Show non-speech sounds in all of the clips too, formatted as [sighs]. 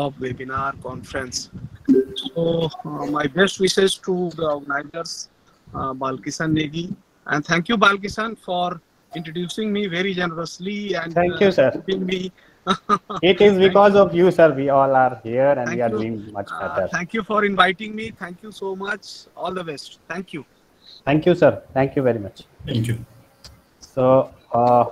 webinar conference. So uh, my best wishes to the organizers, uh, Balkishan Negi, and thank you, Balkishan, for introducing me very generously and thank you, sir. me. [laughs] it is because of you, sir. We all are here and Thank we are you. doing much Uh, better. thank you for inviting me. Thank you so much. All the best. Thank you. Thank you, sir. Thank you very much. Thank you. So uh,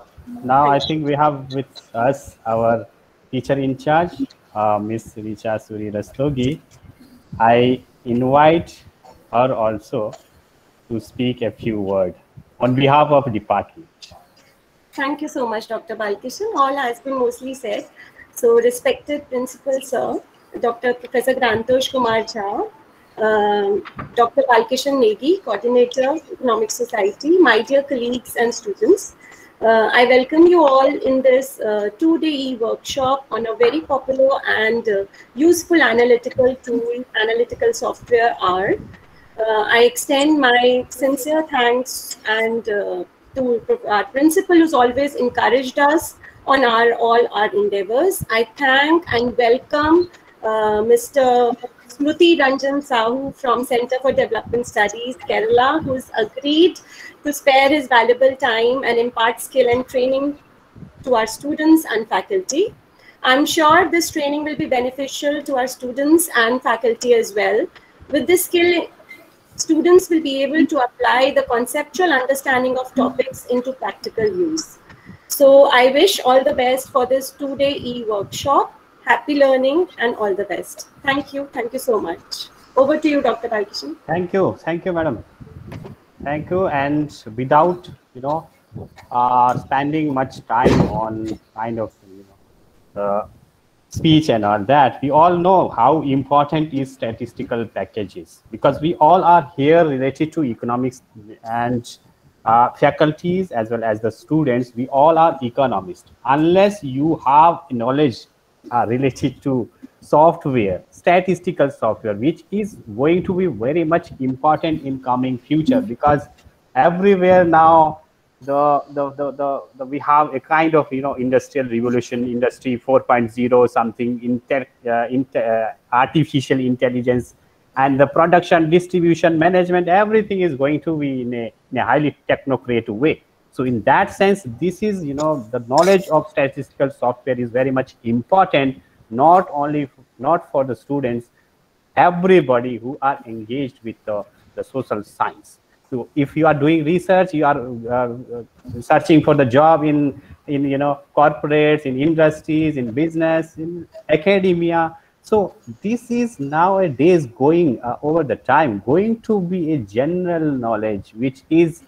now I think we have with us our teacher in charge, uh, Miss Richa Suri Rastogi. I invite her also to speak a few words on behalf of department. Thank you so much, Dr. Balkishan. All has been mostly said. So, respected principal, sir, Dr. Professor Gyantosh Kumar Jha, um, Dr. Balkishan Negi, Coordinator, Economic Society, my dear colleagues and students, uh, I welcome you all in this uh, two-day e-workshop on a very popular and uh, useful analytical tool, analytical software R. Uh, I extend my sincere thanks and uh, to our principal who's always encouraged us on our all our endeavors. I thank and welcome uh, Mr. Smruti Ranjan Sahoo from Center for Development Studies, Kerala, who's agreed to spare his valuable time and impart skill and training to our students and faculty. I'm sure this training will be beneficial to our students and faculty as well. With this skill, students will be able to apply the conceptual understanding of topics into practical use. So I wish all the best for this two-day e-workshop. Happy learning and all the best. Thank you. Thank you so much. Over to you, Dr. Balkishan. Thank you. Thank you, madam. Thank you. And without, you know, uh, spending much time on kind of, you know, uh, speech and all that, we all know how important is statistical packages because we all are here related to economics and uh, faculties as well as the students. We all are economists. Unless you have knowledge uh, related to software, statistical software, which is going to be very much important in coming future because everywhere now the, the, the, the, the we have a kind of you know industrial revolution industry 4.0 something inter, uh, inter, uh, artificial intelligence and the production distribution management everything is going to be in a, in a highly technocratic way so in that sense this is you know the knowledge of statistical software is very much important not only not for the students everybody who are engaged with the, the social science. So if you are doing research you are uh, uh, searching for the job in in you know corporates in industries in business in academia. So this is nowadays going uh, over the time going to be a general knowledge which is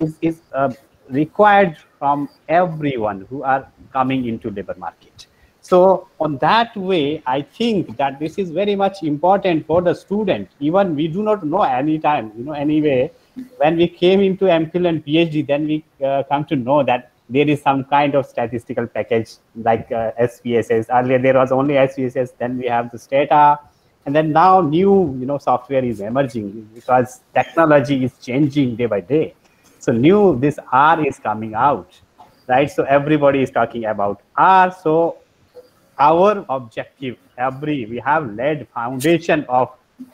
is, is uh, required from everyone who are coming into labor market so on that way i think that this is very much important for the student even we do not know any time you know anyway when we came into MPhil and PhD, then we uh, come to know that there is some kind of statistical package like uh, SPSS. Earlier there was only SPSS, then we have the Stata, and then now new you know software is emerging because technology is changing day by day. So new this R is coming out, right? So everybody is talking about R. So our objective, every we have led foundation of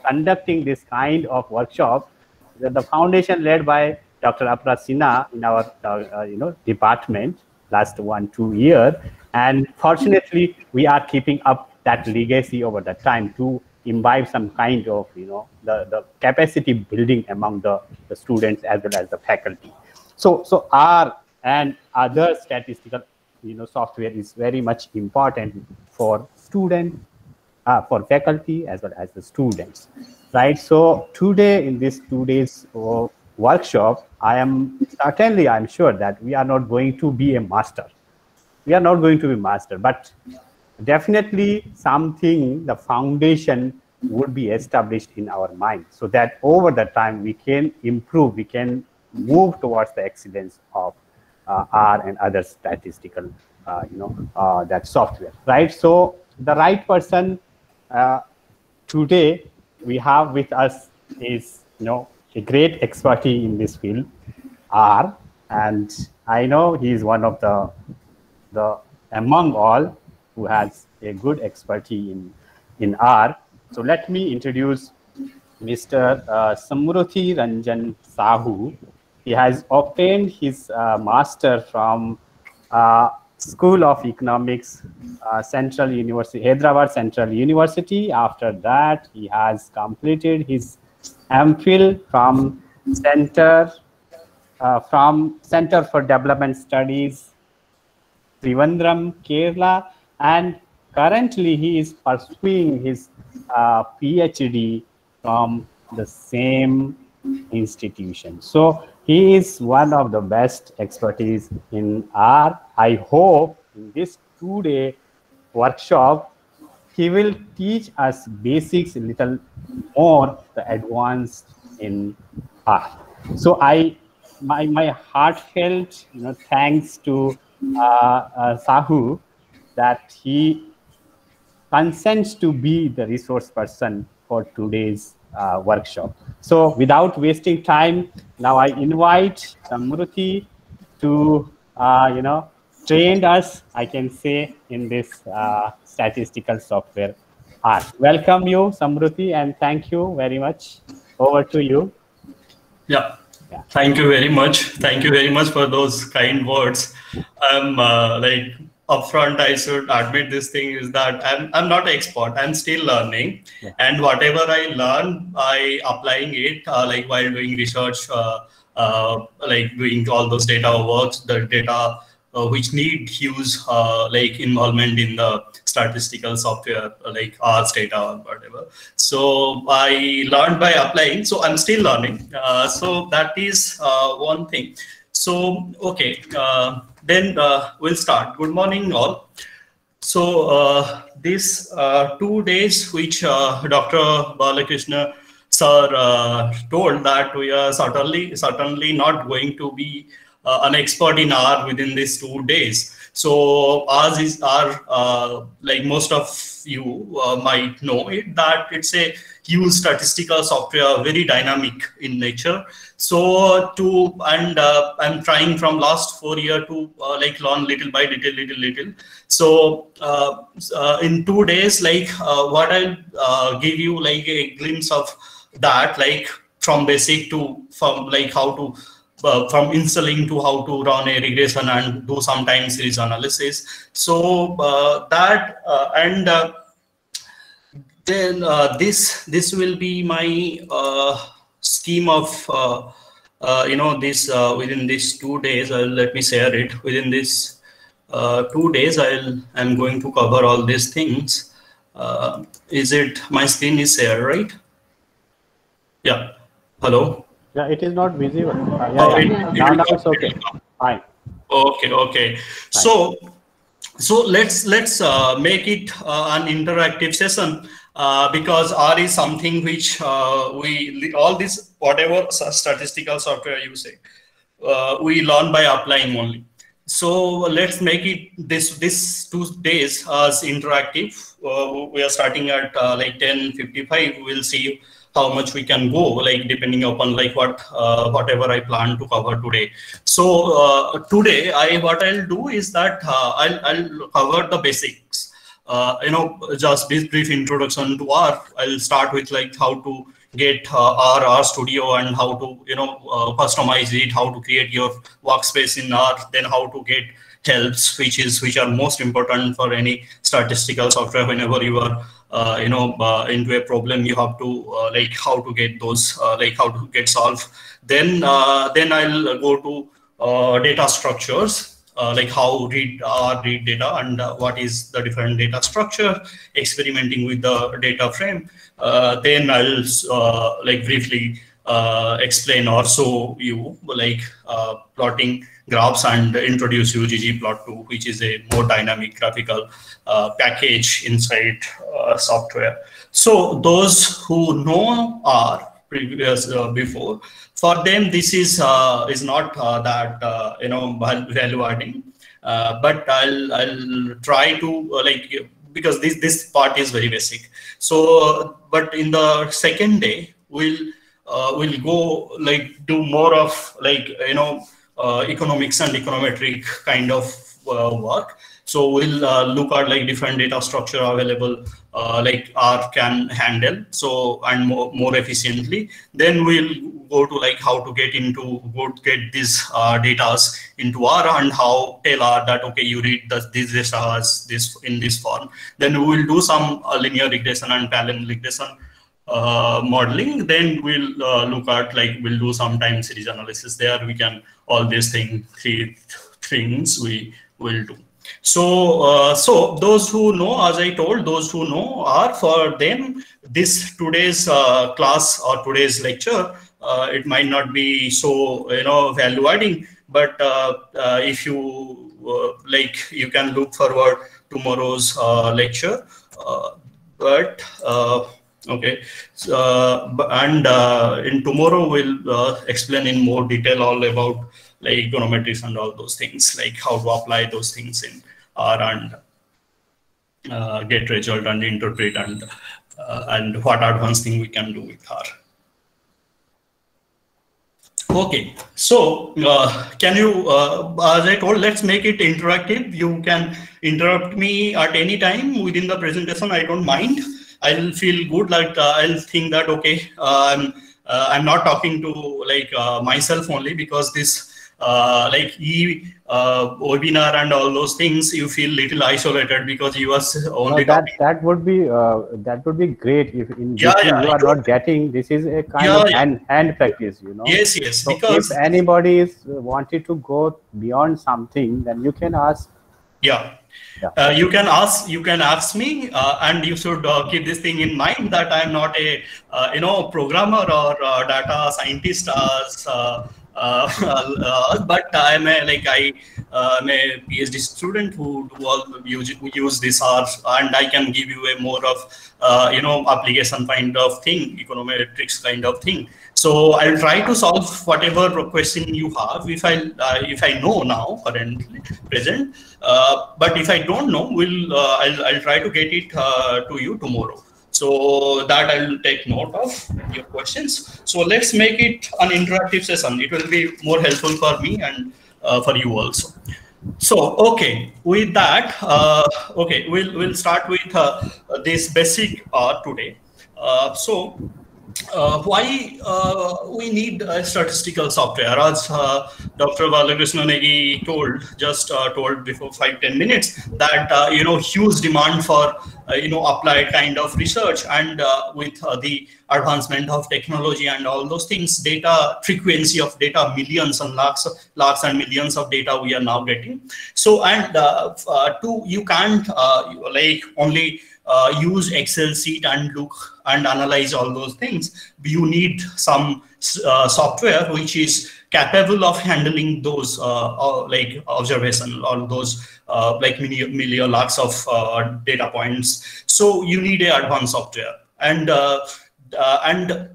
conducting this kind of workshop the, foundation led by Dr. Apra Sinha in our uh, you know department last one two year, and fortunately we are keeping up that legacy over the time to imbibe some kind of you know the, the capacity building among the, the students as well as the faculty. So so R and other statistical you know software is very much important for student uh, for faculty as well as the students right so today in this two days uh, workshop i am certainly i'm sure that we are not going to be a master we are not going to be master but definitely something the foundation would be established in our mind so that over the time we can improve we can move towards the excellence of uh, r and other statistical uh, you know uh, that software right? So the right person uh, today we have with us is you know a great expertise in this field r. And i know he is one of the the among all who has a good expertise in in R. So let me introduce Mr. Uh, Ranjan Sahoo. He has obtained his uh, master from uh, School of Economics, uh, Central University, Hyderabad Central University. After that, he has completed his MPhil from Center uh, from Center for Development Studies, Trivandrum, Kerala, and currently he is pursuing his uh, PhD from the same institution. So he is one of the best expertise in R. I hope in this two-day workshop, he will teach us basics a little more the advanced in R. So I, my, my heartfelt, you know, thanks to uh, uh, Sahoo that he consents to be the resource person for today's uh, workshop. So without wasting time, now I invite Samruti to, uh, you know, train us, I can say, in this uh, statistical software R. Welcome you, Samruti, and thank you very much. Over to you. Yeah. yeah. Thank you very much. Thank you very much for those kind words. I'm uh, like upfront i should admit this thing is that i'm, I'm not an expert. I'm still learning. Yeah. and whatever i learn i applying it uh, like while doing research uh, uh, like doing all those data works the data uh, which need huge uh, like involvement in the statistical software like R Stata or whatever. So i learned by applying. So i'm still learning. Uh, so that is one thing so okay uh, then uh, we'll start. Good morning, all. So uh, these uh, two days, which uh, Dr. Balakrishna sir uh, told that we are certainly certainly not going to be an expert in R within these two days. So ours is our like most of you might know it that it's a huge statistical software, very dynamic in nature. So to and uh, i'm trying from last four year to uh, like learn little by little little little. So uh, uh in two days like uh, what i'll uh, give you like a glimpse of that like from basic to from like how to from installing to how to run a regression and do some time series analysis. So that and then this this will be my scheme of uh, uh, you know this uh, within these two days I'll, let me share it. Within this uh, two days i'll i'm going to cover all these things. Uh, is it my screen is there right? Yeah. Hello? Yeah it is not visible uh, yeah, oh, yeah. It, now, now it's okay. fine. Okay okay. Fine. so so let's let's make it an interactive session uh, because R is something which uh, we all this whatever statistical software you say uh, we learn by applying only. So let's make it this this two days as interactive. Uh, we are starting at uh, like 10:55. We'll see how much we can go like depending upon like what uh, whatever i plan to cover today so uh, today i what i'll do is that uh, I'll, I'll cover the basics uh, you know, just this brief introduction to R. I'll start with like how to get uh, R, R Studio and how to, you know, uh, customize it, how to create your workspace in R, then how to get helps, which is which are most important for any statistical software. Whenever you are, uh, you know, uh, into a problem, you have to uh, like how to get those, like how to get solved. Then, then I'll go to data structures uh, like how read uh, read data and uh, what is the different data structure, experimenting with the data frame. Uh, then I'll uh, like briefly explain show you like plotting graphs and introduce you ggplot2, which is a more dynamic graphical package inside software. So those who know R previous before for them this is uh, is not uh, that uh, you know [laughs] value adding uh, but i'll i'll try to uh, like because this this part is very basic. So but in the second day we'll uh, we'll go like do more of like you know economics and econometric kind of work So we'll uh, look at like different data structure available, uh, like R can handle. So and more, more efficiently. Then we'll go to like how to get into go get these uh, datas into R and how tell R that okay you read this data as this in this form. Then we will do some uh, linear regression and parallel regression uh, modeling, then we'll uh, look at like we'll do some time series analysis there. We can all these thing three things we will do. So uh, so those who know, as I told, those who know R for them this today's uh, class or today's lecture. Uh, it might not be so you know value adding, but uh, if you like, you can look forward tomorrow's lecture. but okay uh, and uh, in tomorrow we'll uh, explain in more detail all about like econometrics and all those things like how to apply those things in r and uh, get result and interpret and uh, and what advanced thing we can do with r. Okay so uh, can you as i told let's make it interactive. You can interrupt me at any time within the presentation. I don't mind. I'll feel good. Like uh, I'll think that okay, uh, I'm uh, I'm not talking to like myself only because this uh, like e uh, webinar and all those things you feel little isolated because you are only no, that that would be uh, that would be great if in yeah, yeah, you are not getting this is a kind yeah, of hand, hand practice you know? Yes yes so because if anybody is wanted to go beyond something then you can ask. Yeah. Yeah. Uh, you can ask you can ask me uh, and you should uh, keep this thing in mind that i'm not a uh, you know programmer or uh, data scientist as uh, [laughs] but i'm a like i am a phd student who do all use, use this R and i can give you a more of you know application kind of thing econometrics kind of thing so I'll try to solve whatever question you have if I uh, if I know now currently present. Uh, but if I don't know, we'll uh, I'll, I'll try to get it uh, to you tomorrow. So that I'll take note of your questions. So let's make it an interactive session. It will be more helpful for me and uh, for you also. So okay, with that, uh, okay, we'll we'll start with this basic today. so uh, why uh, we need statistical software? As uh, dr balakrishna negi told just uh, told before five ten minutes that uh, you know huge demand for uh, you know applied kind of research and with the advancement of technology and all those things data frequency of data millions and lakhs lakhs and millions of data we are now getting. So and two you can't like only uh, use Excel sheet and look and analyze all those things. You need some uh, software which is capable of handling those uh, uh like observation or those uh, like million, million lakhs of uh, data points. So you need a advanced software and and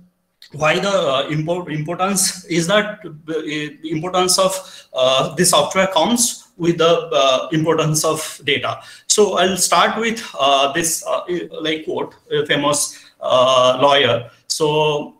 why the import, importance is that the importance of uh, software comes with the uh, importance of data. So I'll start with uh, this uh, like quote, a famous uh, lawyer. So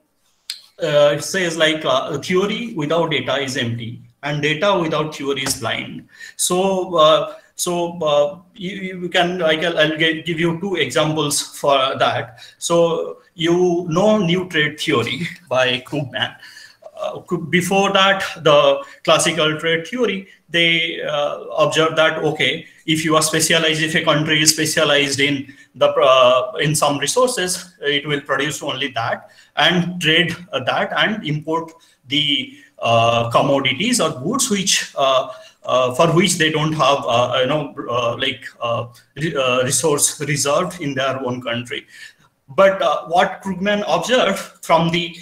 uh, it says like theory without data is empty and data without theory is blind. So so you, you, can I can, I'll get, give you two examples for that. So you know new trade theory [laughs] by Krugman. Uh, before that, the classical trade theory, they uh, observed that okay, if you are specialized, if a country is specialized in the uh, in some resources, it will produce only that and trade that and import the uh, commodities or goods which uh, uh, for which they don't have you know like resource reserved in their own country. But what Krugman observed from the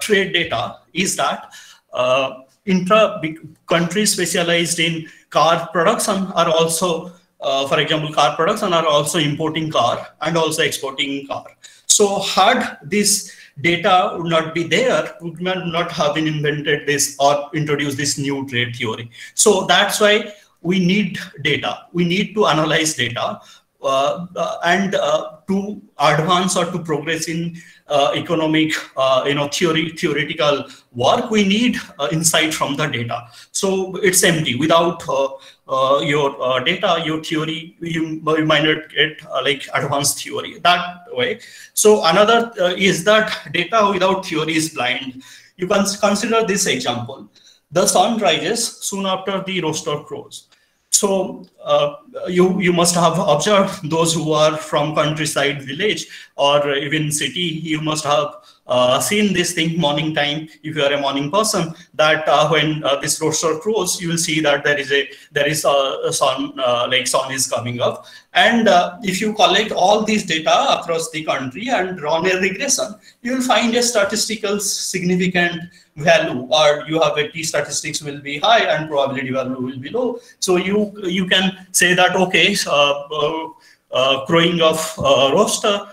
trade data is that uh, intra countries specialized in car production are also, uh, for example, car production are also importing car and also exporting car. So had this data would not be there, would not have been invented this or introduced this new trade theory. So that's why we need data. We need to analyze data uh, uh, and uh, to advance or to progress in Uh, economic, uh, you know, theory, theoretical work, we need uh, insight from the data. So it's empty. Without uh, uh, your data, your theory, you, you might not get like advanced theory that way. So another is that data without theory is blind. You can consider this example. The sun rises soon after the rooster crows. So uh, you you must have observed those who are from countryside village or even city. You must have uh, seen this thing morning time if you are a morning person that uh, when uh, this rooster crows you will see that there is a there is a, a sun uh, like sun is coming up. And uh, if you collect all these data across the country and run a regression you will find a statistical significant value or you have a t statistics will be high and probability value will be low. So you you can say that okay uh, crowing of rooster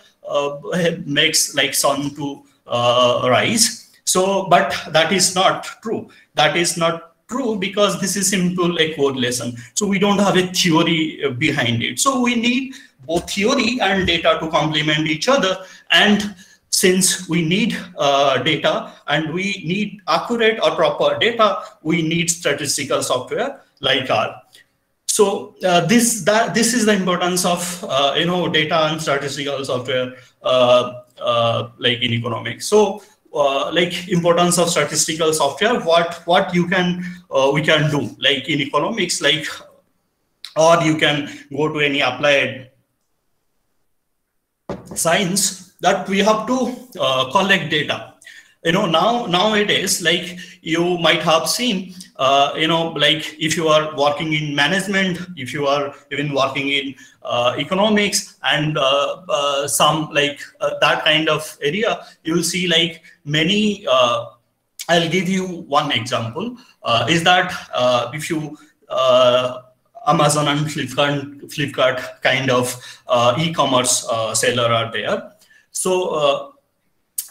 makes like sun to uh, rise. So, but that is not true. That is not true because this is simple a correlation. So we don't have a theory uh, behind it. So we need both theory and data to complement each other. And since we need uh, data and we need accurate or proper data, we need statistical software like R. So uh, this that this is the importance of uh, you know data and statistical software uh, like in economics. So uh, like importance of statistical software, what what you can uh, we can do like in economics, like or you can go to any applied science that we have to uh, collect data you know now nowadays like you might have seen uh, you know like if you are working in management if you are even working in uh, economics and uh, uh some like uh, that kind of area you will see like many uh, i'll give you one example. Is that if you amazon and flipkart flipkart kind of e-commerce seller are there. So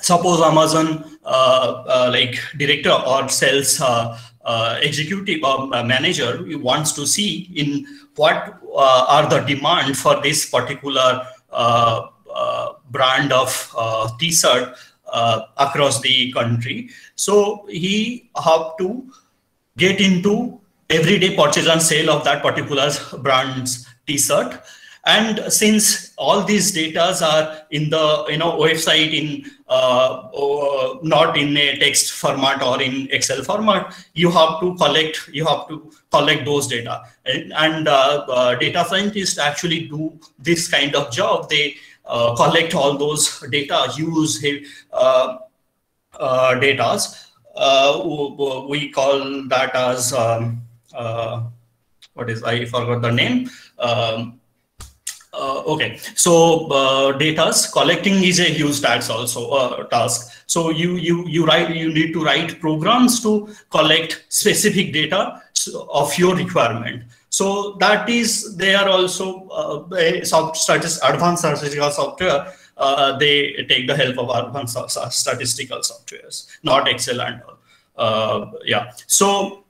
suppose amazon uh, uh, like director or sales uh, executive or manager wants to see in what are the demand for this particular brand of t-shirt across the country. So he have to get into everyday purchase and sale of that particular brand's t-shirt and since all these datas are in the you know website in uh, uh, not in a text format or in excel format you have to collect you have to collect those data. And, and uh, uh data scientists actually do this kind of job. They uh, collect all those data use uh, uh, datas we call that as um, what is i forgot the name um, uh, okay, so uh, data's collecting is a huge task also uh, task. So you you you write you need to write programs to collect specific data of your requirement. So that is they are also uh, soft status advanced statistical software. Uh, they take the help of advanced statistical softwares, not Excel and uh, yeah. So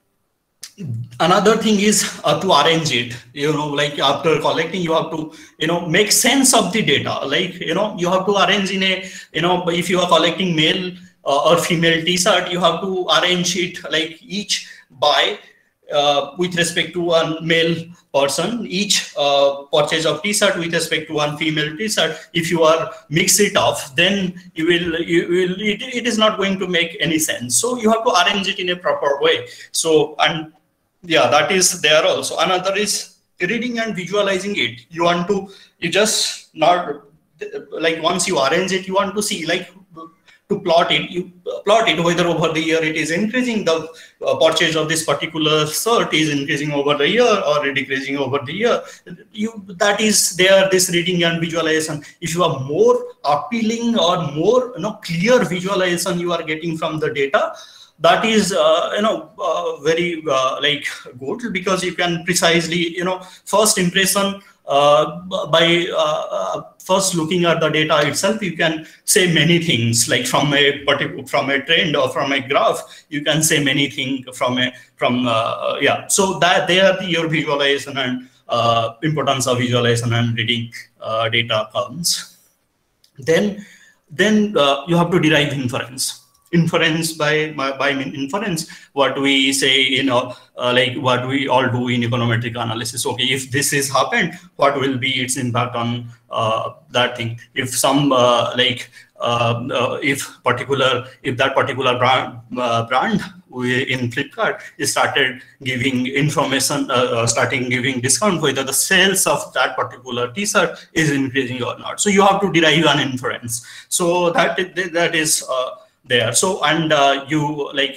another thing is uh, to arrange it you know like after collecting you have to you know make sense of the data. Like you know you have to arrange in a you know if you are collecting male uh, or female t-shirt you have to arrange it like each by uh, with respect to one male person each uh, purchase of t-shirt with respect to one female t-shirt. If you are mix it off then you will you will it, it is not going to make any sense. So you have to arrange it in a proper way. So and yeah that is there also. Another is reading and visualizing it. You want to you just not like once you arrange it you want to see like to plot it you plot it whether over the year it is increasing the uh, purchase of this particular shirt is increasing over the year or decreasing over the year. You that is there this reading and visualization. If you are more appealing or more you know clear visualization you are getting from the data that is uh, you know uh, very uh, like good because you can precisely you know first impression uh, by uh, uh, first looking at the data itself you can say many things like from a particular from a trend or from a graph you can say many things from a from yeah. So that there your visualization and importance of visualization and reading data comes, then then you have to derive inference inference by by inference what we say you know uh, like what we all do in econometric analysis. Okay if this is happened what will be its impact on uh, that thing? If some uh, like uh, uh, if particular if that particular brand uh, brand we, in flipkart is started giving information starting giving discount whether the sales of that particular t-shirt is increasing or not. So you have to derive an inference. So that that is there. So and uh, you like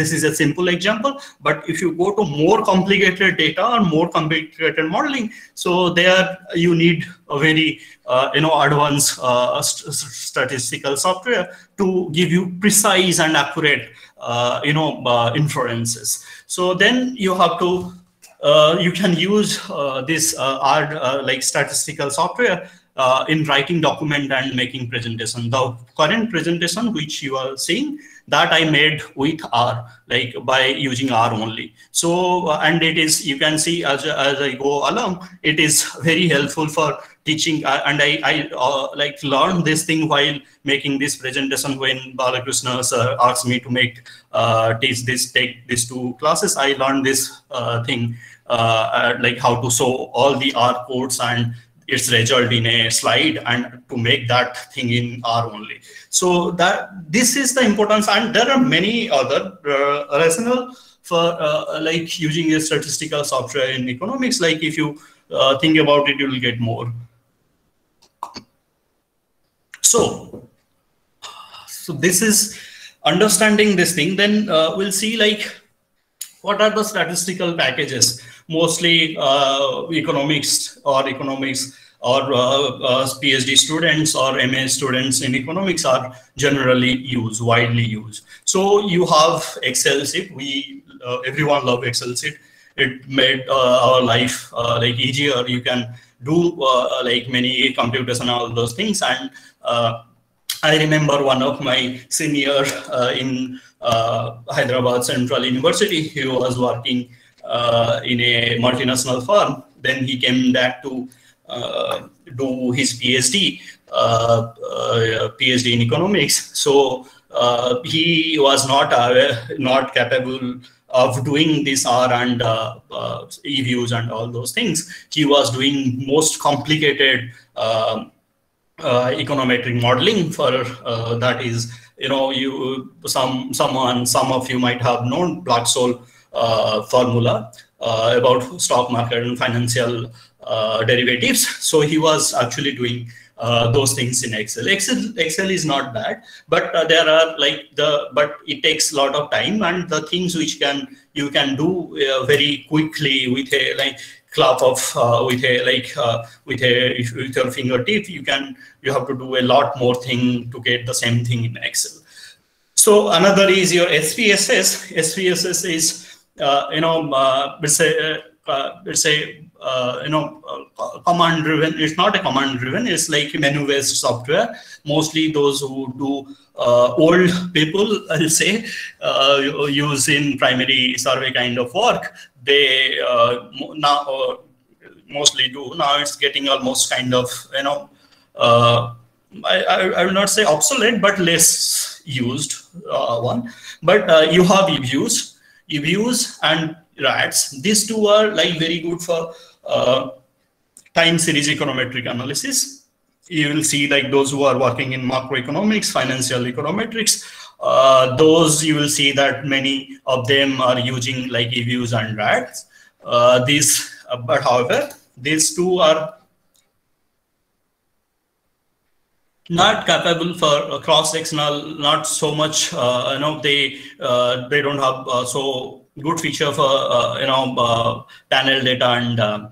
this is a simple example but if you go to more complicated data or more complicated modeling so there you need a very uh, you know advanced uh, st statistical software to give you precise and accurate uh, you know uh, inferences. So then you have to uh, you can use this R like statistical software uh, in writing document and making presentation. The current presentation which you are seeing that I made with R, like by using R only. So, uh, and it is, you can see as, as I go along, it is very helpful for teaching. Uh, and I, I uh, like learned this thing while making this presentation when Balakrishna sir asked me to make, uh, teach this, take these two classes. I learned this uh, thing, like how to show all the R codes and its result in a slide and to make that thing in R only. So that this is the importance, and there are many other uh, rationale for uh, like using a statistical software in economics. Like if you uh, think about it, you will get more. So, so this is understanding this thing. Then uh, we'll see like what are the statistical packages mostly uh, economics or economics or uh, uh, PhD students or MA students in economics are generally used, widely used. So you have Excel sheet. We uh, everyone love Excel sheet. It made uh, our life uh, like easier. You can do uh, like many computers and all those things. And I remember one of my senior in Hyderabad Central University. He was working uh, in a multinational firm. Then he came back to uh, do his PhD, uh, PhD in economics. So he was not not capable of doing this R and uh, uh, EViews and all those things. He was doing most complicated uh, econometric modeling for that is, you know, you some someone some of you might have known Black-Scholes uh, formula uh, about stock market and financial uh, derivatives. So he was actually doing uh, those things in Excel. Excel Excel is not bad, but uh, there are like the but it takes a lot of time and the things which can you can do uh, very quickly with a like clap of with a like with a with your fingertip you can you have to do a lot more thing to get the same thing in Excel. So another is your SPSS. SPSS is uh, you know, uh, let's say, uh, say, you know, command driven. It's not a command driven. It's like menu based software. Mostly those who do old people, [laughs] I'll say, use in primary survey kind of work. They now mostly do. Now it's getting almost kind of, you know, uh, I, I, I, will not say obsolete, but less used uh, one. But uh, you have used EViews and RATS. These two are like very good for uh, time series econometric analysis. You will see like those who are working in macroeconomics, financial econometrics, uh, those you will see that many of them are using like EViews and RATS. Uh, these, uh, but however, these two are not capable for cross-sectional not so much uh, you know they uh, they don't have uh, so good feature for uh, you know uh, panel data and uh,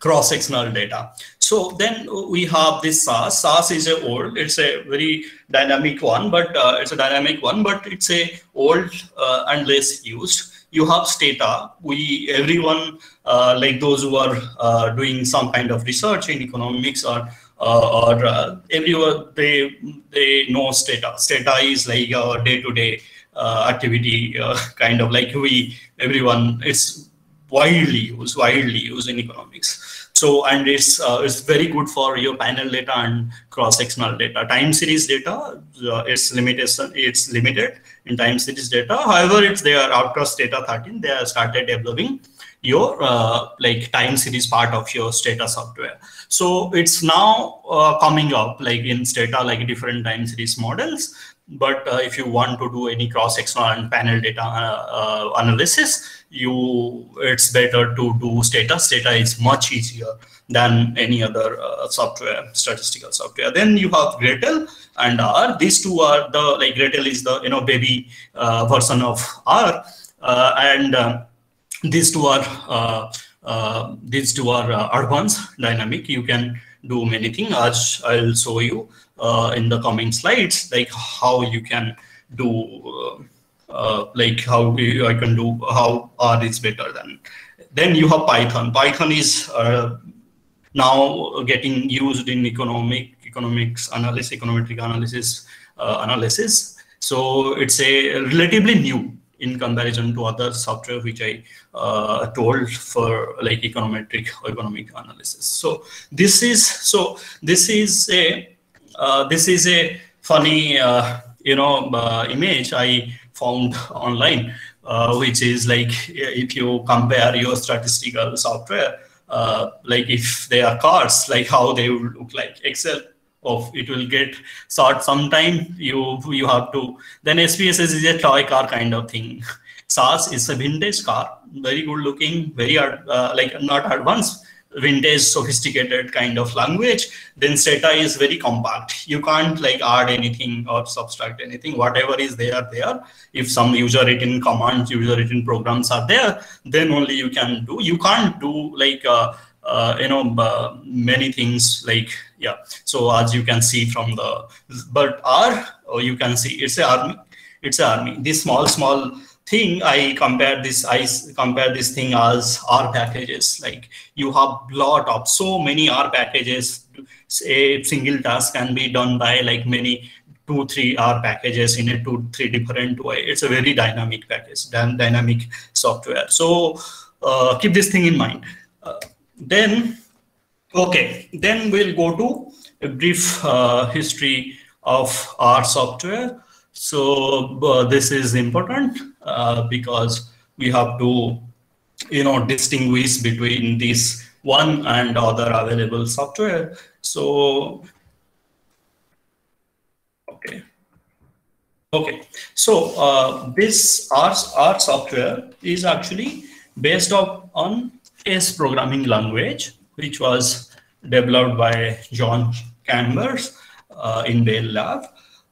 cross-sectional data so then we have this SAS. SAS is a old, it's a very dynamic one, but it's a dynamic one, but it's a old and less used. You have Stata. We everyone like those who are doing some kind of research in economics or uh, or uh, everyone they they know stata. Stata is like a day-to-day uh, activity, uh, [laughs] kind of like we everyone. It's widely used, widely used in economics. So, and it's uh, it's very good for your panel data and cross-sectional data. Time series data, uh, its limitation, it's limited in time series data. However, it's there after Stata 13, they have started developing your uh, like time series part of your Stata software. So it's now uh, coming up like in Stata, like different time series models. But uh, if you want to do any cross-sectional and panel data uh, uh, analysis, you it's better to do Stata. Stata is much easier than any other uh, software, statistical software. Then you have gretl and R. These two are the like gretl is the you know baby version of R, and these two are uh, uh, these two are uh, advanced dynamic. You can do many things. As i'll show you uh, in the coming slides like how you can do uh, like how i can do how r is better than. Then you have python. Python is now getting used in economic economics analysis econometric analysis analysis. So it's a relatively new in comparison to other software which I uh, told for like econometric economic analysis. So this is so this is a uh, this is a funny uh, you know uh, image I found online, uh, which is like if you compare your statistical software, uh, like if they are cars, like how they would look like Excel of it will get short sometime you you have to then SPSS is a toy car kind of thing. [laughs] SAS is a vintage car, very good looking, very uh, like not advanced, vintage sophisticated kind of language. Then Stata is very compact. You can't like add anything or subtract anything. Whatever is there, there. If some user written commands, user written programs are there, then only you can do. You can't do like uh, uh, you know uh, many things like yeah. So as you can see from the but r oh, you can see it's a army. It's a army. This small small thing i compare this i compare this thing as r packages. Like you have lot of so many r packages. A single task can be done by like many two three r packages in a two three different way. It's a very dynamic package dynamic software. So uh, keep this thing in mind. Uh, then, okay, then we'll go to a brief uh, history of R software. So uh, this is important uh, because we have to, you know, distinguish between this one and other available software. So, okay. Okay, so uh, this R, R software is actually based on, on S programming language, which was developed by John Chambers uh, in Bell Lab.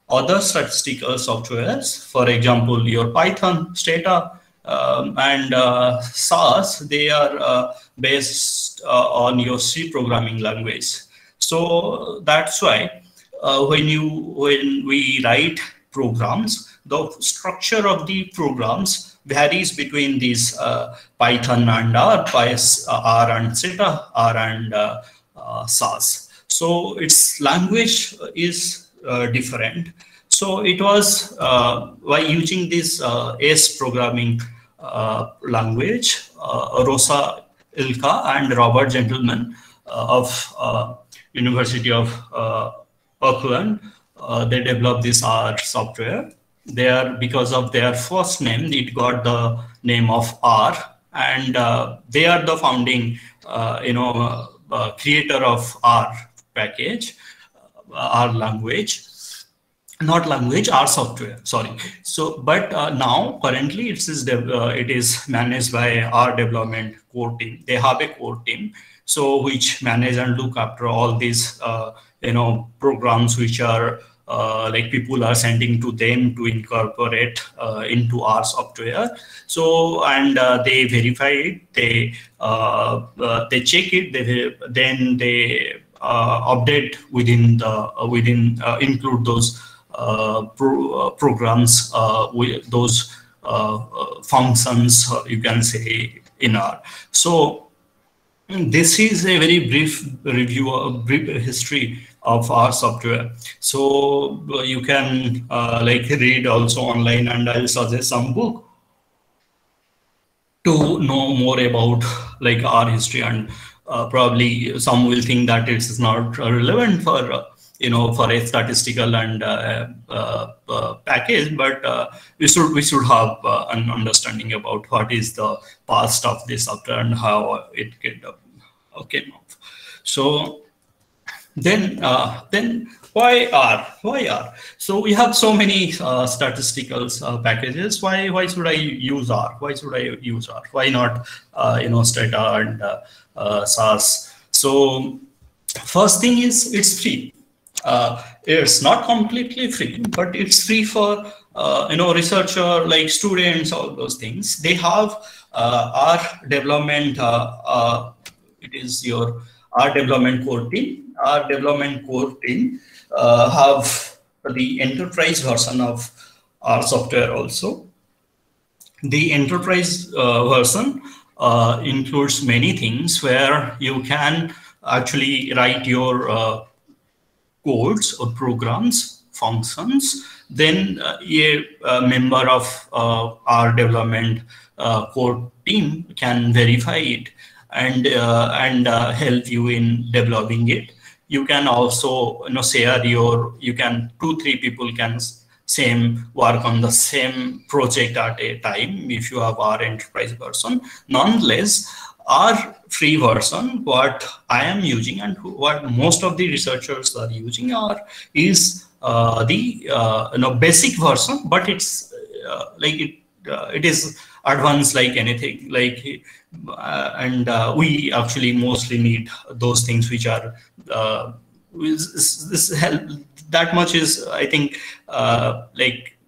Other statistical softwares, for example, your Python, Stata, um, and uh, SAS, they are uh, based uh, on your C programming language. So that's why uh, when you when we write programs, the structure of the programs varies between these uh, Python and R, R and Stata, R and uh, uh, SAS. So its language is uh, different. So it was uh, by using this uh, S programming language, Ross Ihaka and Robert Gentleman of University of Auckland, they developed this R software there because of their first name it got the name of r. And uh, they are the founding uh, you know uh, uh creator of r package uh, r language. Not language r software sorry. So but uh, now currently it is it is managed by R development core team. They have a core team so which manage and look after all these you know programs which are uh, like people are sending to them to incorporate uh, into R software. So and uh, they verify it they uh, uh, they check it they then they update within the within include those pro programs with those functions you can say in R so this is a very brief review, a brief history of R software. So uh, you can uh, like read also online and I'll suggest some book to know more about like R history and uh, probably some will think that it is not relevant for uh, you know for a statistical and uh, uh, uh package but uh, we should we should have an understanding about what is the past of this software and how it get okay so then then why R why R so we have so many statistical packages why why should i use r why should i use r why not you know stata and SAS so first thing is it's free uh, it's not completely free, but it's free for uh, you know researcher like students, all those things. They have uh, R development. Uh, uh, it is your R development core team. R development core team uh, have the enterprise version of R software also. The enterprise version includes many things where you can actually write your codes or programs, functions, then uh, a, a, member of uh, our development uh, core team can verify it and uh, and uh, help you in developing it. You can also you know share your you can two three people can same work on the same project at a time if you have our enterprise version. Nonetheless, our free version, what I am using and what most of the researchers are using are is uh, the uh, you know basic version, but it's uh, like it uh, it is advanced like anything like uh, and uh, we actually mostly need those things which are this, this help that much is I think like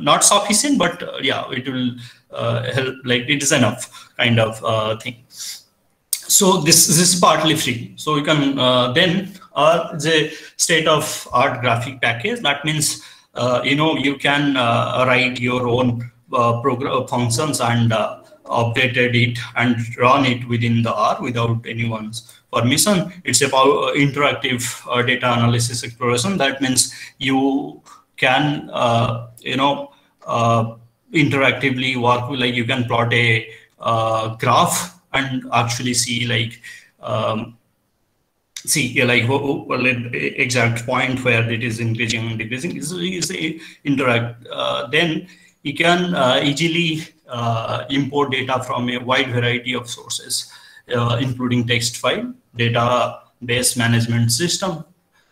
not sufficient, but yeah, it will uh, help like it is enough kind of uh, thing. So this, this is partly free. So you can uh, then uh, the state of art graphic package that means uh, you know you can uh, write your own uh, program functions and uh, updated it and run it within the R without anyone's permission. It's about interactive data analysis exploration. That means you can, you know, interactively work like you can plot a uh, graph and actually see like um, see like exact point where it is increasing and decreasing is, is interact uh, then you can uh, easily uh, import data from a wide variety of sources uh, including text file database management system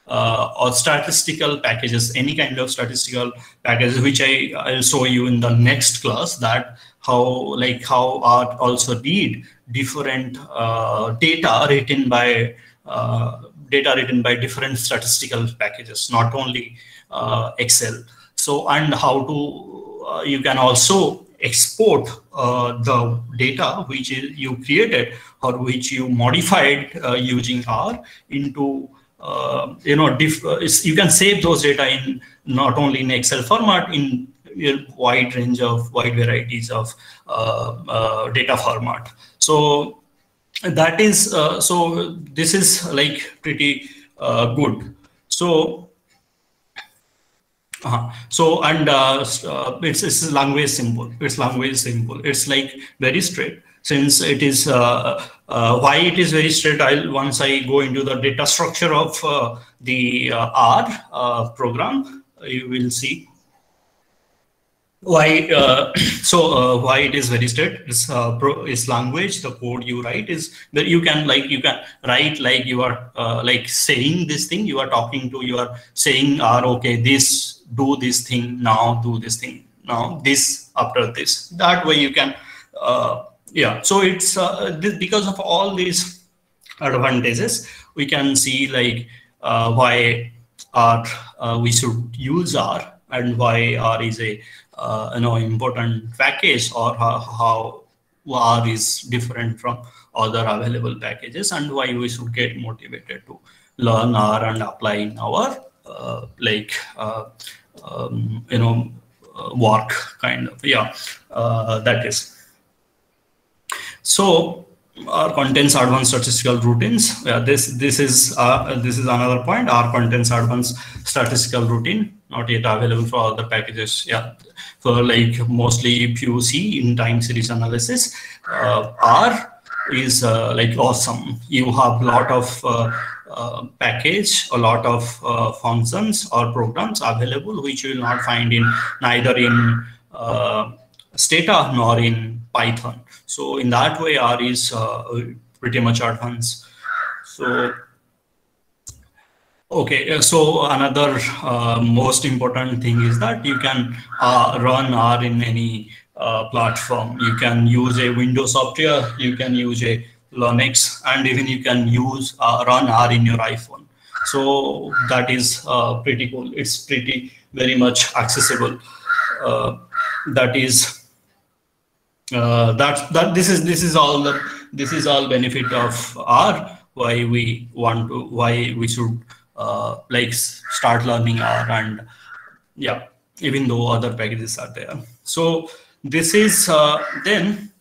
uh, or statistical packages, any kind of statistical packages, which I, I'll show you in the next class that how like how R also read different uh, data written by uh, data written by different statistical packages, not only uh, Excel. So and how to uh, you can also export uh, the data which you created or which you modified using R into uh, you know, uh, you can save those data in not only in Excel format, in a wide range of wide varieties of uh, uh data format. So that is, uh, so this is like pretty good. So uh, so and uh, uh, it's, it's language simple. It's language simple. It's like very straight. Since it is uh, uh, why it is very straight i'll once i go into the data structure of uh, the r program you will see why uh, [clears throat] so uh, why it is very straight. Is uh, pro, is language. The code you write is that you can like you can write like you are like saying this thing. You are talking to you are saying are okay this do this thing now do this thing now this after this. That way you can uh, yeah. So it's uh, this, because of all these advantages we can see like uh, why R uh, we should use R and why R is a uh, you know important package or how, how R is different from other available packages and why we should get motivated to learn R and apply in our like uh, um, you know work kind of yeah that is so R contains advanced statistical routines. Yeah, this this is uh, this is another point. R contains advanced statistical routine, not yet available for other packages. Yeah, for like mostly see in time series analysis, uh, R is uh, like awesome. You have lot of uh, uh, package, a lot of uh, functions or programs available, which you will not find in neither in uh, Stata nor in Python. So in that way, R is pretty much advanced. So Okay, uh, so another uh, most important thing is that you can uh, run R in any uh, platform. You can use a Windows software, you can use a Linux, and even you can use uh, run R in your iPhone. So that is uh, pretty cool. It's pretty very much accessible. that is that that this is this is all the this is all benefit of R. Why we want to why we should uh, like start learning R and yeah, even though other packages are there. So this is uh, then,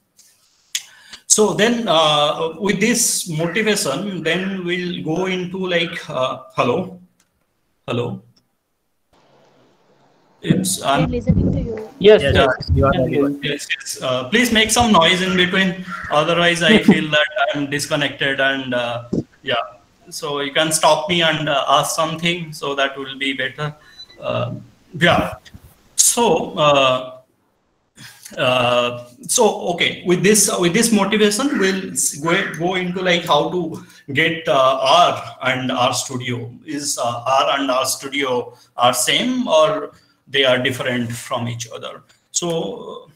so then uh, with this motivation, then we'll go into like, uh, hello, hello. It's I'm listening to you. Yes, yes, yes you are yes, yes. Uh, please make some noise in between. Otherwise, I [laughs] feel that I'm disconnected and uh, yeah so you can stop me and uh, ask something so that will be better uh, yeah so uh, uh so okay with this with this motivation we'll go, go into like how to get uh, r and r studio. Is uh, r and r studio are same or they are different from each other? So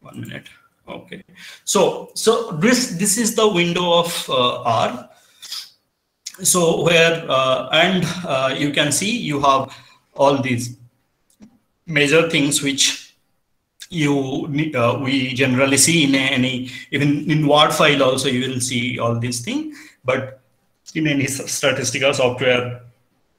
one minute. Okay, so so this this is the window of uh, R. So where uh, and uh, you can see you have all these major things which you uh, we generally see in any even in Word file also you will see all these things, but in any statistical software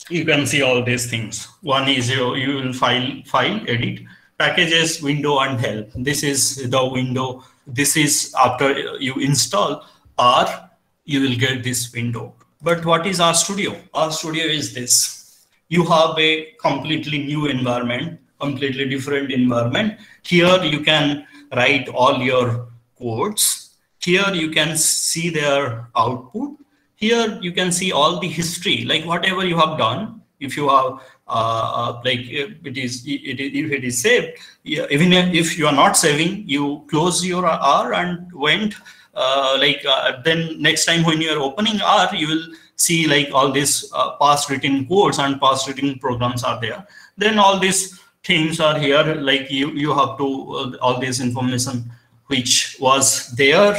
you can see all these things. One is you you will file file edit packages window and help. This is the window. This is after you install R, you will get this window. But what is RStudio? studio is this. You have a completely new environment, completely different environment. Here you can write all your codes. Here you can see their output. Here you can see all the history, like whatever you have done. If you have uh, uh, like it is it, if it is saved even if you are not saving you close your r and went uh, like uh, then next time when you are opening r you will see like all these uh, past written codes and past written programs are there then all these things are here like you you have to uh, all this information which was there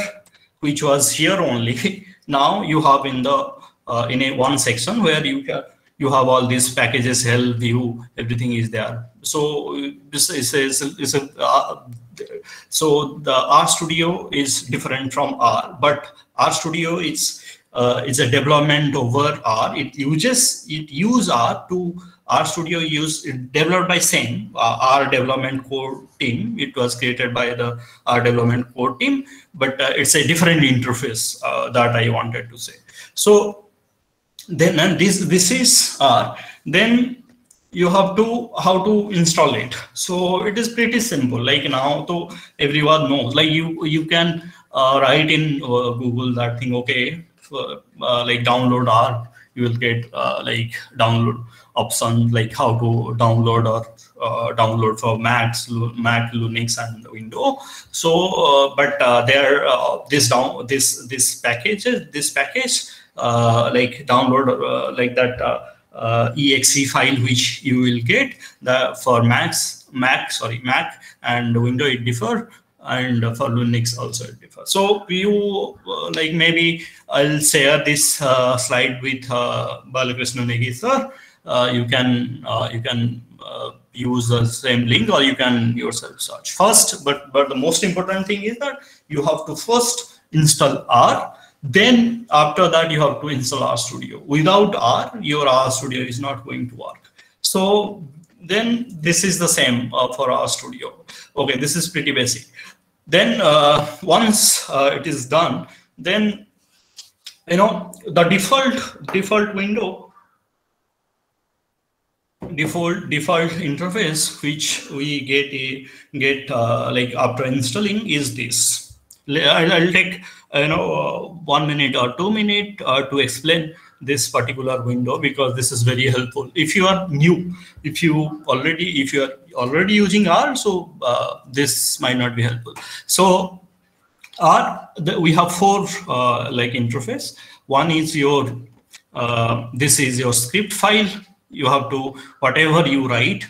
which was here only [laughs] now you have in the in a one section where you can you have all these packages help view everything is there so this is, is, is a uh, so the r studio is different from R, but RStudio is uh, it's a development over R. It uses it use R to RStudio use developed by same uh, R development core team. It was created by the R development core team, but uh, it's a different interface uh, that I wanted to say. So then and this this is R, then you have to how to install it. So it is pretty simple. Like now, so everyone knows. Like you you can uh, write in uh, Google that thing. Okay, for, uh, like download R. You will get like download option like how to download or uh, download for Macs, Mac, Linux, and Windows. So, uh, but uh, there, uh, this down this this package this package like download like that uh, exe file which you will get the for Macs, Mac, sorry, Mac and Window it differ and for Linux also it differs. So you uh, like maybe I'll share this uh, slide with uh, Balakrishna Negi sir. You can you can use the same link or you can yourself search first. But but the most important thing is that you have to first install R then after that, you have to install r studio Without R, your r studio is not going to work. So then this is the same uh, for Studio. Okay, this is pretty basic. Then uh, once uh, it is done, then you know the default default window default default interface which we get a, get uh, like after installing is this. I'll, I'll take you know uh, one minute or two minute uh, to explain this particular window because this is very helpful. If you are new, if you already if you are already using R, so uh, this might not be helpful. So R, the, we have four uh, like interface. One is your uh, this is your script file. You have to whatever you write,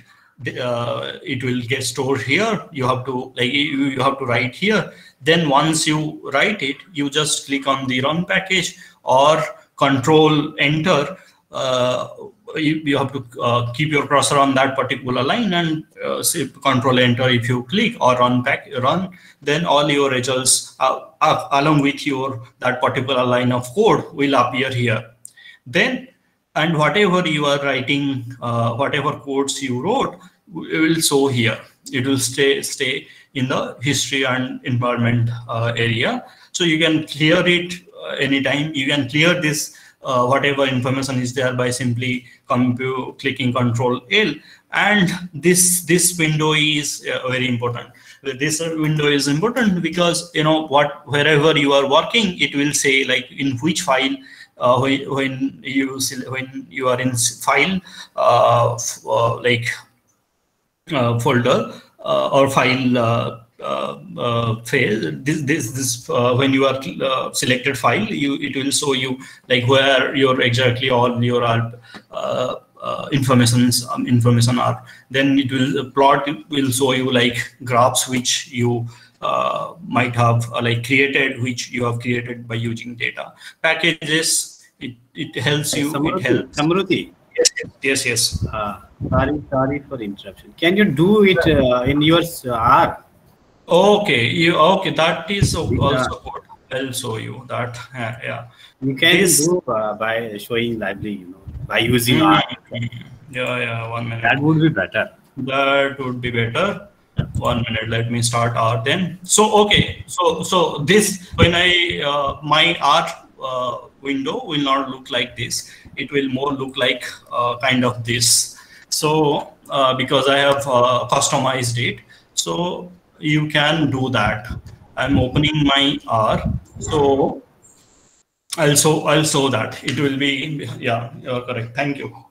uh, it will get stored here. You have to like you, you have to write here. Then once you write it, you just click on the run package or control enter. Uh, you, you, have to uh, keep your cursor on that particular line and uh, say control enter if you click or run back run then all your results uh, along with your that particular line of code will appear here then and whatever you are writing uh, whatever codes you wrote will show here. It will stay stay in the history and environment uh, area. So you can clear it uh, anytime. You can clear this uh, whatever information is there by simply clicking control L. And this this window is uh, very important. This window is important because you know what wherever you are working it will say like in which file uh, when, you when you are in file uh, uh, like uh, folder or file uh, uh, phase this this this uh, when you are uh, selected file you it will show you like where your exactly all your uh, uh, informations um, information are. Then it will plot it will show you like graphs which you Uh, might have uh, like created which you have created by using data packages it, it helps you Samruti, it helps Samruti. yes yes yes uh, sorry sorry for interruption can you do it in your r Okay, you okay? That is also good. I'll show you that. Yeah, yeah. You can this, do uh, by showing library, you know, by using mm, Yeah, yeah. One minute. That would be better. That would be better. One minute. Let me start R then. So okay. So so this when I uh, my R uh, window will not look like this. It will more look like uh, kind of this. So uh, because I have uh, customized it. So you can do that. I'm opening my R. So I'll show, I'll show that. It will be, yeah, you're correct. Thank you.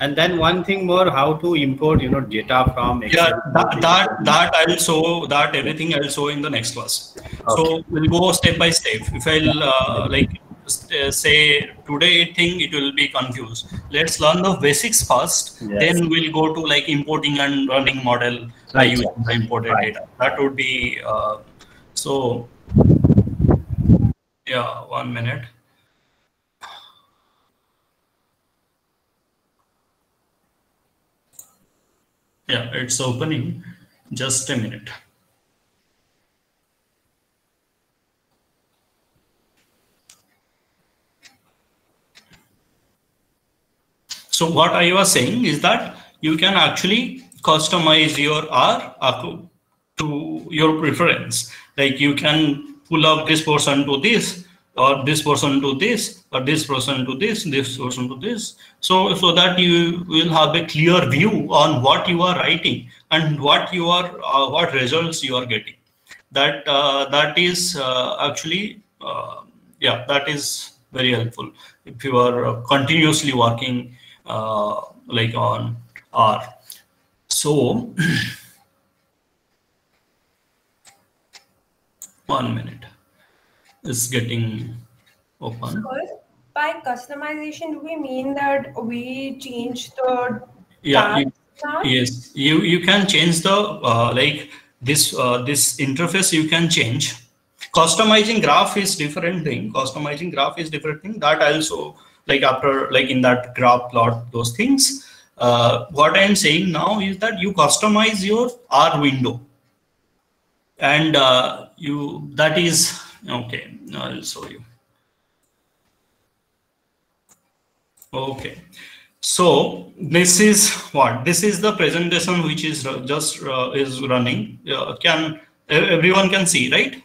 And then one thing more, how to import, you know, data from Excel. Yeah, that, that, that I'll show, that everything I'll show in the next class. Okay. So we'll go step by step. If I'll uh, like uh, say today thing it will be confused let's learn the basics first yes. then we'll go to like importing and running model right. by using the imported right. data that would be uh, so yeah one minute yeah it's opening just a minute So what I was saying is that you can actually customize your R to your preference. Like you can pull up this person to this, or this person to this, or this person to this, this person to this. So, so that you will have a clear view on what you are writing and what you are, uh, what results you are getting. That uh, that is uh, actually, uh, yeah, that is very helpful if you are continuously working uh, like on R. So [clears throat] one minute is getting open. by customization, do we mean that we change the yeah you, yes. You you can change the uh, like this uh, this interface you can change. Customizing graph is different thing. Customizing graph is different thing. That also like after like in that graph plot those things uh, what i'm saying now is that you customize your r window. And uh, you that is okay i'll show you. Okay so this is what? This is the presentation which is just uh, is running. Uh, can everyone can see right?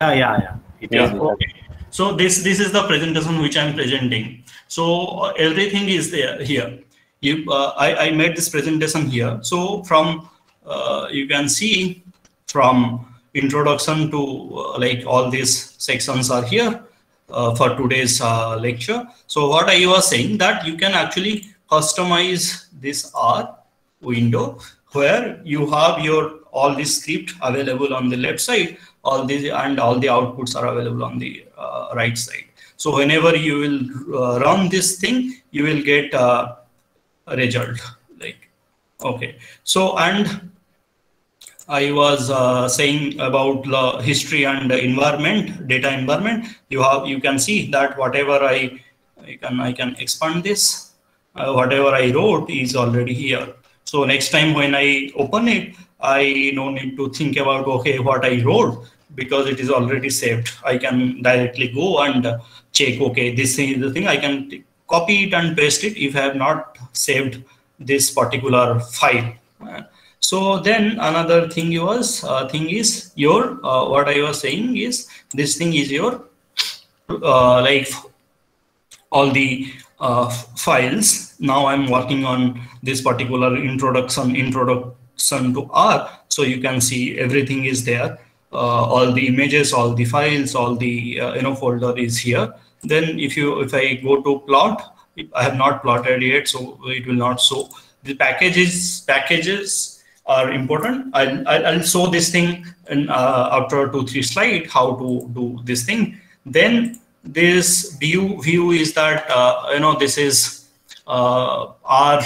Yeah yeah yeah. Yeah okay. So this this is the presentation which I'm presenting. So uh, everything is there here. You, uh, I, I made this presentation here. So from uh, you can see from introduction to uh, like all these sections are here uh, for today's uh, lecture. So what I was saying that you can actually customize this R window where you have your all this script available on the left side, all these and all the outputs are available on the uh, right side. So whenever you will uh, run this thing, you will get uh, a result like okay. So and I was uh, saying about history and environment, data environment. You have you can see that whatever I I can I can expand this. Uh, whatever I wrote is already here. So next time when I open it, I no need to think about okay what I wrote because it is already saved. I can directly go and check okay this is the thing I can copy it and paste it if I have not saved this particular file. So then another thing was uh, thing is your uh, what I was saying is this thing is your uh, like all the uh, files. Now I'm working on this particular introduction introduction to R. So you can see everything is there. Uh, all the images, all the files, all the uh, you know folder is here. Then if you if I go to plot, I have not plotted yet, so it will not show. The packages packages are important. I'll, I'll show this thing in, uh, after two, three slide, how to do this thing. Then this view view is that, uh, you know, this is uh, R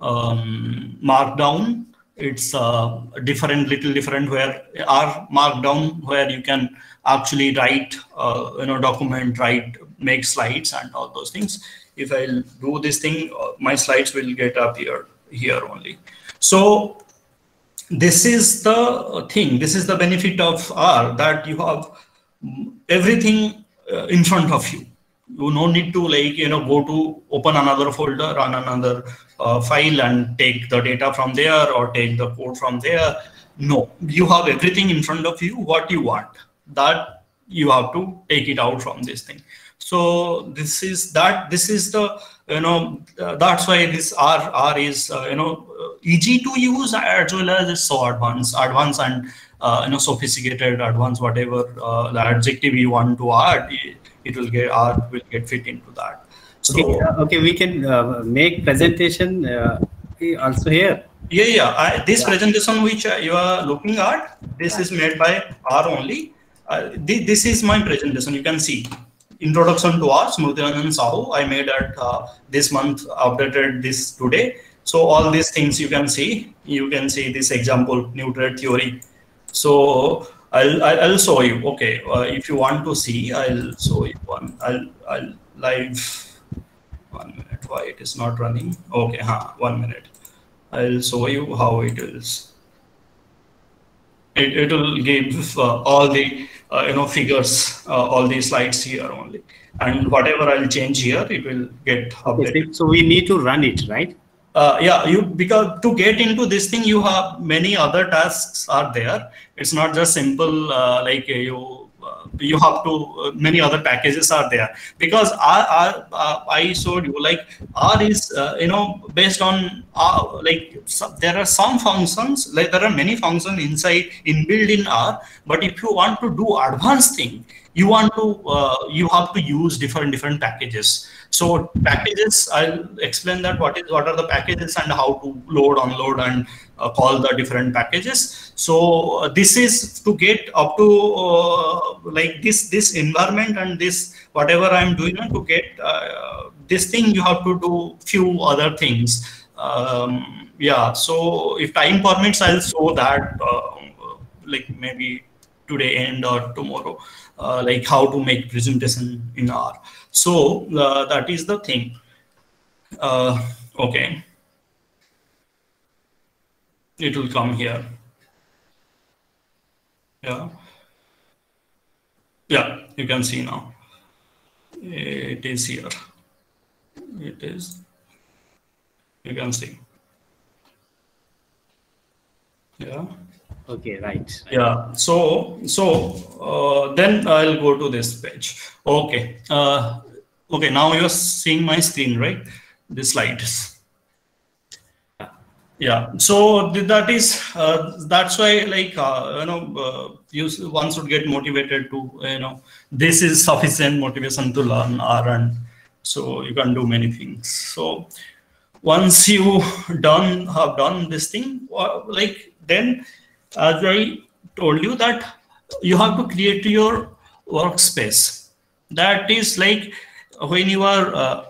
um, markdown. It's uh, different, little different where R Markdown where you can actually write, uh, you know, document, write, make slides and all those things. If I'll do this thing, uh, my slides will get up here, here only. So this is the thing this is the benefit of r that you have everything uh, in front of you. You no need to like you know go to open another folder run another uh, file and take the data from there or take the code from there. No you have everything in front of you what you want that you have to take it out from this thing. So this is that this is the you know uh, that's why this r r is uh, you know easy to use as well as it's so advanced, advanced and uh, you know sophisticated, advanced, whatever uh, the adjective you want to add, it, it will get art will get fit into that. So, okay, uh, okay, we can uh, make presentation uh, also here. Yeah, yeah. I, this yeah. presentation which uh, you are looking at, this is made by R only. Th this is my presentation. You can see introduction to R, Smruti Ranjan Sahoo. I made it this month, updated this today so all these things you can see, you can see this example, new trade theory. So I'll, I'll show you, okay, uh, if you want to see, I'll show you one, I'll, I'll live, one minute, why it is not running? Okay, huh, one minute. I'll show you how it is. It, it will give uh, all the, uh, you know, figures, uh, all these slides here only. And whatever I'll change here, it will get updated. So we need to run it, right? uh, yeah you because to get into this thing you have many other tasks are there it's not just simple uh, like uh, you uh, you have to uh, many other packages are there. Because R, R, uh, I showed you like R is you know based on R, like so there are some functions like there are many functions inside inbuilt in R but if you want to do advanced thing you want to you have to use different different packages so packages, I'll explain that what is what are the packages and how to load, unload, and uh, call the different packages. So uh, this is to get up to uh, like this this environment and this whatever I'm doing to get uh, this thing. You have to do few other things. Um, yeah. So if time permits, I'll show that uh, like maybe today end or tomorrow, uh, like how to make presentation in R. So uh, that is the thing. Uh, okay. It will come here. Yeah. Yeah, you can see now. It is here. It is. You can see. Yeah. Okay, right. Yeah. So so uh, then I'll go to this page. Okay. Uh, okay. Now you're seeing my screen, right? The slides. Yeah. So that is uh, that's why like uh, you know uh, you one should get motivated to you know this is sufficient motivation to learn R and so you can do many things. So once you done have done this thing uh, like then as i told you that you have to create your workspace. That is like when you are uh,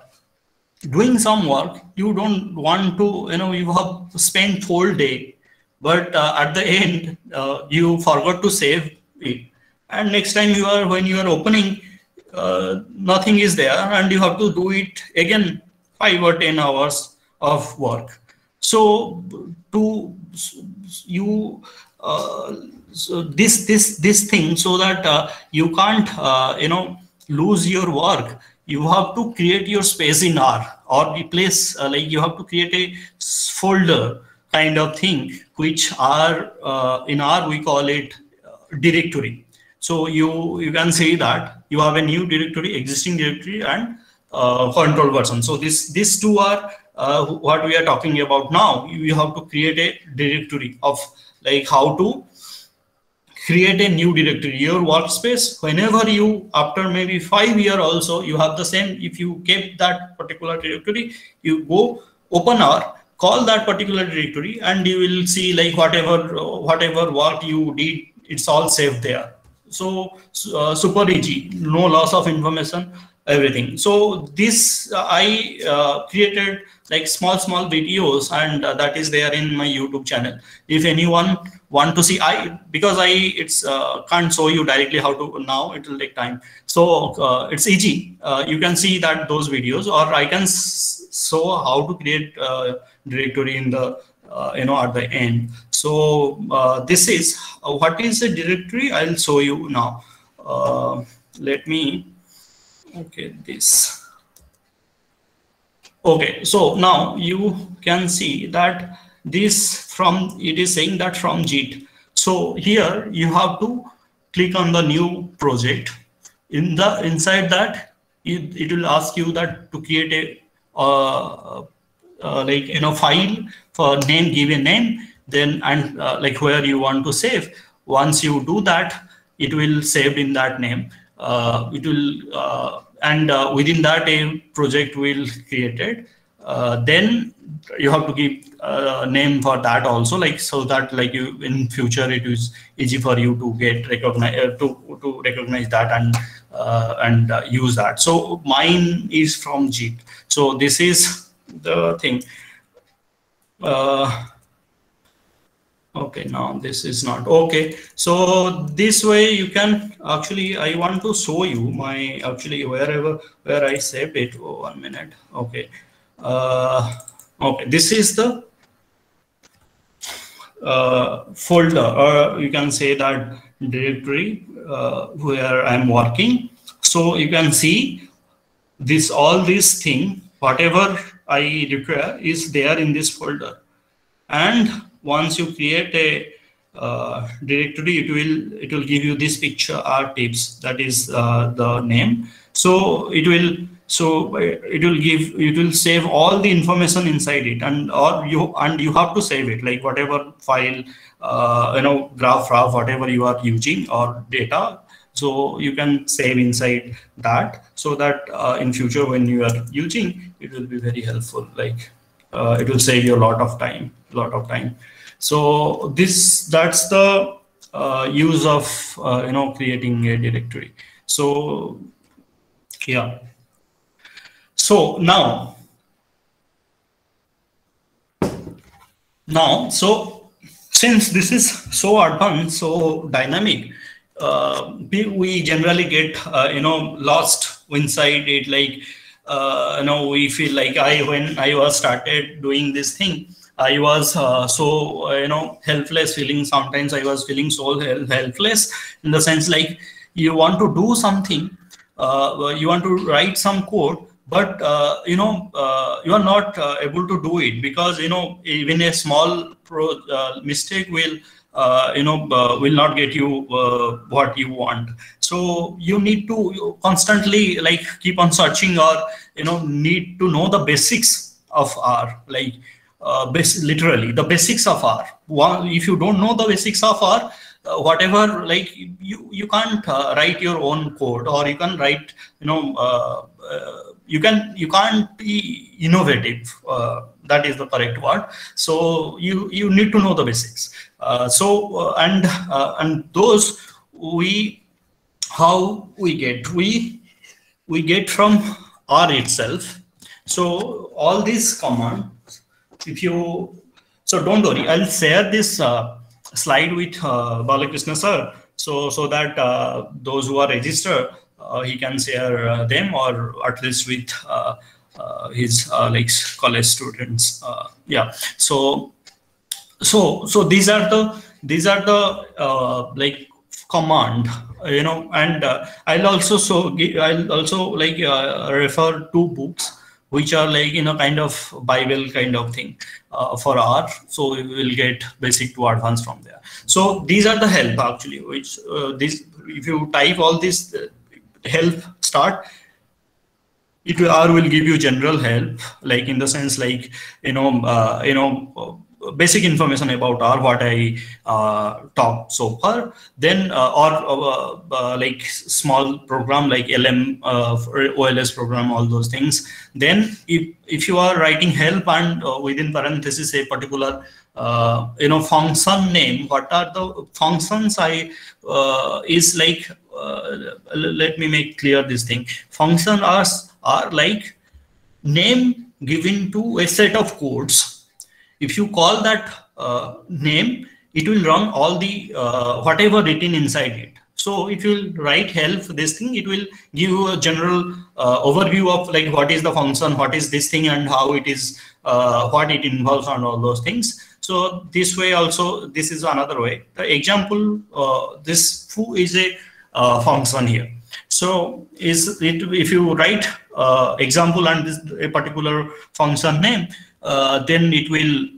doing some work you don't want to you know you have spent whole day but uh, at the end uh, you forgot to save it. And next time you are when you are opening uh, nothing is there and you have to do it again five or ten hours of work. So to you so this this this thing so that uh, you can't uh, you know lose your work. You have to create your space in r or replace uh, like you have to create a folder kind of thing which are uh, in r we call it uh, directory. So you you can say that you have a new directory existing directory and uh, control version. So this these two are uh, what we are talking about now. You have to create a directory of like how to create a new directory. Your workspace whenever you after maybe five year also you have the same if you kept that particular directory you go open r call that particular directory and you will see like whatever whatever work you did it's all saved there. So uh, super easy no loss of information everything. So this uh, i uh, created like small small videos and uh, that is there in my youtube channel. If anyone want to see i because i it's uh, can't show you directly how to now it will take time. So uh, it's easy. Uh, you can see that those videos or i can show how to create directory in the you know at the end. So this is what is a directory? I'll show you now. Let me okay this. Okay so now you can see that this from it is saying that from git so here you have to click on the new project. In the inside that it, it will ask you that to create a uh, uh, like you know file for name give a name then and uh, like where you want to save. Once you do that it will save in that name. Uh, it will uh, and uh, within that a project will created uh, then you have to give a name for that also like so that like you in future it is easy for you to get recognize uh, to to recognize that and uh, and uh, use that. So mine is from jeep so this is the thing. Uh, okay now this is not okay. So this way you can actually i want to show you my actually wherever where i saved it. Oh, one minute. Okay. Uh, okay this is the uh, folder. Or you can say that directory uh, where i'm working. So you can see this all this thing whatever i require is there in this folder. And once you create a uh, directory it will it will give you this picture r tips that is uh, the name. So it will so uh, it will give it will save all the information inside it and or you and you have to save it like whatever file uh, you know graph graph whatever you are using or data. So you can save inside that so that uh, in future when you are using it will be very helpful like uh, it will save you a lot of time lot of time. So this that's the uh, use of uh, you know creating a directory. So yeah. So now now so since this is so advanced so dynamic uh, we, generally get uh, you know lost inside it. Like uh, you know we feel like i when i was started doing this thing i was uh, so uh, you know helpless feeling. Sometimes i was feeling so hel- helpless in the sense like you want to do something uh, you want to write some code but uh, you know uh, you are not able to do it because you know even a small pro, mistake will you know will not get you what you want. So you need to constantly like keep on searching or you know need to know the basics of r. Like uh, literally the basics of r. If you don't know the basics of r uh, whatever like you you can't uh, write your own code or you can write you know uh, uh, you can you can't be innovative uh, that is the correct word. So you you need to know the basics. Uh, so and and those we how we get we we get from r itself. So all these commands if you so don't worry. I'll share this uh, slide with uh, balakrishna sir so so that uh, those who are registered uh, he can share uh, them or at least with uh, his like college students yeah. So so so these are the these are the like command you know and uh, i'll also so i'll also like uh, refer two books which are like in a kind of bible kind of thing uh, for r. So we will get basic to advanced from there. So these are the help actually which uh, this if you type all this uh, help start it will R will give you general help, like in the sense like you know uh, you know basic information about R what I uh, talked so far. Then uh, or uh, uh, like small program like LM uh, OLS program, all those things. Then if if you are writing help and uh, within parenthesis a particular uh, you know function name, what are the functions I uh, is like uh, let me make clear this thing. Function are are like name given to a set of codes. If you call that uh, name, it will run all the uh, whatever written inside it. So if you write help this thing, it will give you a general uh, overview of like what is the function, what is this thing, and how it is, uh, what it involves, and all those things. So this way also, this is another way. The example, uh, this foo is a uh, function here. So is it if you write uh, example and this a particular function name, then it will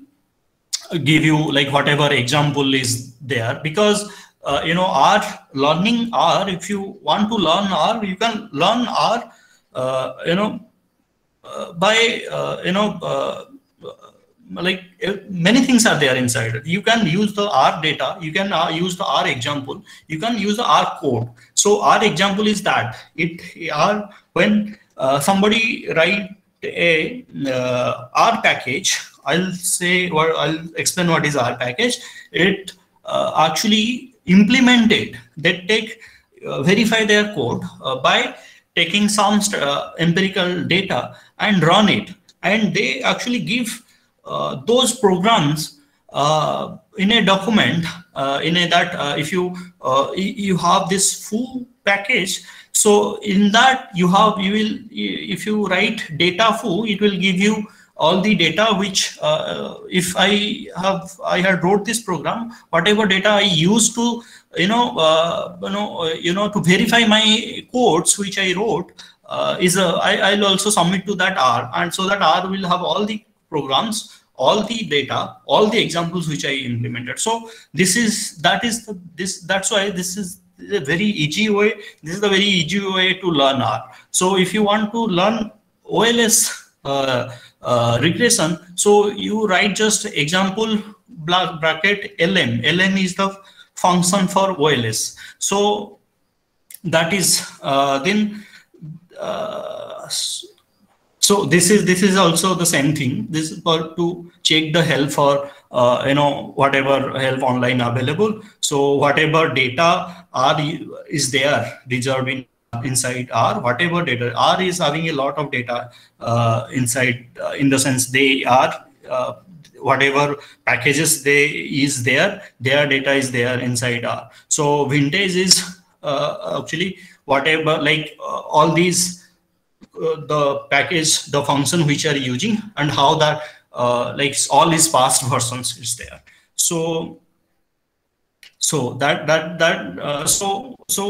give you like whatever example is there because uh, you know R learning R. If you want to learn R, you can learn R. Uh, you know uh, by uh, you know uh, like uh, many things are there inside you can use the r data you can uh, use the r example you can use the r code so r example is that it r when uh, somebody write a uh, r package. I'll say or i'll explain what is r package. It uh, actually implemented they take uh, verify their code uh, by taking some uh, empirical data and run it. And they actually give uh, those programs in a document in a that if you you have this full package so in that you have you will if you write data foo it will give you all the data which uh, if i have i had wrote this program whatever data i used to you know uh, you know uh, you know to verify my codes which i wrote uh, is a I, i'll also submit to that r. And so that r will have all the programs all the data all the examples which i implemented. So this is that is the this that's why this is a very easy way this is the very easy way to learn r. So if you want to learn ols uh, uh, regression so you write just example bracket lm lm is the function for ols so that is uh, then uh, so this is this is also the same thing. This is for to check the help for uh, you know whatever help online available so whatever data are is there reserved in inside r whatever data r is having a lot of data uh, inside uh, in the sense they are uh, whatever packages they is there their data is there inside r. So vintage is uh, actually whatever like uh, all these uh, the package the function which are using and how that like all these past versions is there. So so that that that uh, so so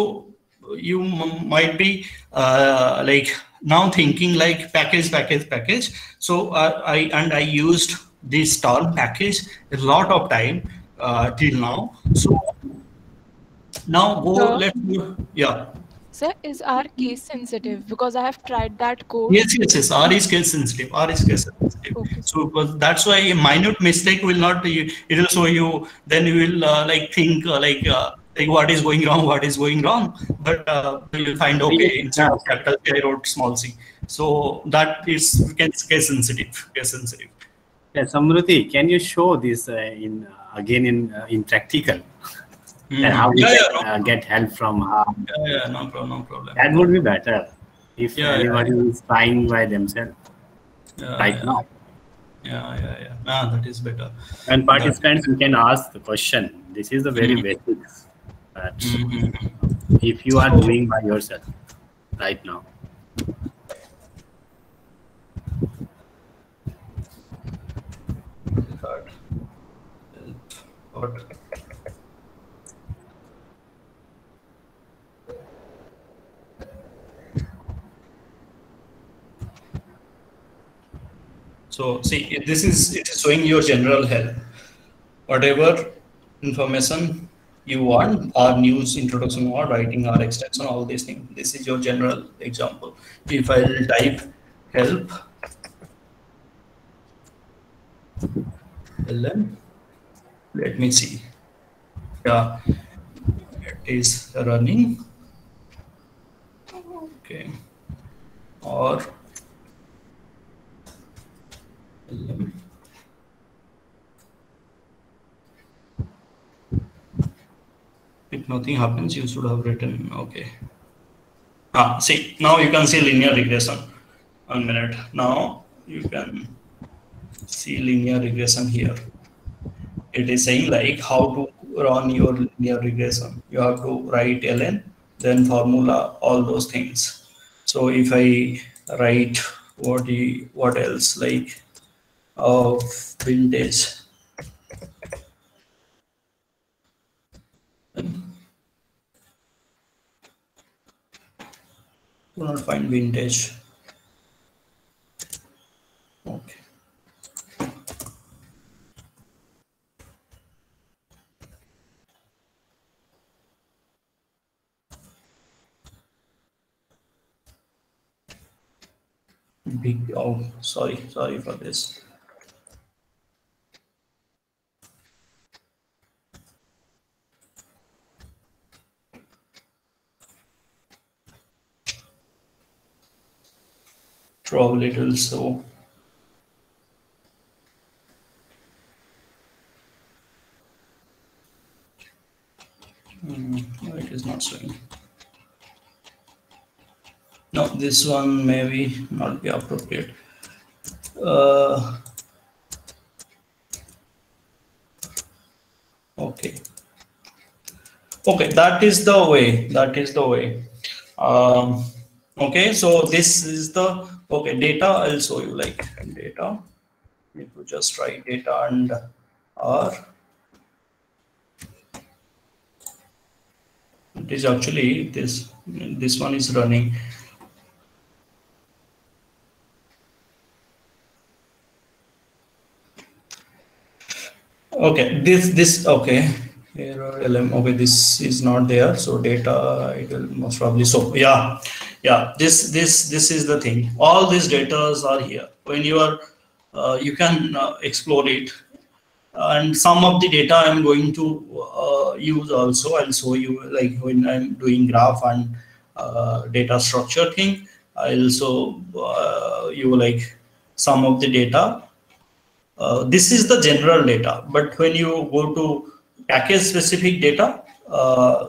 you m- might be uh, like now thinking like package package package so uh, i and i used this term package a lot of time uh, till now. So now go, Sir? let's yeah. Sir, is R case sensitive? Because I have tried that code. Yes, yes, yes. R is case sensitive. R is case sensitive. Okay. So but that's why a minute mistake will not. It will show you. Then you will uh, like think uh, like uh, like what is going wrong, what is going wrong. But uh, you will find okay instead of capital C, I wrote small c. So that is case case sensitive. Case sensitive. Yeah, Samruti, can you show this uh, in uh, again in uh, in practical? Hmm. And how we yeah, can yeah, no, uh, get help from her? yeah, no problem, no problem. That would be better if everybody is trying by themselves Yeah, right yeah, now. Yeah, yeah, yeah. Ah, that is better. And participants, you can ask the question. This is the very Mhm. basics. That Mhm. if you are So- doing by yourself right now. Card. Help. So see, this is it is showing your general health. Whatever information you want, or news introduction or writing or extension, all these things. This is your general example. If I type help, lm, let me see. Yeah, it is running. Okay, or. If nothing happens, you should have written okay. Ah, see, now you can see linear regression. One minute. Now you can see linear regression here. It is saying like how to run your linear regression. You have to write lm, then formula, all those things. So if I write what what else like of vintage. Do not find vintage. Okay. Big, oh, sorry, sorry for this. Draw a little so. No, it is not showing. No, this one maybe not be appropriate. Uh, okay. Okay, that is the way. That is the way. Um, okay, so this is the okay data. I'll show you like data. Need to just write data and R. It is actually this. This one is running. Okay, this this okay. Here LM. Okay, this is not there. So data it will most probably so yeah, yeah. This this this is the thing. All these datas are here. When you are uh, you can uh, explore it. And some of the data I'm going to uh, use also. I'll show you like when I'm doing graph and uh, data structure thing. I'll show uh, you like some of the data uh, this is the general data, but when you go to package specific data, uh,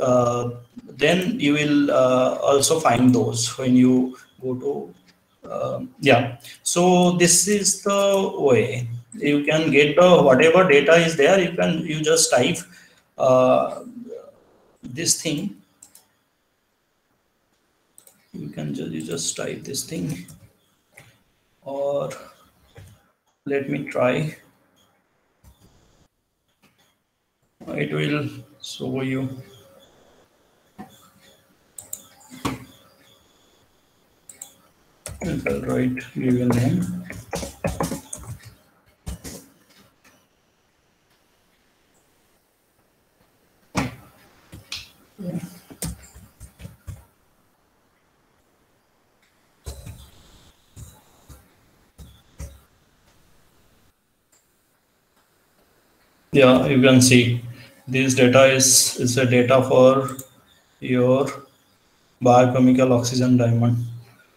uh, then you will uh, also find those when you go to, um, yeah. So this is the way you can get the whatever data is there, you can, you just type uh, this thing. You can just, you just type this thing or let me try it will show you. And I'll write legal name. Yeah you can see this data is is a data for your biochemical oxygen demand.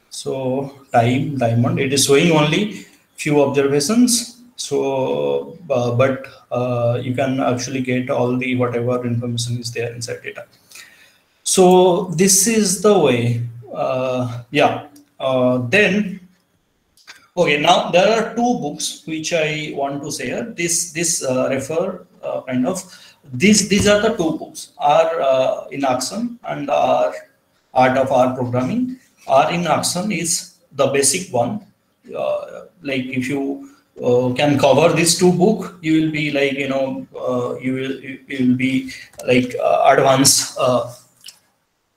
So time demand, it is showing only few observations. So, uh, but uh, you can actually get all the whatever information is there inside data. So this is the way. Uh, yeah. Uh, then Okay, now there are two books which I want to share. This this uh, refer uh, kind of these these are the two books. R uh, in action and our art of R programming. R in action is the basic one. Uh, like if you uh, can cover these two book, you will be like you know uh, you will you will be like advanced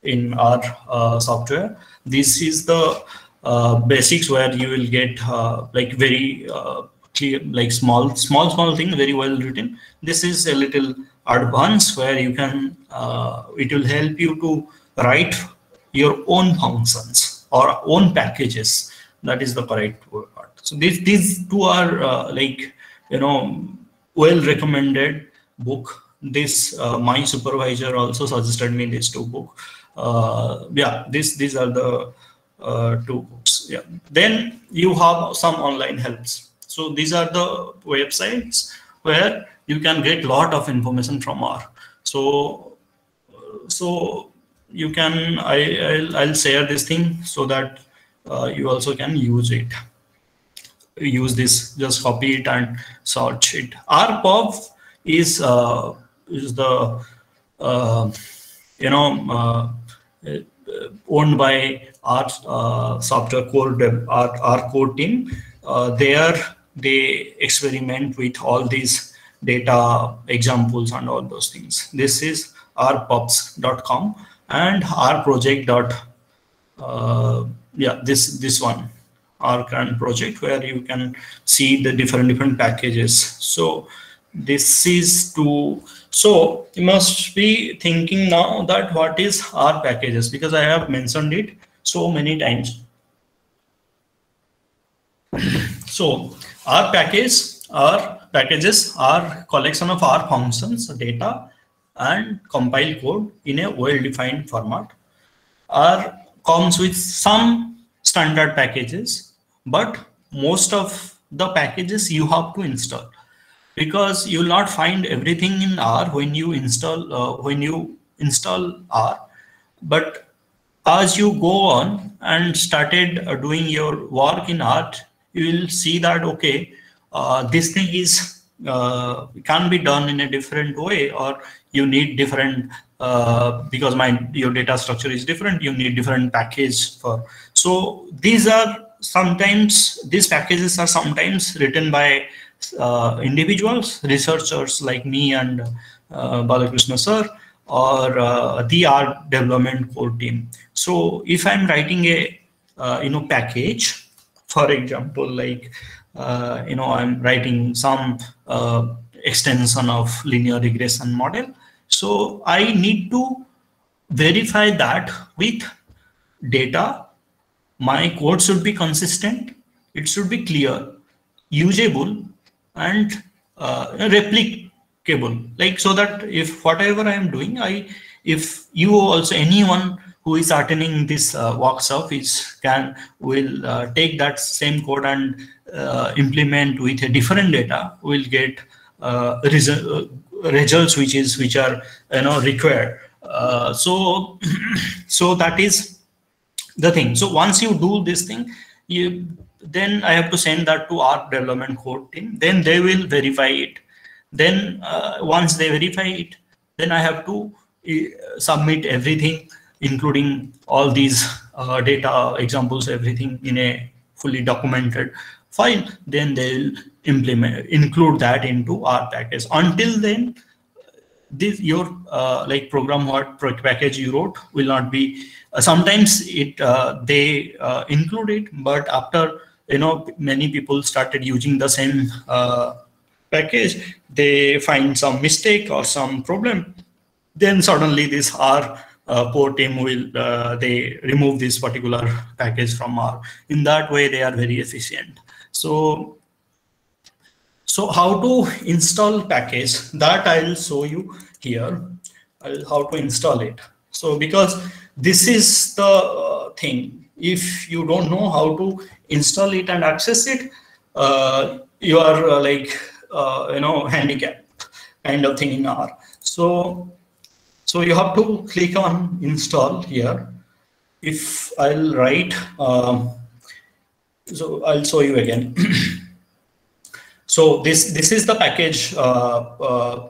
in R software. This is the uh, basics where you will get uh, like very uh, clear, like small, small, small thing, very well written. This is a little advanced where you can, uh, it will help you to write your own functions or own packages. That is the correct word. So these, these two are uh, like, you know, well recommended book. This, uh, my supervisor also suggested me these two book. yeah, this, these are the uh, two books. Yeah. Then you have some online helps. So these are the websites where you can get lot of information from R. So so you can I I'll, I'll share this thing so that uh, you also can use it. Use this, just copy it and search it. RPubs is uh, is the uh, you know uh, owned by our uh, software core our, our core team. Uh, there they experiment with all these data examples and all those things. This is rpubs.com and R project dot uh, yeah this this one our current project where you can see the different different packages so this is to so you must be thinking now that what is R packages because I have mentioned it so many times. so R package R packages are collection of R functions, data, and compile code in a well-defined format. R comes with some standard packages, but most of the packages you have to install because you will not find everything in R when you install uh, when you install R, but as you go on and started uh, doing your work in art, you will see that okay, this thing is uh, can be done in a different way, or you need different uh, because my your data structure is different. You need different package for. So these are sometimes these packages are sometimes written by uh, individuals, researchers like me and uh, Balakrishna sir, or uh, the R development core team. So if I'm writing a uh, you know package, for example, like uh, you know I'm writing some uh, extension of linear regression model, so I need to verify that with data. My code should be consistent. It should be clear, usable, and uh, replicable like so that if whatever i am doing i if you also anyone who is attending this uh, workshop is can will uh, take that same code and uh, implement with a different data will get uh, uh, results which is which are you know required uh, so [clears throat] so that is the thing so once you do this thing you then I have to send that to R development core team. Then they will verify it. Then uh, once they verify it, then I have to uh, submit everything, including all these uh, data examples, everything in a fully documented file. Then they'll implement include that into our package. Until then, this your uh, like program what package you wrote will not be. Uh, sometimes it uh, they include it, but after you know many people started using the same uh, package they find some mistake or some problem then suddenly this r uh, core team will uh, they remove this particular package from r in that way they are very efficient so so how to install package that I'll show you here. I'll, how to install it. So because this is the uh, thing, if you don't know how to install it and access it, uh, you are uh, like uh, you know handicapped kind of thing in R. So so you have to click on install here. If I'll write, um, so I'll show you again. [clears throat] so this this is the package uh, uh,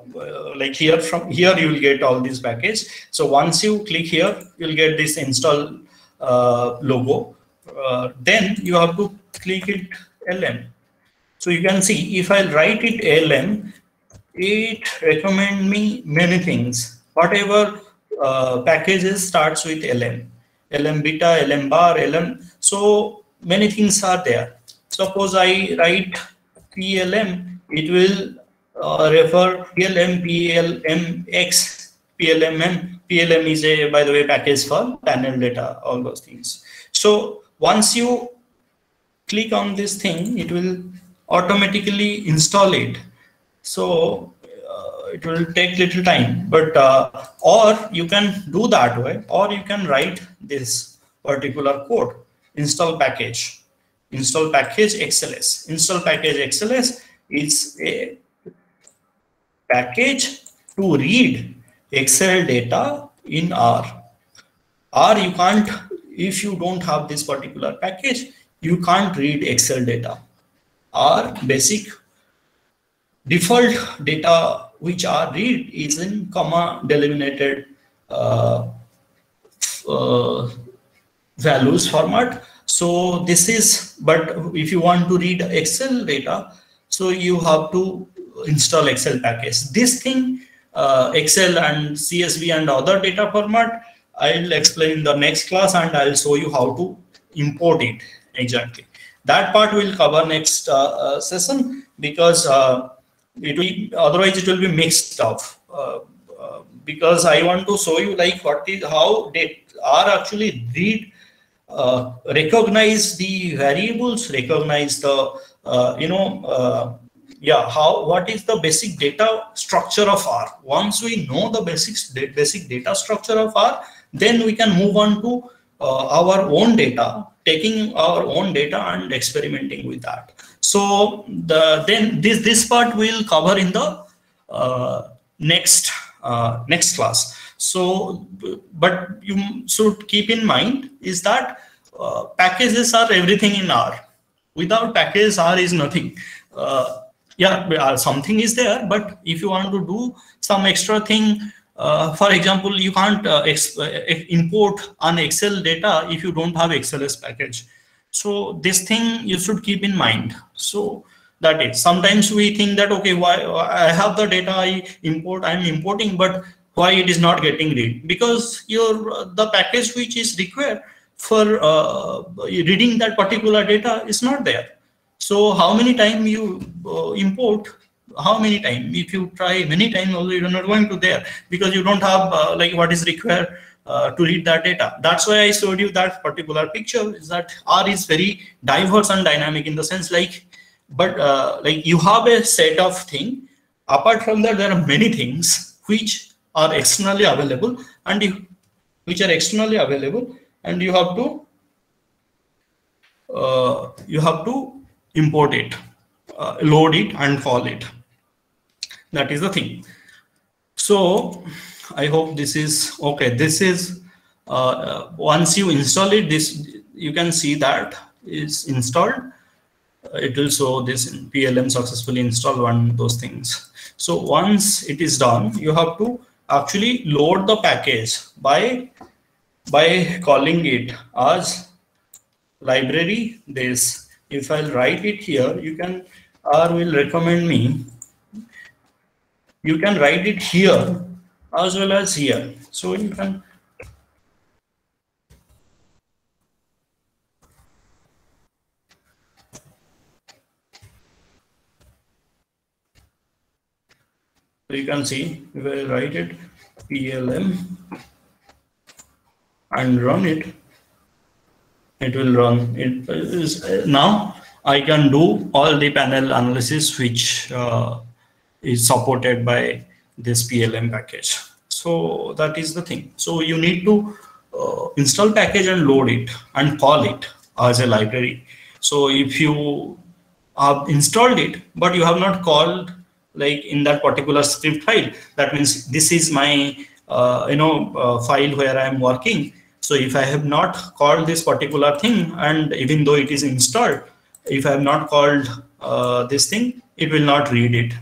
like here from here you will get all these package so once you click here you'll get this install uh, logo. Uh, then you have to click it lm so you can see if i write it lm it recommend me many things. Whatever uh, packages starts with lm lm beta lm bar lm so many things are there suppose i write PLM, it will uh, refer PLM, PLMX, PLMM. PLM is a, by the way, package for panel data, all those things. So once you click on this thing, it will automatically install it. So uh, it will take little time, but uh, or you can do that way, or you can write this particular code, install package install package XLS. Install package XLS is a package to read Excel data in R. or you can't, if you don't have this particular package, you can't read Excel data. R basic default data which are read is in comma delimited uh, uh, values format so this is, but if you want to read Excel data, so you have to install Excel package. This thing, uh, Excel and CSV and other data format, I'll explain in the next class and I'll show you how to import it exactly. That part will cover next uh, uh, session because uh, it will otherwise it will be mixed up. Uh, uh, because I want to show you like what is how they are actually read uh, recognize the variables, recognize the, uh, you know, uh, yeah, how, what is the basic data structure of R? Once we know the basics, basic data structure of R, then we can move on to uh, our own data, taking our own data and experimenting with that. So the then this this part we'll cover in the uh, next next class. So, but you should keep in mind is that uh, packages are everything in R. Without packages, R is nothing. Uh, yeah, uh, something is there, but if you want to do some extra thing, uh, for example, you can't uh, uh, import an Excel data if you don't have XLS package. So this thing you should keep in mind. So that is sometimes we think that okay, why I have the data I import, I'm importing, but why it is not getting read because your the package which is required for uh, reading that particular data is not there. So how many time you uh, import, how many time? If you try many times, also you're not going to there because you don't have uh, like what is required uh, to read that data. That's why I showed you that particular picture is that R is very diverse and dynamic in the sense like, but uh, like you have a set of thing. Apart from that, there are many things which are externally available and you, which are externally available and you have to uh, you have to import it uh, load it and call it. That is the thing. So i hope this is okay. This is uh, once you install it this you can see that is installed. It will show this in plm successfully installed one those things. So once it is done you have to actually load the package by by calling it as library this if I'll write it here you can or will recommend me. You can write it here as well as here. So you can so you can see if I write it PLM and run it, it will run. It is now I can do all the panel analysis which uh, is supported by this PLM package. So that is the thing. So you need to uh, install package and load it and call it as a library. So if you have installed it, but you have not called like in that particular script file, that means this is my uh, you know uh, file where I am working. So if I have not called this particular thing, and even though it is installed, if I have not called uh, this thing, it will not read it.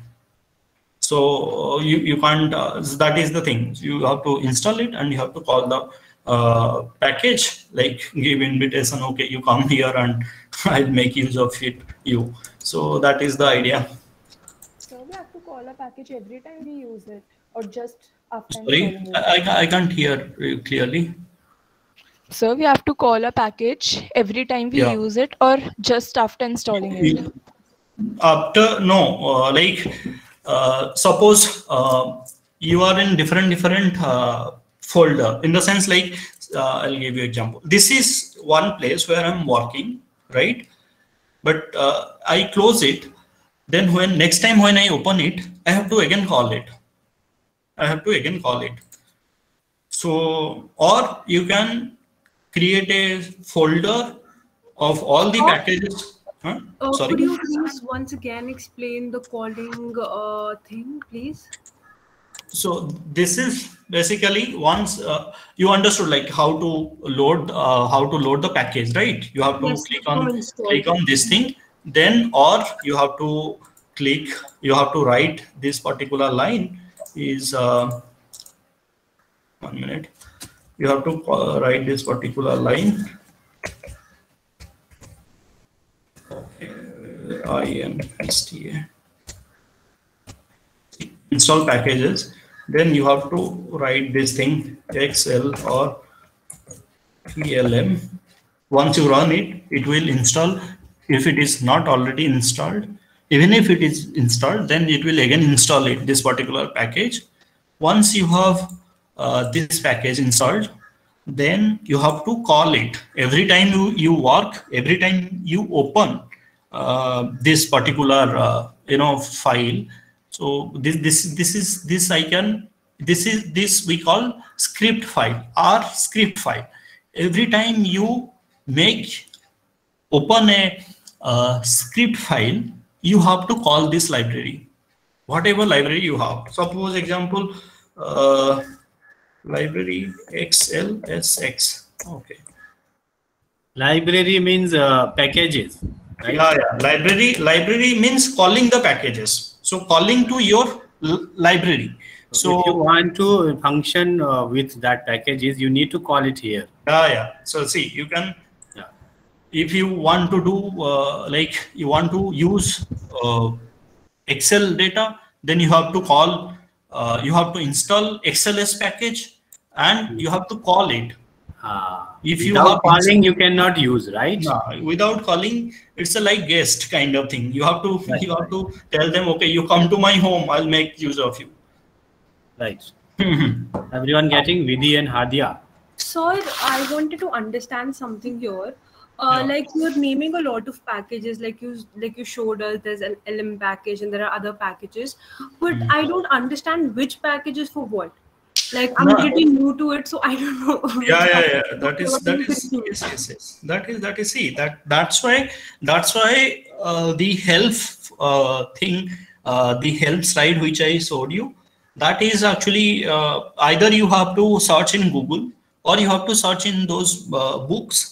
So you, you can't, uh, that is the thing. You have to install it and you have to call the uh, package, like give invitation, okay, you come here and [laughs] I'll make use of it, you. So that is the idea. So we have to call a package every time we use it or just after Sorry. I, I, I can't hear clearly. So we have to call a package every time we Yeah. use it or just after installing it? after no uh, like uh, suppose uh, you are in different different uh, folder in the sense like uh, i'll give you example this is one place where i'm working right but uh, i close it then when next time when i open it i have to again call it. I have to again call it. So or you can create a folder of all the packages. Huh? Uh, sorry. could you please once again explain the calling uh, thing, please? so this is basically once uh, you understood like how to load uh, how to load the package right? You have to Yes, click on click on this thing then or you have to click you have to write this particular line is uh, one minute. You have to uh, write this particular line. I N S T A. Install packages. Then you have to write this thing xl or plm once you run it it will install if it is not already installed even if it is installed then it will again install it this particular package. Once you have uh, this package installed then you have to call it. Every time you, you work every time you open uh, this particular uh, you know file. So this this this is this i can this is this we call script file or script file. Every time you make open a uh, script file you have to call this library whatever library you have suppose example uh, library xlsx okay Library means uh, packages. Right? yeah, yeah. library library means calling the packages so calling to your library So if you want to function uh, with that packages, you need to call it here. yeah yeah so see you can. If you want to do uh, like you want to use uh, excel data then you have to call uh, you have to install xls package and you have to call it Ah, If you are calling, you cannot use, right? No, without calling, it's a like guest kind of thing. You have to Right. you have to tell them, okay, you come to my home, I'll make use of you. Right. Everyone getting Vidhi and Hadia. Sir, I wanted to understand something here. Uh, Yeah. Like you're naming a lot of packages, like you like you showed us. There's an LM package and there are other packages, but Mhm. I don't understand which package is for what. Like I'm No. getting new to it, so I don't know. [laughs] yeah yeah yeah that is that is yes yes yes that is that is see that that's why that's why uh, the health uh, thing uh, the health slide which i showed you that is actually uh, either you have to search in google or you have to search in those uh, books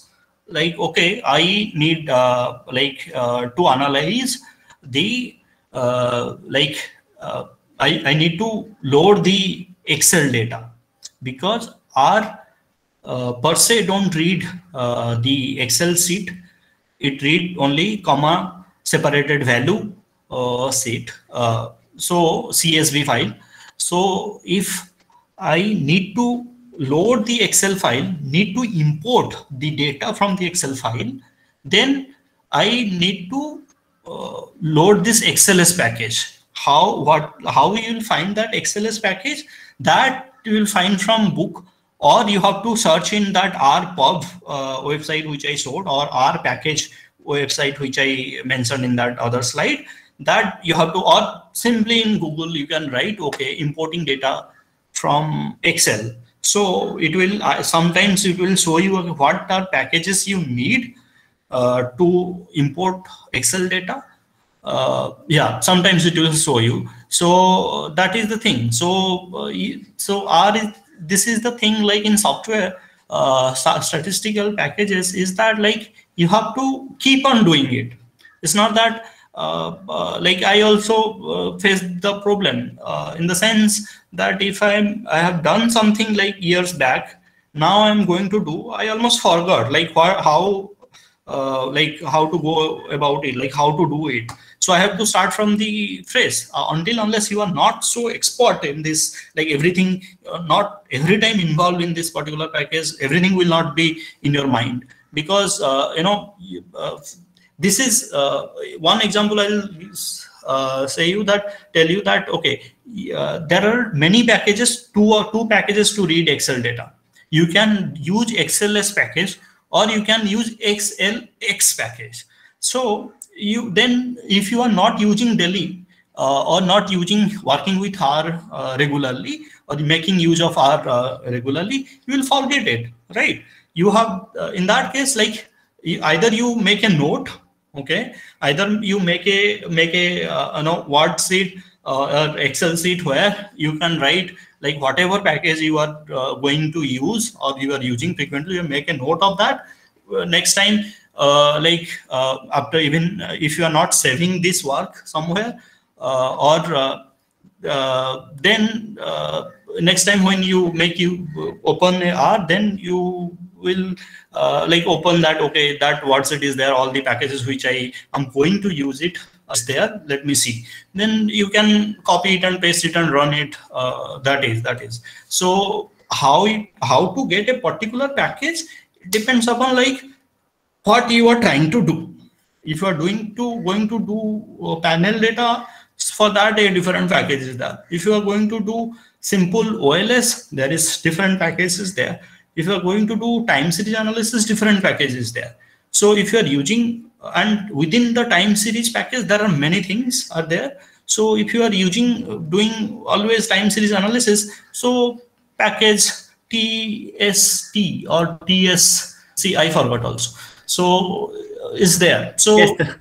like okay i need uh, like uh, to analyze the uh, like I, I need to load the excel data because R uh, per se don't read uh, the excel sheet. It read only comma separated value uh, sheet so csv file. So if i need to load the excel file need to import the data from the excel file then i need to uh, load this xls package how what how you will find that xls package that you will find from book or you have to search in that rpub uh, website which i showed or r package website which I mentioned in that other slide that you have to or simply in Google you can write okay importing data from Excel. So it will uh, sometimes it will show you what are packages you need uh, to import Excel data. Uh, yeah, sometimes it will show you. So that is the thing. So uh, so R is this is the thing like in software uh, statistical packages is that like you have to keep on doing it. It's not that like I also uh, faced the problem in the sense that if I'm I have done something like years back, now I'm going to do. I almost forgot like how like how to go about it, like how to do it. So I have to start from the phrase uh, until unless you are not so expert in this, like everything, uh, not every time involved in this particular package, everything will not be in your mind because uh, you know this is uh, one example I'll uh, say you that tell you that okay uh, there are many packages two or two packages to read Excel data. You can use XLS package or you can use XLX package. So you then if you are not using Delhi uh, or not using working with R uh, regularly or making use of R uh, regularly, you will forget it, right? You have in that case like either you make a note okay? Either you make a make a uh, you know word sheet uh, or excel sheet where you can write like whatever package you are uh, going to use or you are using frequently you make a note of that. Uh, next time uh, like uh, after even if you are not saving this work somewhere or then next time when you make you open a R then you will uh, like open that okay that WordSheet is there all the packages which I am going to use it is there let me see. Then you can copy it and paste it and run it uh, that is that is. So how how to get a particular package depends upon like what you are trying to do. If you are doing to going to do uh, panel data for that a different package is there. If you are going to do simple OLS there is different packages there if you are going to do time series analysis, different packages there. So if you are using and within the time series package, there are many things are there. So if you are using doing always time series analysis, so package TST or TSC, I forgot also. So is there. So yes,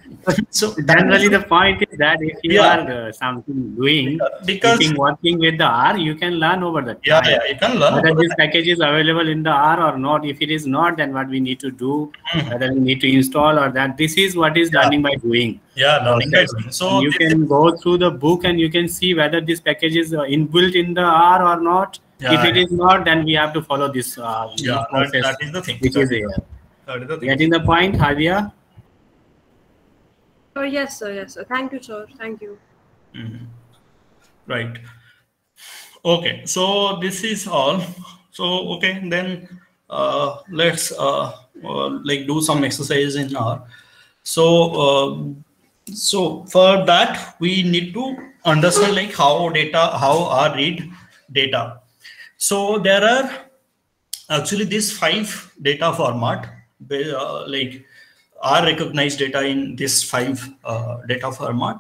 so generally the point is that if you yeah. are uh, something doing because working with the R, you can learn over the time. Yeah, yeah, you can learn. Whether this package is available in the R or not. If it is not, then what we need to do, mm. whether we need to install or that. This is what is yeah. learning by doing. Yeah, learning by doing. So you can go through the book and you can see whether this package is uh, inbuilt in the R or not. Yeah, if it is not, then we have to follow this. Uh, yeah, that, that is the thing. Which that is. That is the thing. Getting the point, Javier? Oh, yes, sir. Yes, sir. Thank you, sir. Thank you. Mm-hmm. Right. Okay. So this is all. So, okay, then uh, let's uh, uh, like do some exercise in R. So, uh, so for that, we need to understand like how data, how R read data. So there are actually these five data format, uh, like are recognized data in this five uh, data format.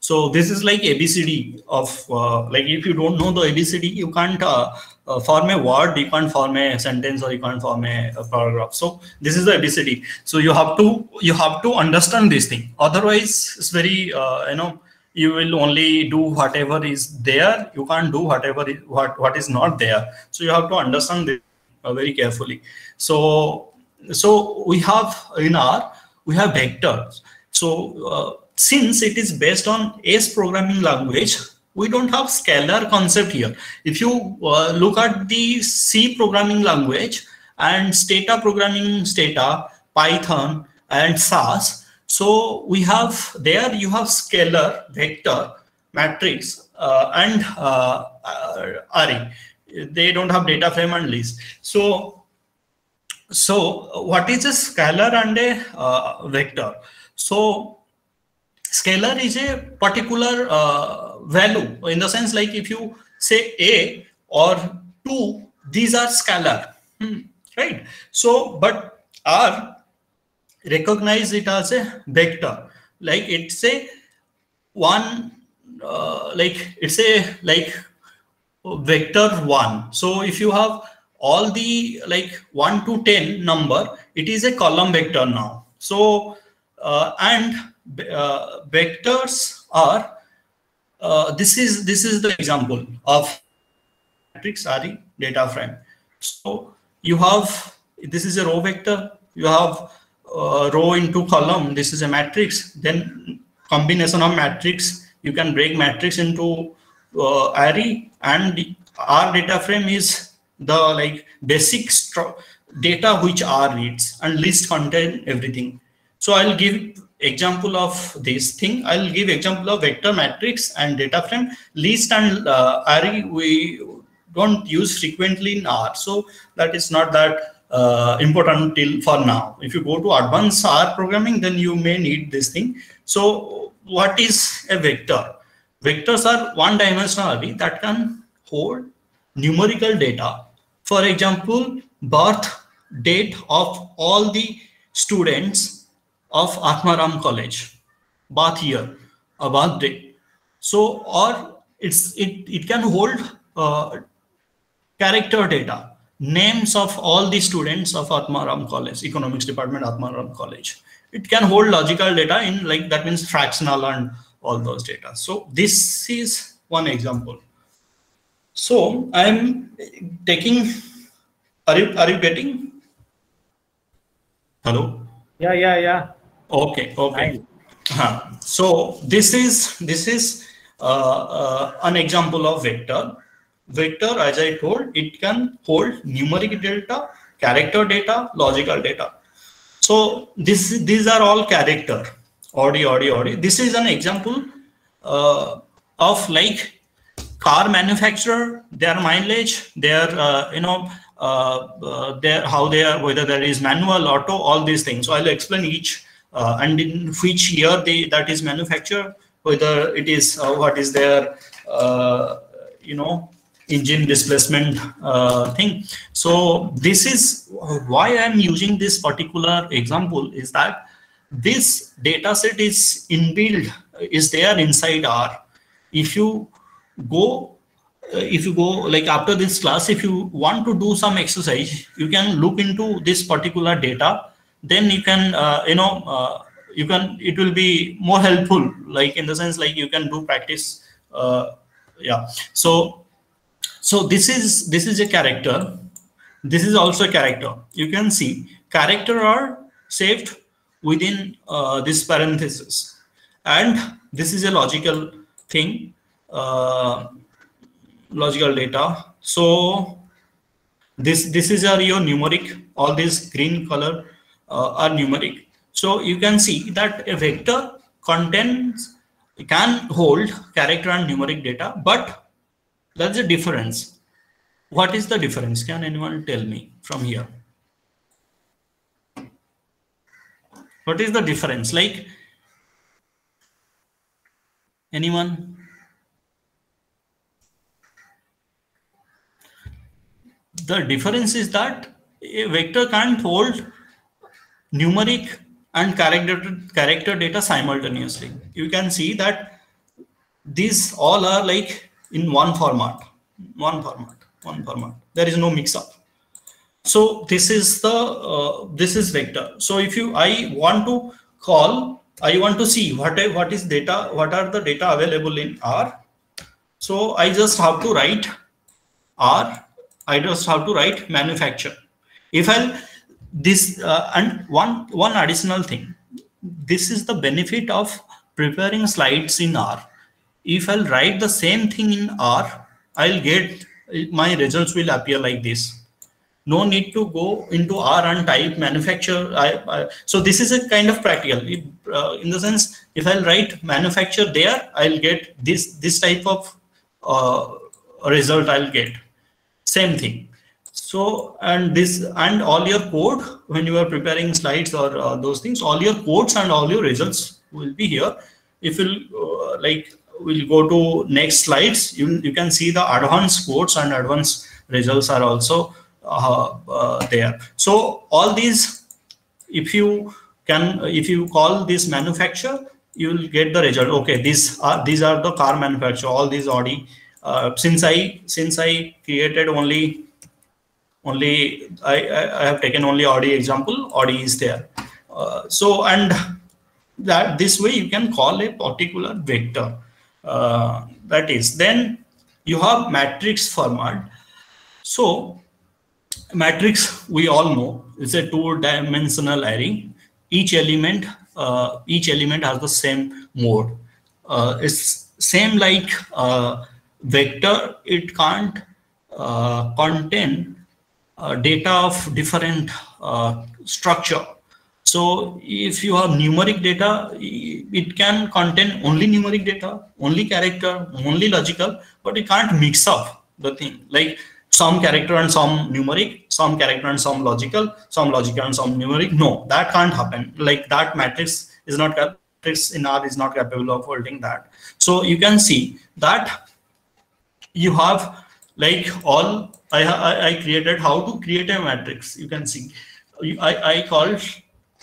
So this is like ABCD of uh, like if you don't know the ABCD, you can't uh, uh, form a word, you can't form a sentence, or you can't form a, a, paragraph. So this is the ABCD. So you have to you have to understand this thing. Otherwise, it's very uh, you know you will only do whatever is there. You can't do whatever is, what what is not there. So you have to understand this uh, very carefully. So so we have in R we have vectors. So uh, since it is based on S programming language, we don't have scalar concept here. If you uh, look at the C programming language and Stata programming Stata, Python and SAS, so we have there you have scalar, vector, matrix uh, and uh, array. They don't have data frame and list. So so what is a scalar and a uh, vector? So scalar is a particular uh, value in the sense like if you say a or 2, these are scalar, hmm, right? So but r recognize it as a vector. Like it's a one, uh, like it's a like vector one. So if you have all the like 1 to 10 number, it is a column vector now. So, uh, and uh, vectors are, uh, this is this is the example of matrix array data frame. So you have, this is a row vector, you have uh, row into column, this is a matrix, then combination of matrix, you can break matrix into uh, array and our data frame is the like basic data which R reads and list contain everything. So I'll give example of this thing. I'll give example of vector matrix and data frame list and uh, array we don't use frequently in R. So that is not that uh, important till for now. If you go to advanced R programming, then you may need this thing. So what is a vector? Vectors are one dimensional array that can hold numerical data. For example, birth date of all the students of Atma Ram College, birth year, a birth day. So, or it's it, it can hold uh, character data, names of all the students of Atma Ram College, Economics Department, Atma Ram College. It can hold logical data in like that means fractional and all those data. So this is one example. So I'm taking, are you, are you getting? Hello? Yeah, yeah, yeah. Okay, okay. Uh, so this is, this is uh, uh, an example of vector. Vector, as I told, it can hold numeric data, character data, logical data. So this, these are all character, Audi, Audi, Audi. This is an example uh, of like car manufacturer, their mileage, their uh, you know uh, uh, their how they are whether there is manual, auto, all these things. So I'll explain each uh, and in which year they that is manufactured, whether it is uh, what is their uh, you know engine displacement thing. So this is why I'm using this particular example is that this data set is inbuilt is there inside R. If you go uh, if you go like after this class if you want to do some exercise you can look into this particular data. Then you can uh, you know uh, you can it will be more helpful like in the sense like you can do practice uh, yeah. So so this is this is a character. This is also a character. You can see character are saved within uh, this parenthesis. And this is a logical thing uh, logical data. So this this is our your numeric. All these green color uh, are numeric. So you can see that a vector contains can hold character and numeric data, but that's a difference. What is the difference? Can anyone tell me from here? What is the difference? Like anyone? The difference is that a vector can't hold numeric and character character data simultaneously. You can see that these all are like in one format one format one format. There is no mix up so this is the uh, this is vector. So if you i want to call i want to see what what is data what are the data available in r. So i just have to write r I just have to write manufacture. If I'll this uh, and one one additional thing, this is the benefit of preparing slides in R. If I'll write the same thing in R, I'll get my results will appear like this. No need to go into R and type manufacture. I, I, so this is a kind of practical. uh, in the sense, if I'll write manufacture there, I'll get this this type of uh, result. I'll get same thing. So and this and all your code when you are preparing slides or uh, those things all your codes and all your results will be here. If you uh, like we'll go to next slides you, you can see the advanced codes and advanced results are also uh, uh there. So all these if you can if you call this manufacturer you will get the result. Okay these are these are the car manufacturer. All these audi uh, since i since i created only only I, I, I have taken only audi example audi is there. Uh, so and that this way you can call a particular vector. Uh, that is then you have matrix format. So matrix we all know is a two dimensional array. Each element uh, each element has the same mode. Uh, it's same like uh, vector it can't uh, contain uh, data of different uh, structure so if you have numeric data it can contain only numeric data only character only logical but it can't mix up the thing like some character and some numeric, some character and some logical, some logical and some numeric. No, that can't happen. Like that matrix is not matrix in R is not capable of holding that. So you can see that you have like all I, I, I created how to create a matrix. You can see I, I called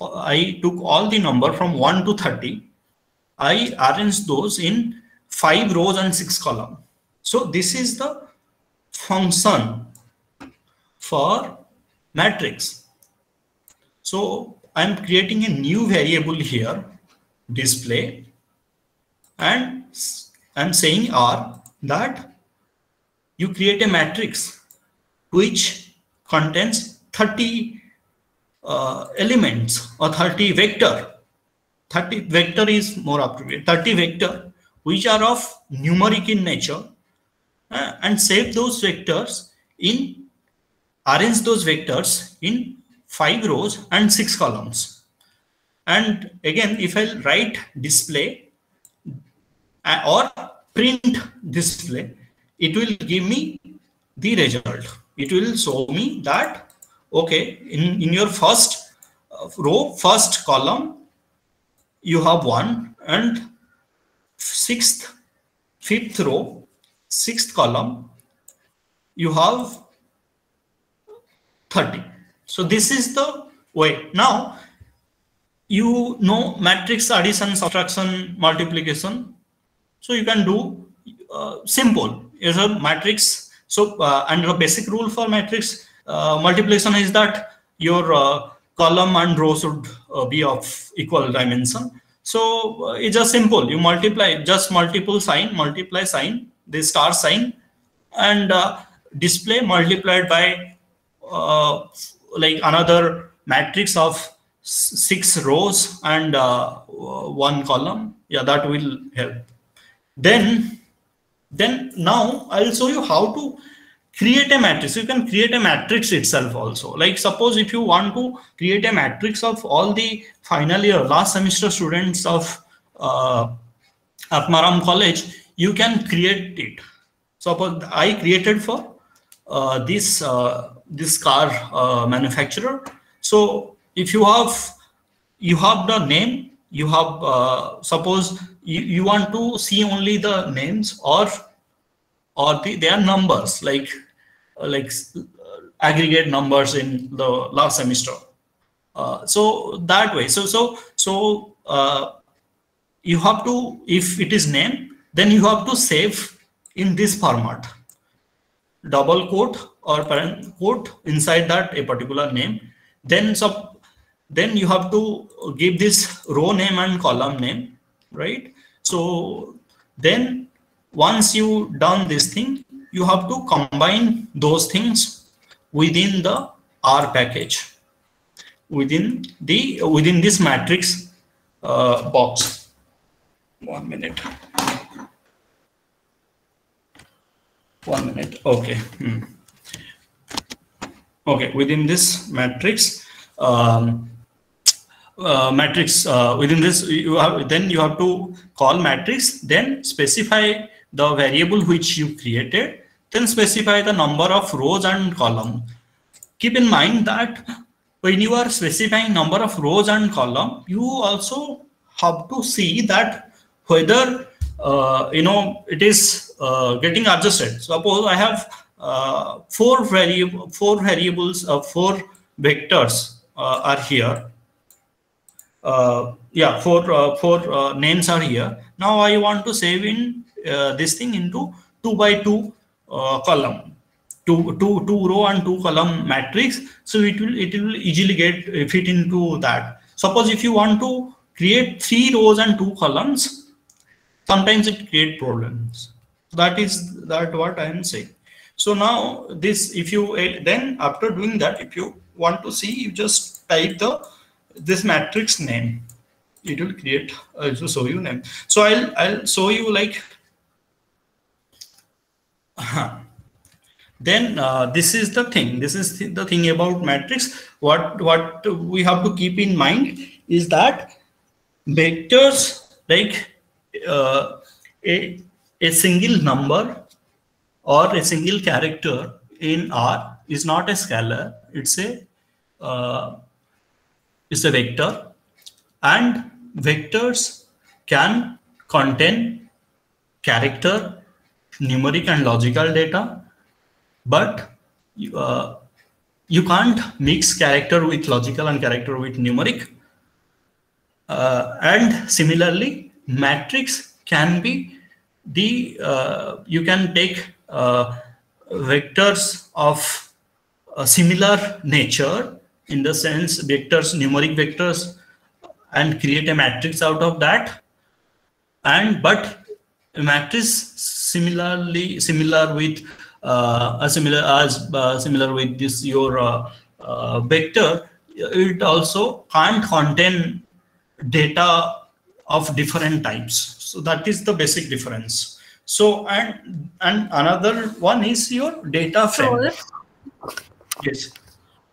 I took all the number from 1 to 30. I arranged those in five rows and six column. So this is the function for matrix. So I'm creating a new variable here, display, and I'm saying R that you create a matrix which contains 30 uh, elements or 30 vector. 30 vector is more appropriate. 30 vector which are of numeric in nature uh, and save those vectors in arrange those vectors in five rows and six columns and again if i write display uh, or print display it will give me the result it will show me that okay in in your first uh, row first column you have one and sixth fifth row sixth column, you have 30. So this is the way. Now, you know matrix addition, subtraction, multiplication. So you can do uh, simple. Is a matrix. So uh, and the basic rule for matrix uh, multiplication is that your uh, column and row should uh, be of equal dimension. So uh, it's just simple. You multiply just multiple sign, multiply sign, the star sign and uh, display multiplied by like another matrix of six rows and one column yeah that will help then then now i'll show you how to create a matrix you can create a matrix itself also like suppose if you want to create a matrix of all the final year last semester students of uh, Atma Ram College you can create it. Suppose I created for uh, this uh, this car uh, manufacturer. So if you have you have the name, you have uh, suppose you, you want to see only the names or or the their numbers like like aggregate numbers in the last semester. Uh, so that way. So so so uh, you have to if it is name then you have to save in this format double quote or parent quote inside that a particular name then sub then you have to give this row name and column name right so then once you done this thing you have to combine those things within the r package within the within this matrix uh, box. One minute. One minute. Okay. Hmm. okay within this matrix um, uh, matrix uh, within this you have then you have to call matrix then specify the variable which you created then specify the number of rows and column. Keep in mind that when you are specifying number of rows and column you also have to see that whether uh, you know it is uh, getting adjusted. Suppose i have uh, four variable four variables of four vectors uh, are here uh, yeah, four uh, four uh, names are here. Now I want to save in uh, this thing into two by two uh, column, two two two row and two column matrix. So it will it will easily get uh, fit into that. Suppose if you want to create three rows and two columns, sometimes it create problems. That is that what I am saying. So now this, if you uh, then after doing that, if you want to see, you just type the this matrix name. It will create also show you name. So i'll i'll show you like then uh, this is the thing. This is the thing about matrix. What what we have to keep in mind is that vectors like uh, a a single number or a single character in r is not a scalar. It's a uh, is a vector and vectors can contain character, numeric and logical data, but uh, you can't mix character with logical and character with numeric. Uh, and similarly, matrix can be the, uh, you can take uh, vectors of a similar nature in the sense vectors, numeric vectors, and create a matrix out of that. And but a matrix similarly similar with uh, a similar as uh, similar with this your uh, uh, vector, it also can't contain data of different types. So that is the basic difference. So and and another one is your data frame. Yes.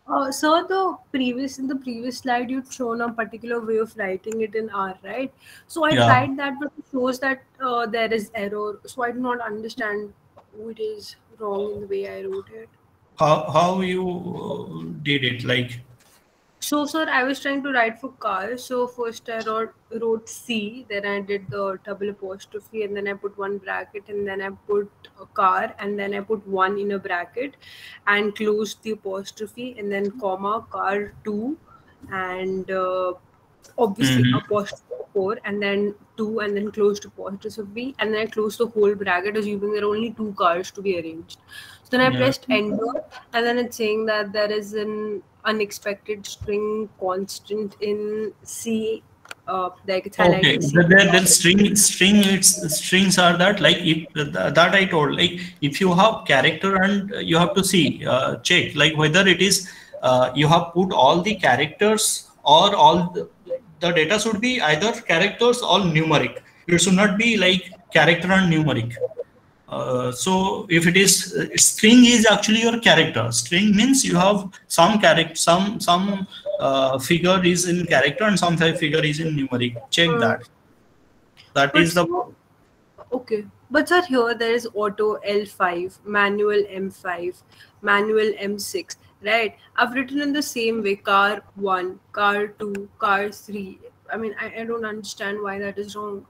Uh, so the previous in the previous slide you'd shown a particular way of writing it in R, right? So I Yeah. tried that, but it shows that uh, there is error. So I do not understand what is wrong in the way I wrote it. How how you uh, did it? Like So, sir, I was trying to write for car. So first I wrote, wrote C, then I did the double apostrophe, and then I put one bracket, and then I put a car, and then I put one in a bracket, and closed the apostrophe, and then comma car two, and uh, obviously Mhm. apostrophe four, and then two, and then closed apostrophe, and then I closed the whole bracket, assuming there are only two cars to be arranged. So then I Yeah. pressed enter, and then it's saying that there is an unexpected string constant in C. Uh, like it's okay, C. the, the, the string string it's strings are that like if that I told like if you have character and you have to see uh, check like whether it is uh, you have put all the characters or all the, the data should be either characters or numeric. It should not be like character and numeric. Uh, so if it is uh, string is actually your character string means you have some character some some uh, figure is in character and some figure is in numeric check Hmm. that that But is the okay. But sir, here there is auto L5, manual M5, manual M6, right? I've written in the same way car 1, car 2, car 3. I mean, I, I don't understand why that is wrong.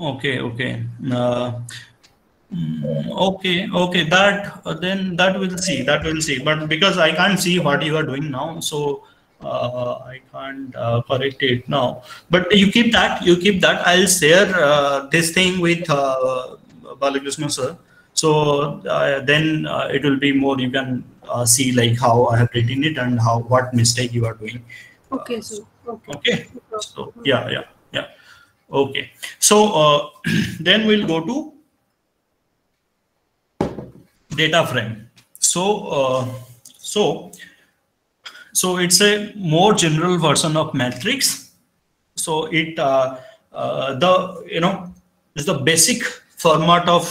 okay okay uh, okay okay that uh, then that we'll see that we'll see. But because i can't see what you are doing now so uh, i can't uh, correct it now. But you keep that you keep that. I'll share uh, this thing with uh, balakrishna sir. So uh, then uh, it will be more you can uh, see like how i have written it and how what mistake you are doing. Okay, so okay. okay? So yeah yeah yeah. Okay. So uh, [clears throat] then we'll go to data frame. So uh, so so it's a more general version of matrix. So it uh, uh, the you know is the basic format of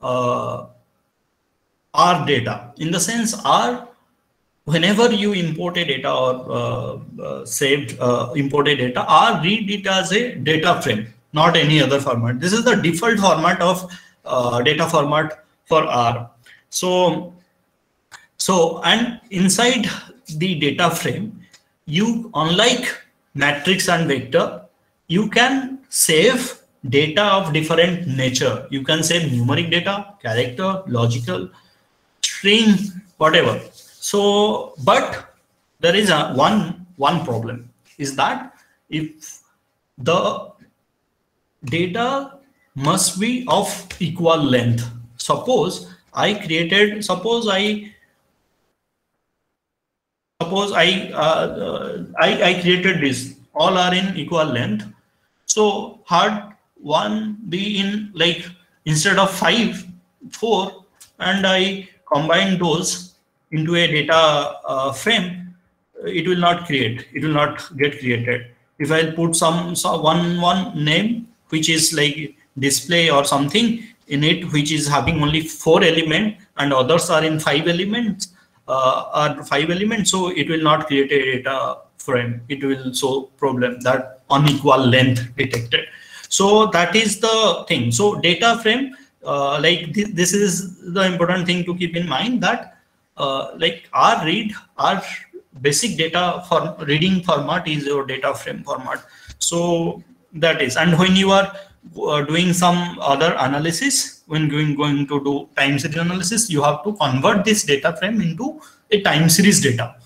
uh, r data. In the sense r whenever you import a data or uh, uh, saved imported data R read it as a data frame not any other format. This is the default format of data format for r so so and inside the data frame you unlike matrix and vector you can save data of different nature you can save numeric data character logical string whatever so but there is a one one problem is that if the data must be of equal length. Suppose I created, suppose I suppose I, uh, uh, I, I created this, all are in equal length. So hard one be in like instead of five, four, and I combine those into a data uh, frame, it will not create, it will not get created. If I put some, some one one name which is like display or something in it which is having only four element and others are in five elements uh, are five elements so it will not create a data frame. It will show problem that unequal length detected. So that is the thing. So data frame uh, like th this is the important thing to keep in mind that uh, like our read our basic data for reading format is your data frame format. So that is and when you are doing some other analysis. When going going to do time series analysis you have to convert this data frame into a time series data.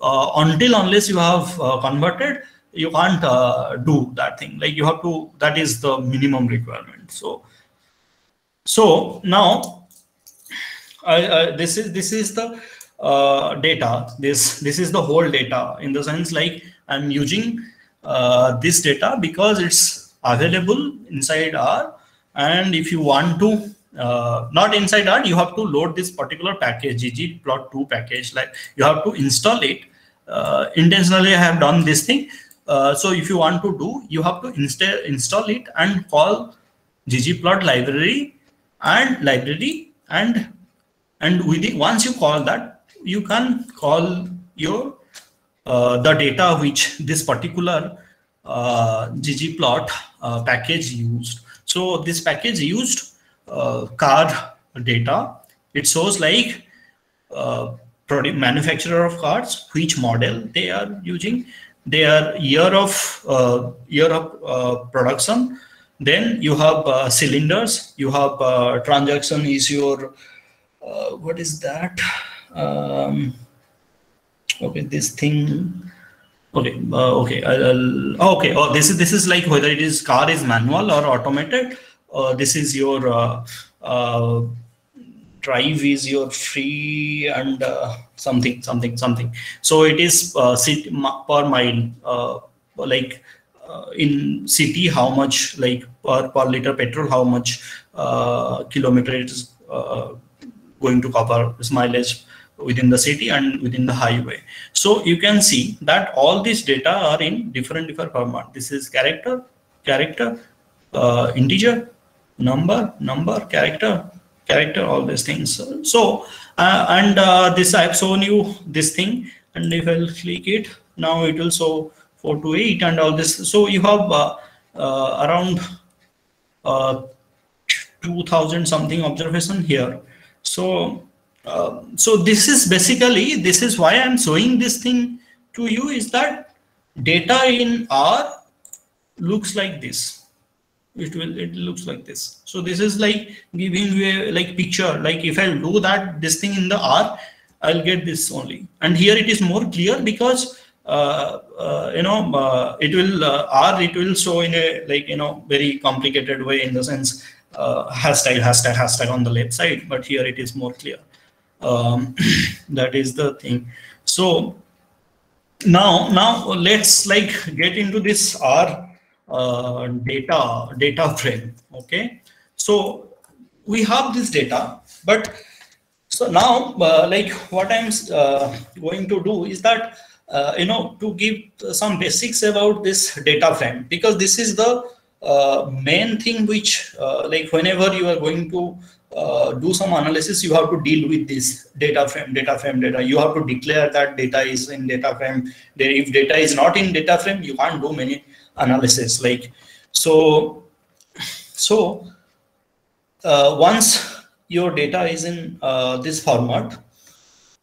Uh, until unless you have uh, converted you can't uh, do that thing. Like you have to that is the minimum requirement. So so now this is this is the uh, data. This this is the whole data in the sense like i'm using uh, this data because it's available inside R. And if you want to uh, not inside R you have to load this particular package ggplot2 package. Like you have to install it. Uh, intentionally I have done this thing. Uh, so if you want to do you have to install install it and call ggplot library and library and and within once you call that you can call your uh, the data which this particular ggplot uh, package used. So this package used uh, car data. It shows like uh, product manufacturer of cars, which model they are using, their year of uh, year of uh, production. Then you have cylinders. You have transaction is your what is that? Um, okay, this thing Okay, uh, okay, I'll, oh, okay. Oh, this is this is like whether it is car is manual or automated. Uh, this is your uh, uh, drive is your free and uh, something something something. So it is uh, per mile, uh, like in city how much like per per liter petrol how much kilometer it is going to cover this mileage within the city and within the highway. So you can see that all these data are in different different format. This is character, character, uh, integer, number, number, character, character, all these things. So uh, and uh, this I've shown you this thing, and if I'll click it, now it will show four to eight and all this. So you have uh, uh, around uh, 2000 something observation here. So um, so this is basically this is why i'm showing this thing to you is that data in r looks like this. It will it looks like this. So this is like giving you a like picture. Like if i do that this thing in the r i'll get this only. And here it is more clear because uh, uh, you know uh, it will uh, r it will show in a like you know very complicated way in the sense uh, hashtag hashtag hashtag on the left side. But here it is more clear um, [clears throat] that is the thing. So now now let's like get into this r uh, data data frame okay? So we have this data but so now uh, like what i'm uh, going to do is that uh, you know to give some basics about this data frame because this is the uh, main thing which uh, like whenever you are going to uh, do some analysis, you have to deal with this data frame, data frame, data. You have to declare that data is in data frame. If data is not in data frame, you can't do many analysis. Like so, so uh, once your data is in uh, this format,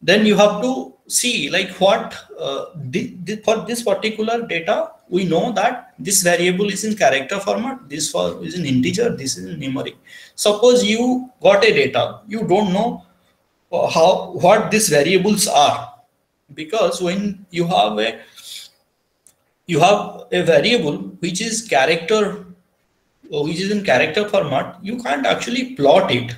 then you have to see like what uh, for this particular data we know that this variable is in character format this for is in integer this is in numeric suppose you got a data you don't know uh, how what these variables are because when you have a you have a variable which is character, which is in character format, you can't actually plot it.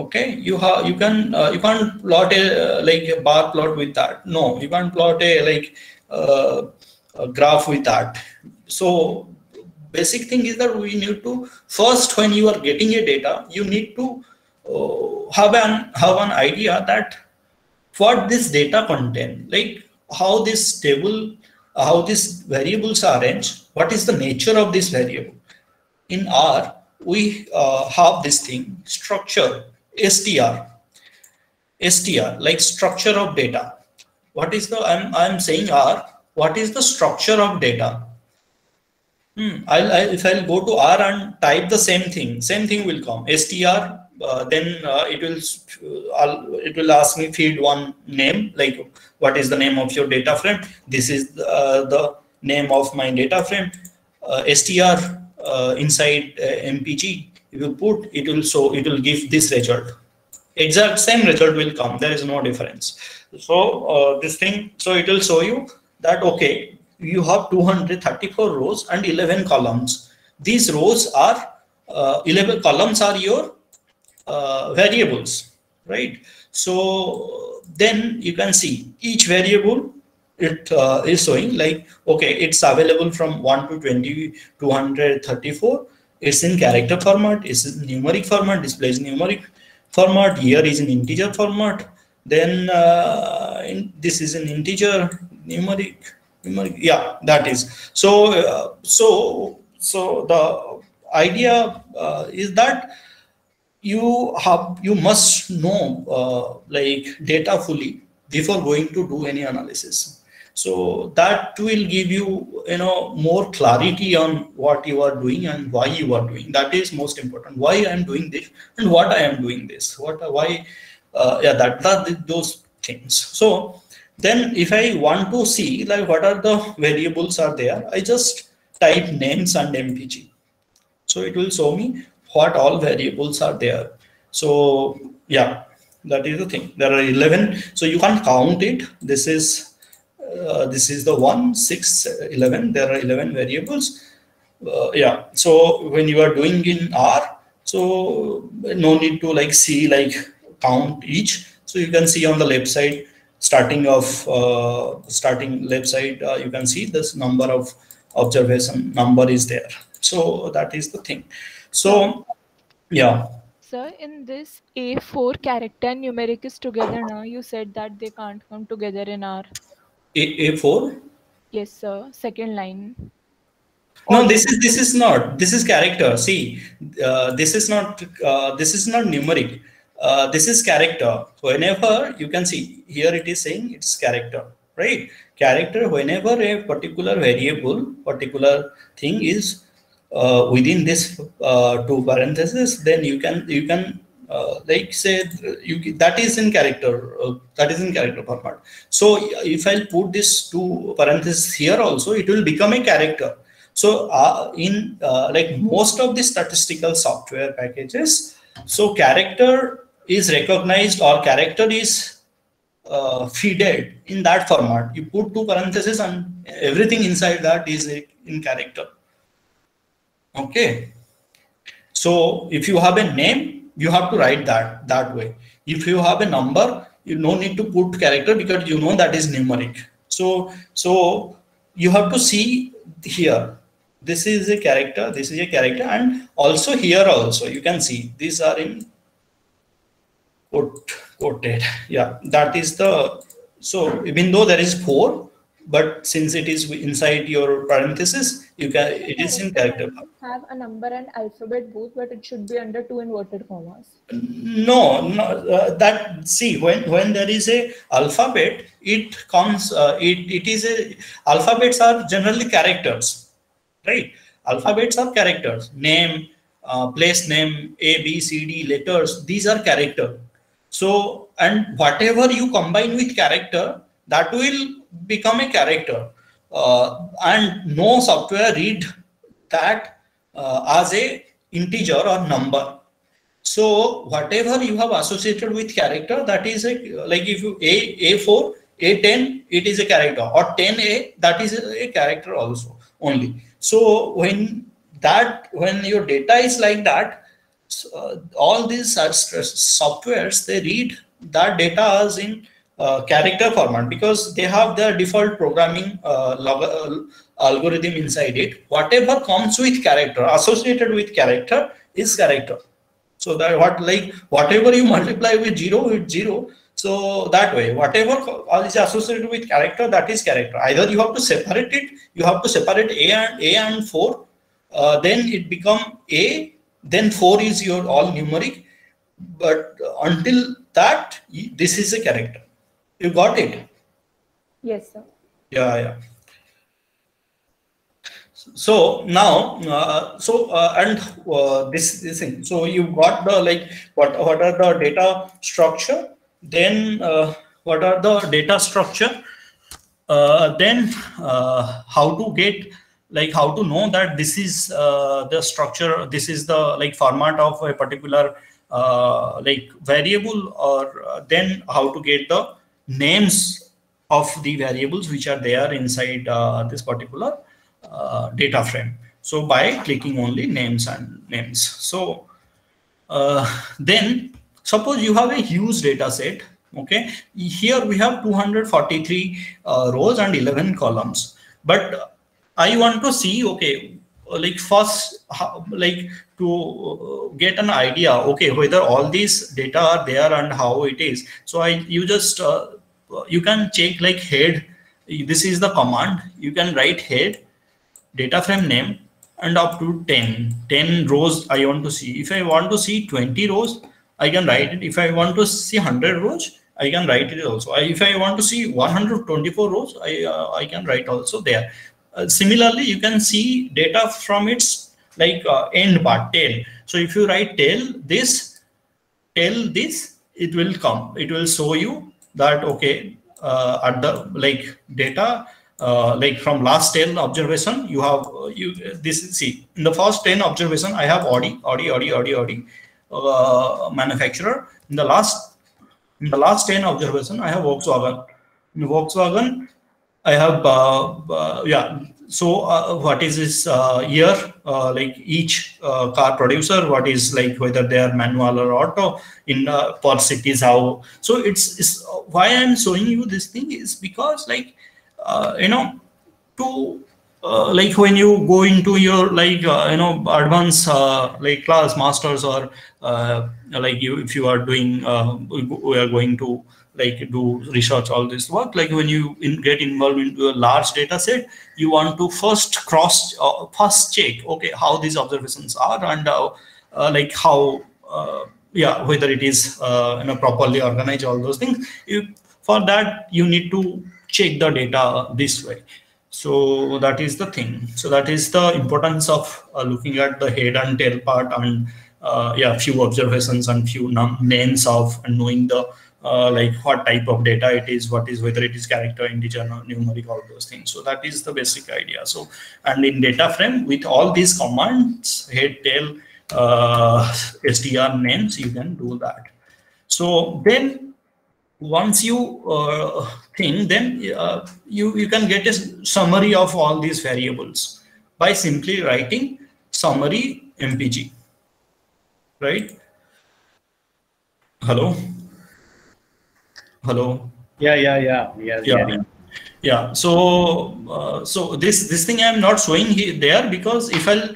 Okay, you have you can uh, you can't plot a uh, like a bar plot with that. No, you can't plot a like uh, a graph with that. So basic thing is that we need to first when you are getting a data, you need to uh, have an have an idea that what this data contain, like how this table, how these variables are arranged, what is the nature of this variable. In R, we uh, have this thing structure str str like structure of data. What is the i'm i'm saying r. What is the structure of data? Hmm, I'll, I'll, if i'll go to r and type the same thing same thing will come. Str uh, then uh, it will uh, it will ask me feed one name like what is the name of your data frame? This is uh, the name of my data frame. Uh, str uh, inside mpg if you put it will so it will give this result. Exact same result will come. There is no difference. So uh, this thing so it will show you that okay you have 234 rows and 11 columns. These rows are uh, 11 columns are your uh, variables right? So then you can see each variable it uh, is showing like okay it's available from 1 to 20 234 it's in character format it's in numeric format displays numeric format here is an integer format then uh, in, this is an integer numeric numeric yeah that is. So uh, so so the idea uh, is that you have you must know uh, like data fully before going to do any analysis so that will give you you know more clarity on what you are doing and why you are doing. That is most important. Why i am doing this and what i am doing this. What why uh, yeah that, that those things. So then if i want to see like what are the variables are there i just type names and mpg so it will show me what all variables are there. So yeah that is the thing. There are 11 so you can't count it. This is uh, this is the 1 6 11 there are 11 variables. Uh, yeah. So when you are doing in r so no need to like see like count each. So you can see on the left side starting of uh, starting left side uh, you can see this number of observation number is there. So that is the thing. So yeah. Sir, in this A4 character numeric is together now. You said that they can't come together in R. A, A4? Yes, sir. Second line. No, this is this is not. This is character. See, uh, this is not uh, this is not numeric. Uh, this is character. Whenever you can see here, it is saying it's character, right? Character. Whenever a particular variable, particular thing is uh, within this uh, two parentheses, then you can you can uh, like say you that is in character uh, that is in character format so if i put this two parentheses here also it will become a character. So uh, in uh, like most of the statistical software packages so character is recognized or character is uh, feeded in that format. You put two parentheses and everything inside that is in character. Okay. So if you have a name you have to write that that way. If you have a number you no need to put character because you know that is numeric. So so you have to see here. This is a character this is a character and also here also you can see these are in quote, quoted. Yeah that is the so even though there is four but since it is inside your parenthesis you can it is in character have a number and alphabet both but it should be under two inverted commas. No no uh, that see when when there is a alphabet it comes uh, it it is a alphabets are generally characters right? Alphabets are characters. Name uh, place name a b c d letters these are character. So and whatever you combine with character that will become a character and no software read that uh, as a integer or number. So whatever you have associated with character that is a like if you a a4 a10 it is a character or 10a that is a character also only. So when that when your data is like that uh, all these softwares they read that data as in uh, character format because they have their default programming uh, uh, algorithm inside it. Whatever comes with character associated with character is character. So that what like whatever you multiply with zero with zero. So that way whatever is associated with character that is character. Either you have to separate it you have to separate a and a and 4 uh, then it become a then 4 is your all numeric. But until that this is a character you got it? Yes sir. Yeah yeah. So now uh, so uh, and uh, this this thing. So you got the like what what are the data structure? Then uh, what are the data structure? Uh, then uh, how to get like how to know that this is uh, the structure this is the like format of a particular uh, like variable or uh, then how to get the names of the variables which are there inside uh, this particular uh, data frame. So by clicking only names and names. So uh, then suppose you have a huge data set okay? Here we have 243 rows and 11 columns. But I want to see, okay, like first, like to get an idea, okay, whether all these data are there and how it is. So I, you just, uh, you can check like head. This is the command. You can write head, data frame name, and up to 10, 10 rows I want to see. If I want to see 20 rows, I can write it. If I want to see 100 rows, I can write it also. If I want to see 124 rows, I, uh, I can write also there. Uh, similarly, you can see data from its like uh, end part tail. So if you write tail this, tail this, it will come. It will show you that okay uh, at the like data uh, like from last 10 observation you have uh, you this see in the first 10 observation i have audi audi audi audi audi uh, manufacturer in the last in the last 10 observation i have volkswagen in volkswagen I have, uh, uh, yeah. So uh, what is this year? like each car producer, what is like whether they are manual or auto in per cities, how. So it's, it's why I'm showing you this thing is because like, you know, to uh, like when you go into your like uh, you know advanced uh, like class masters or like you if you are doing we are going to like do research all this work. Like when you in, get involved into a large data set you want to first cross uh, first check okay how these observations are and uh, uh, like how uh, yeah whether it is uh, you know properly organized all those things. You, for that you need to check the data this way. So that is the thing. So that is the importance of uh, looking at the head and tail part and yeah few observations and few names of and knowing the uh, like what type of data it is, what is whether it is character, integer, numeric, all those things. So that is the basic idea. So and in data frame with all these commands, head, tail, uh, str names, you can do that. So then once you uh, think, then uh, you you can get a summary of all these variables by simply writing summary mpg, right? Hello hello? Yeah yeah yeah. Yes, yeah. Yeah, yeah. so uh, so this this thing i'm not showing here there because if i'll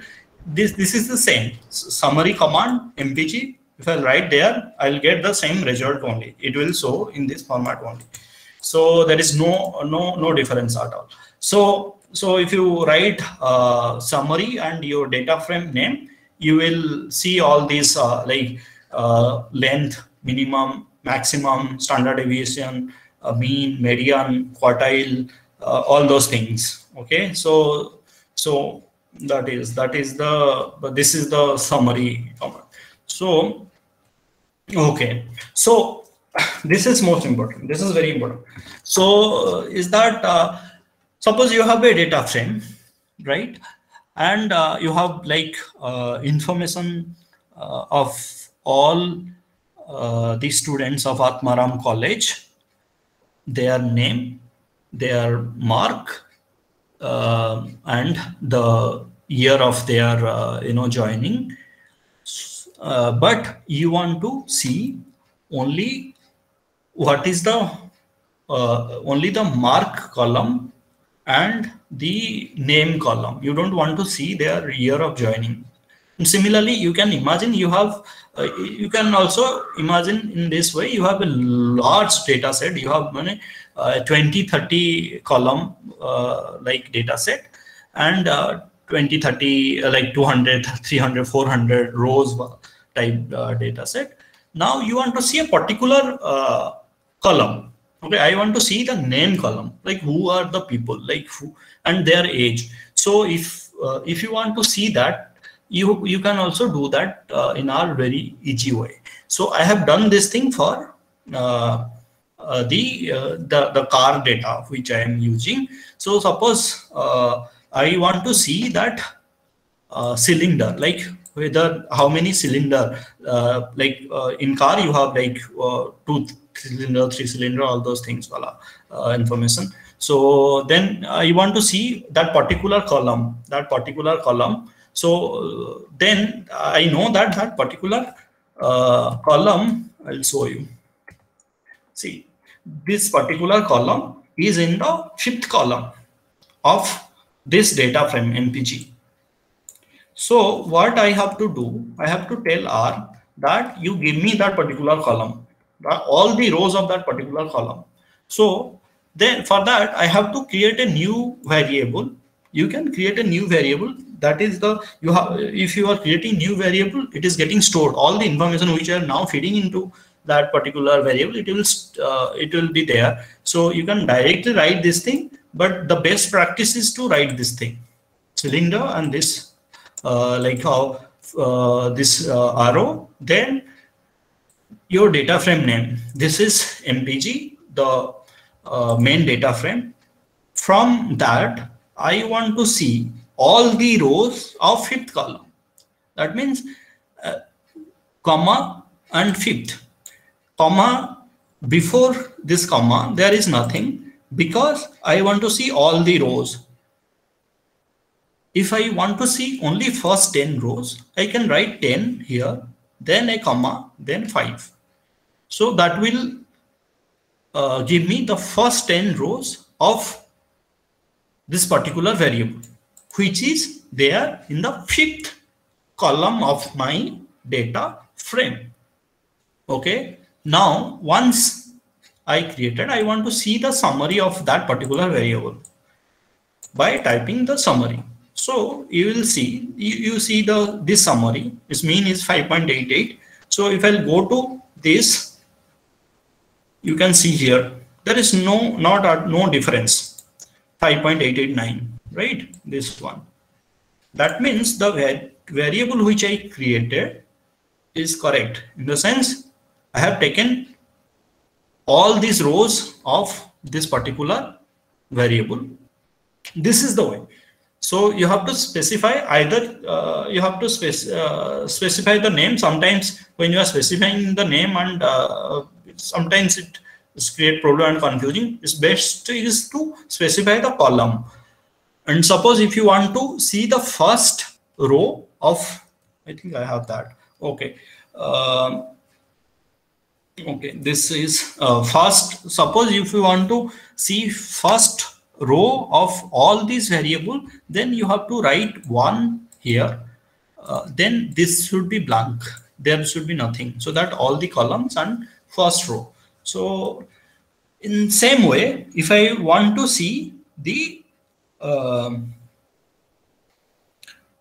this this is the same. Summary command mpg if i write there i'll get the same result only. It will show in this format only. So there is no no no difference at all. So so if you write uh, summary and your data frame name you will see all these uh, like uh, length minimum maximum, standard deviation, uh, mean, median, quartile, uh, all those things. Okay, so so that is that is the this is the summary. So okay, so [sighs] this is most important. This is very important. So uh, is that uh, suppose you have a data frame, right? And uh, you have like uh, information of all uh, the students of Atma Ram College their name, their mark, uh, and the year of their uh, you know joining. Uh, but you want to see only what is the uh, only the mark column and the name column. You don't want to see their year of joining. And similarly, you can imagine you have, uh, you can also imagine in this way, you have a large data set. You have uh, 20, 30 column uh, like data set and uh, 20, 30, uh, like 200, 300, 400 rows type uh, data set. Now you want to see a particular column okay i want to see the name column like who are the people like who and their age so if uh, if you want to see that you you can also do that uh, in our very easy way so i have done this thing for uh, uh the, uh, the the car data which i am using so suppose uh, i want to see that cylinder like whether how many cylinder like in car you have like two cylinder, three cylinder, all those things, uh, information. So then I want to see that particular column, that particular column. So uh, then I know that that particular uh, column, I'll show you. See, this particular column is in the fifth column of this data frame MPG. So what I have to do, I have to tell R that you give me that particular column all the rows of that particular column. So then for that, I have to create a new variable. You can create a new variable. That is the, you have, if you are creating new variable, it is getting stored. All the information which are now feeding into that particular variable, it will, uh, it will be there. So you can directly write this thing, but the best practice is to write this thing. Cylinder and this, uh, like how uh, this uh, arrow, then your data frame name. This is MPG, the uh, main data frame. From that, I want to see all the rows of fifth column. That means uh, comma and fifth. Comma, before this comma, there is nothing because I want to see all the rows. If I want to see only first 10 rows, I can write 10 here, then a comma, then 5. So that will uh, give me the first 10 rows of this particular variable, which is there in the fifth column of my data frame. Okay. Now, once I created, I want to see the summary of that particular variable by typing the summary. So you will see, you, you see the this summary, its mean is 5.88. So if I'll go to this you can see here there is no not a, no difference 5.889 right? This one. That means the variable which i created is correct. In the sense i have taken all these rows of this particular variable. This is the way. So you have to specify either uh, you have to spec uh, specify the name. Sometimes when you are specifying the name and uh, sometimes it create problem and confusing it's best is to specify the column and suppose if you want to see the first row of i think i have that. Okay. Uh, okay this is uh, first suppose if you want to see first row of all these variable then you have to write one here. Uh, then this should be blank. There should be nothing. So that all the columns and first row. So in same way, if I want to see the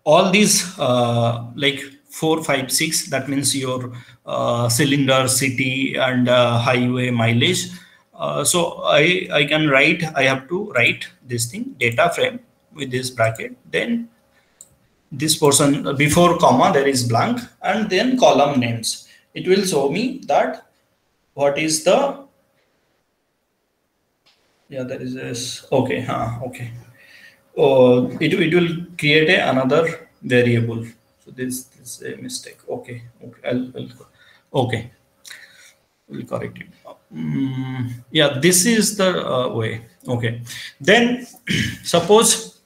all these uh, like four, five, six, that means your uh, cylinder, city, and uh, highway mileage. Uh, so I, I can write, I have to write this thing, data frame with this bracket. Then this portion before comma, there is blank, and then column names. It will show me that what is the yeah there is this okay huh, okay oh it, it will create a, another variable so this, this is a mistake okay okay I'll, I'll, okay We'll correct it. Mm, yeah, this is the uh, way. Okay. Then [clears throat] suppose,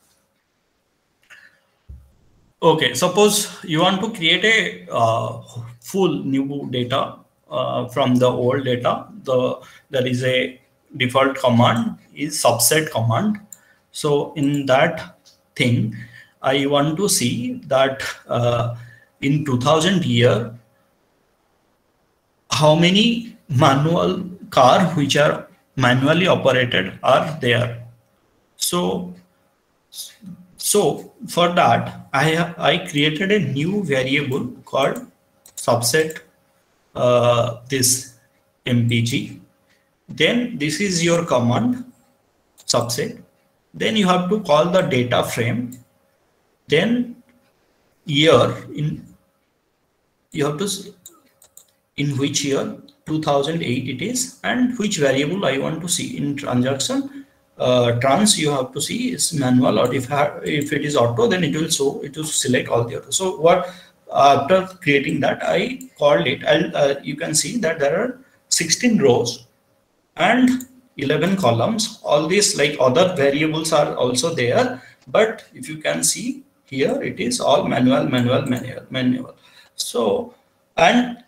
okay, suppose you want to create a uh, full new data uh, from the old data. The There is a default command is subset command. So in that thing, I want to see that uh, in 2000 year, how many manual car which are manually operated are there. So, so for that, I, I created a new variable called subset uh, this mpg. Then this is your command subset. Then you have to call the data frame. Then year in you have to in which year? 2008 it is. And which variable I want to see? In transaction uh, trans you have to see is manual or if if it is auto then it will show it will select all the others. So what after creating that I called it. And uh, you can see that there are 16 rows. And 11 columns. All these like other variables are also there. But if you can see here it is all manual manual manual manual. So and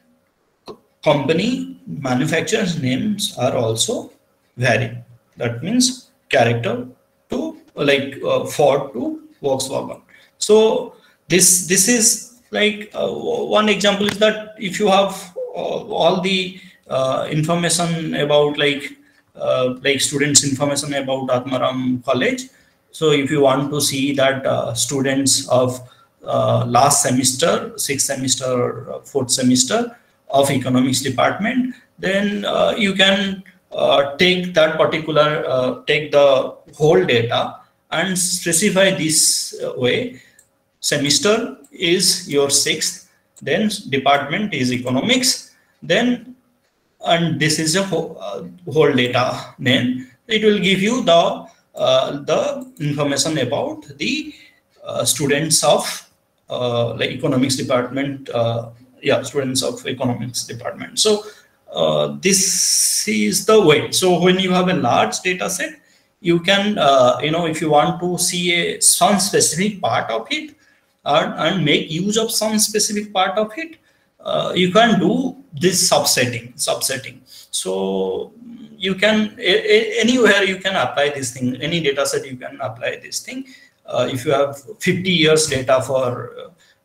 company manufacturers names are also vary that means character to like uh, ford to volkswagen. So this this is like uh, one example is that if you have uh, all the uh, information about like uh, like students information about Atma Ram college so if you want to see that uh, students of last semester sixth semester or fourth semester of economics department, then uh, you can uh, take that particular, uh, take the whole data and specify this way. Semester is your sixth, then department is economics, then and this is a whole, uh, whole data then it will give you the uh, the information about the uh, students of like economics department yeah students of economics department. So uh, this is the way. So when you have a large data set you can uh, you know if you want to see a some specific part of it and, and make use of some specific part of it uh, you can do this subsetting subsetting so you can anywhere you can apply this thing any data set you can apply this thing uh, if you have 50 years data for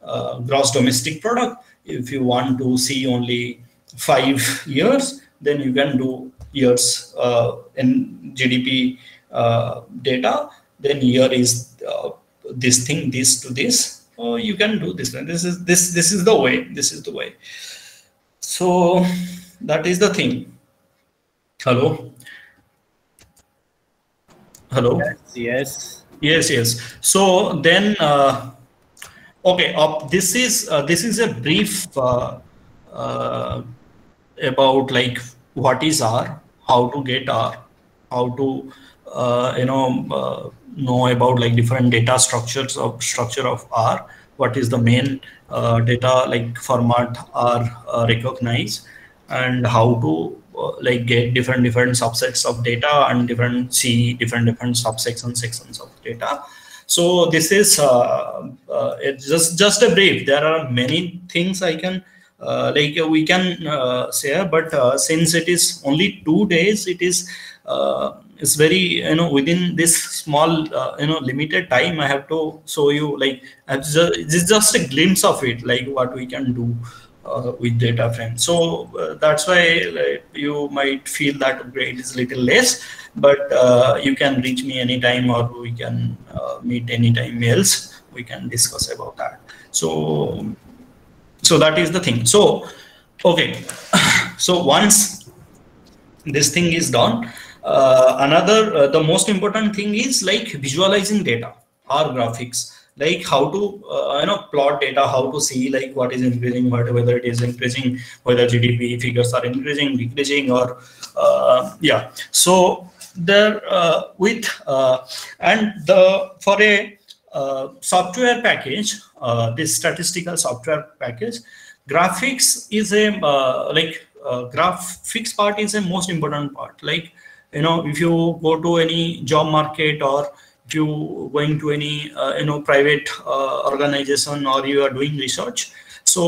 uh, gross domestic product if you want to see only five [laughs] years, then you can do years uh, in GDP uh, data. Then year is uh, this thing, this to this. Oh, you can do this. This is this. This is the way. This is the way. So that is the thing. Hello. Hello. Yes. Yes. Yes. Yes. So then. Uh, Okay, uh, this is uh, this is a brief uh, uh, about like what is R, how to get R, how to uh, you know uh, know about like different data structures of structure of R, what is the main data like format R recognize, and how to like get different different subsets of data and different see different different subsections sections of data. So this is uh, uh, it's just just a brief. There are many things i can uh, like we can uh, share but uh, since it is only two days it is uh, it's very you know within this small you know limited time i have to show you like it's just a glimpse of it like what we can do uh, with data frame. So uh, that's why like, you might feel that grade is a little less, but uh, you can reach me anytime or we can uh, meet anytime else. We can discuss about that. So, so that is the thing. So, okay. [coughs] so once this thing is done, uh, another, uh, the most important thing is like visualizing data or graphics like how to uh, you know plot data how to see like what is increasing what whether it is increasing whether gdp figures are increasing decreasing or uh, yeah so there uh, with uh, and the for a software package this statistical software package graphics is a like graphics part is the most important part. Like, you know, if you go to any job market or if you going to any, uh, you know, private uh, organization or you are doing research. So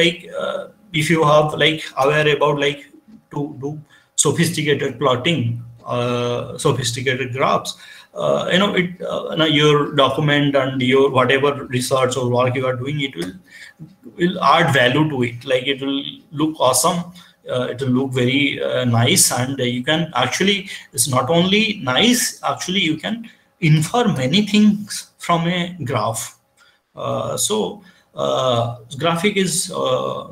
like, uh, if you have like aware about like to do sophisticated plotting, uh, sophisticated graphs, uh, you know it uh, you know, your document and your whatever research or work you are doing it will will add value to it like it will look awesome uh, it will look very uh, nice and you can actually it's not only nice actually you can infer many things from a graph. Uh, so uh, graphic is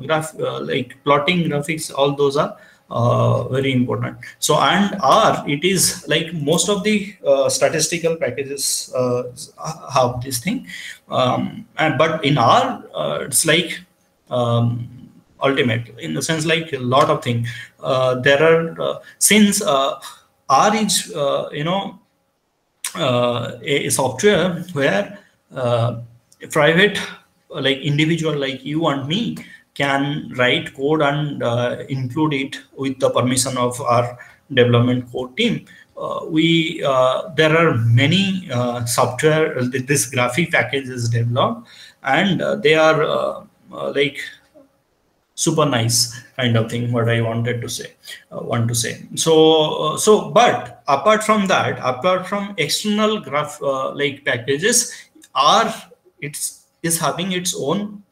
graph like plotting graphics all those are uh, very important. So and r it is like most of the uh, statistical packages uh, have this thing. Um, and but in r uh, it's like um, ultimate in the sense like a lot of things uh, there are uh, since r is you know a, a, software where private like individual like you and me can write code and uh, include it with the permission of R development core team. Uh, we uh, there are many uh, software this graphic package is developed and uh, they are uh, like super nice kind of thing what i wanted to say want to say so so but apart from that apart from external graph like packages are it's is having its own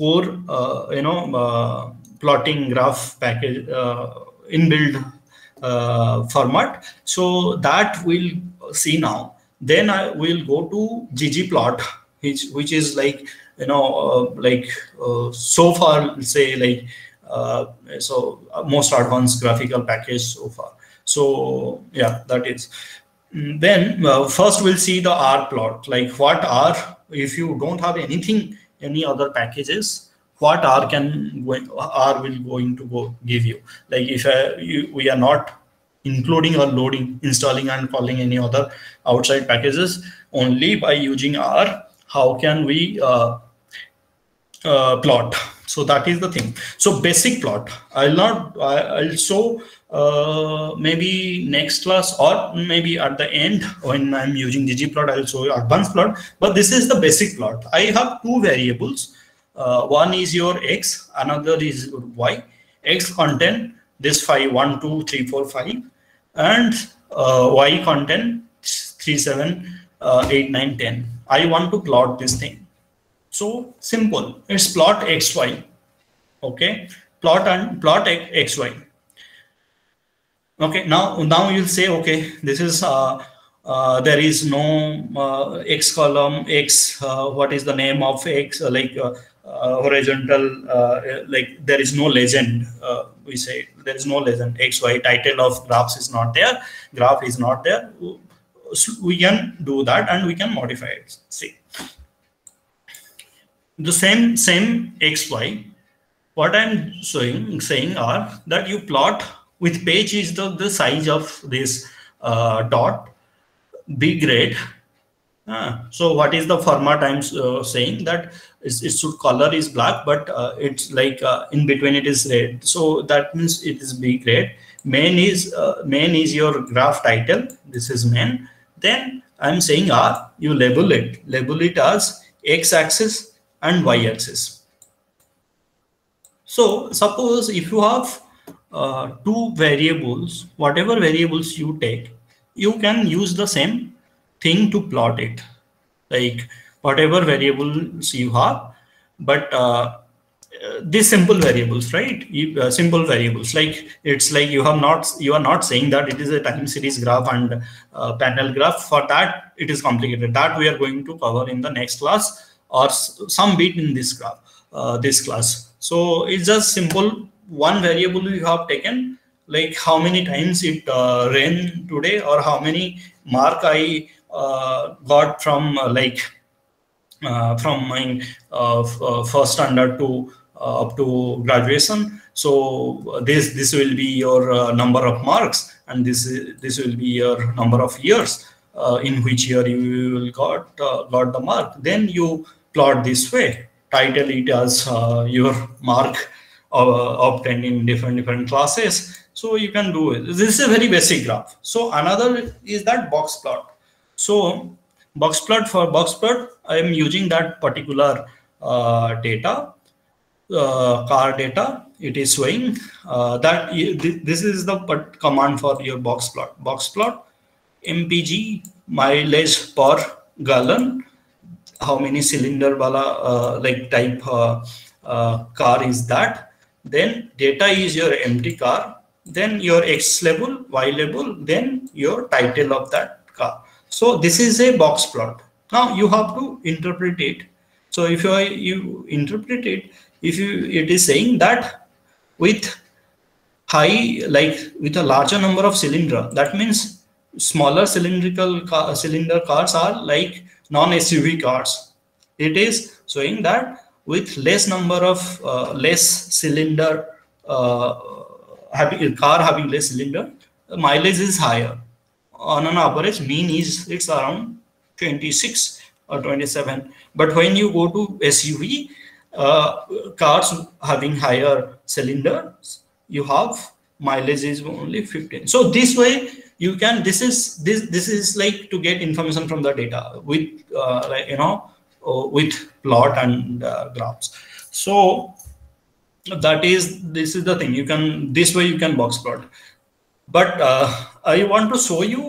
core, uh, you know, uh, plotting graph package uh, inbuilt format. So that we'll see now. Then I will go to ggplot, which which is like you know like so far say like uh, so most advanced graphical package so far. So yeah that is. Mm, then uh, first we'll see the r plot. Like what r if you don't have anything any other packages what R can R will going to go give you. Like if uh, you, we are not including or loading, installing and calling any other outside packages, only by using R, how can we uh, uh, plot? So that is the thing. So basic plot. I'll not. I'll show uh, maybe next class or maybe at the end when I'm using ggplot, I'll show you advanced plot. But this is the basic plot. I have two variables. Uh, one is your x, another is y. X content this 5, 1, 2, 3, 4, 5, and uh, y content 3, 7, uh, 8, 9, 10. I want to plot this thing. So simple. It's plot xy. Okay, plot and plot xy okay? Now now you'll say okay this is uh, uh, there is no uh, x column x uh, what is the name of x uh, like uh, horizontal like there is no legend we say there is no legend. Xy title of graphs is not there. Graph is not there. We can do that and we can modify it. See the same same xy what i'm showing saying are that you plot with page is the, the size of this uh, dot b grade. Uh, so what is the format i'm uh, saying that it should color is black but uh, it's like uh, in between it is red. So that means it is b grade. Main is uh, main is your graph title. This is main. Then i'm saying r you label it. Label it as x axis and y axis so suppose if you have uh, two variables, whatever variables you take, you can use the same thing to plot it. Like whatever variables you have, but uh, these simple variables, right? You, uh, simple variables, like it's like you have not, you are not saying that it is a time series graph and uh, panel graph. For that, it is complicated. That we are going to cover in the next class or some bit in this graph, uh, this class. So it's just simple. One variable you have taken like how many times it uh, rain today or how many mark i uh, got from uh, like uh, from my uh, uh, first standard to up to graduation. So this this will be your number of marks and this this will be your number of years in which year you will got got the mark. Then you plot this way title it as your mark uh, obtained in different different classes. So you can do it. This is a very basic graph. So another is that box plot. So box plot for box plot, I am using that particular uh, data, uh, car data. It is showing uh, that th this is the command for your box plot. Box plot mpg mileage per gallon how many cylinder wala uh, like type uh, uh, car is that? Then data is your empty car. Then your x label y label then your title of that car. So this is a box plot. Now you have to interpret it. So if you you interpret it if you it is saying that with high like with a larger number of cylinder that means smaller cylindrical car, cylinder cars are like non-SUV cars. It is showing that with less number of uh, less cylinder uh, having car having less cylinder, mileage is higher. On an average, mean is it's around 26 or 27. But when you go to SUV, uh, cars having higher cylinders, you have mileage is only 15. So this way you can this is this this is like to get information from the data with uh, like you know uh, with plot and uh, graphs. So that is this is the thing. You can this way you can box plot. But uh, i want to show you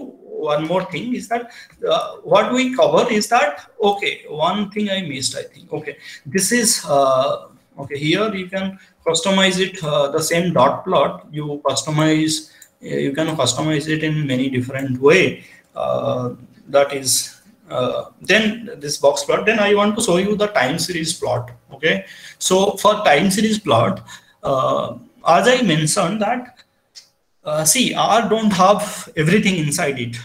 one more thing is that uh, what we cover is that okay one thing i missed i think. Okay this is uh, okay here you can customize it the same dot plot. You customize you can customize it in many different way. Uh, that is uh, then this box plot then i want to show you the time series plot okay? So for time series plot uh, as i mentioned that uh, see r don't have everything inside it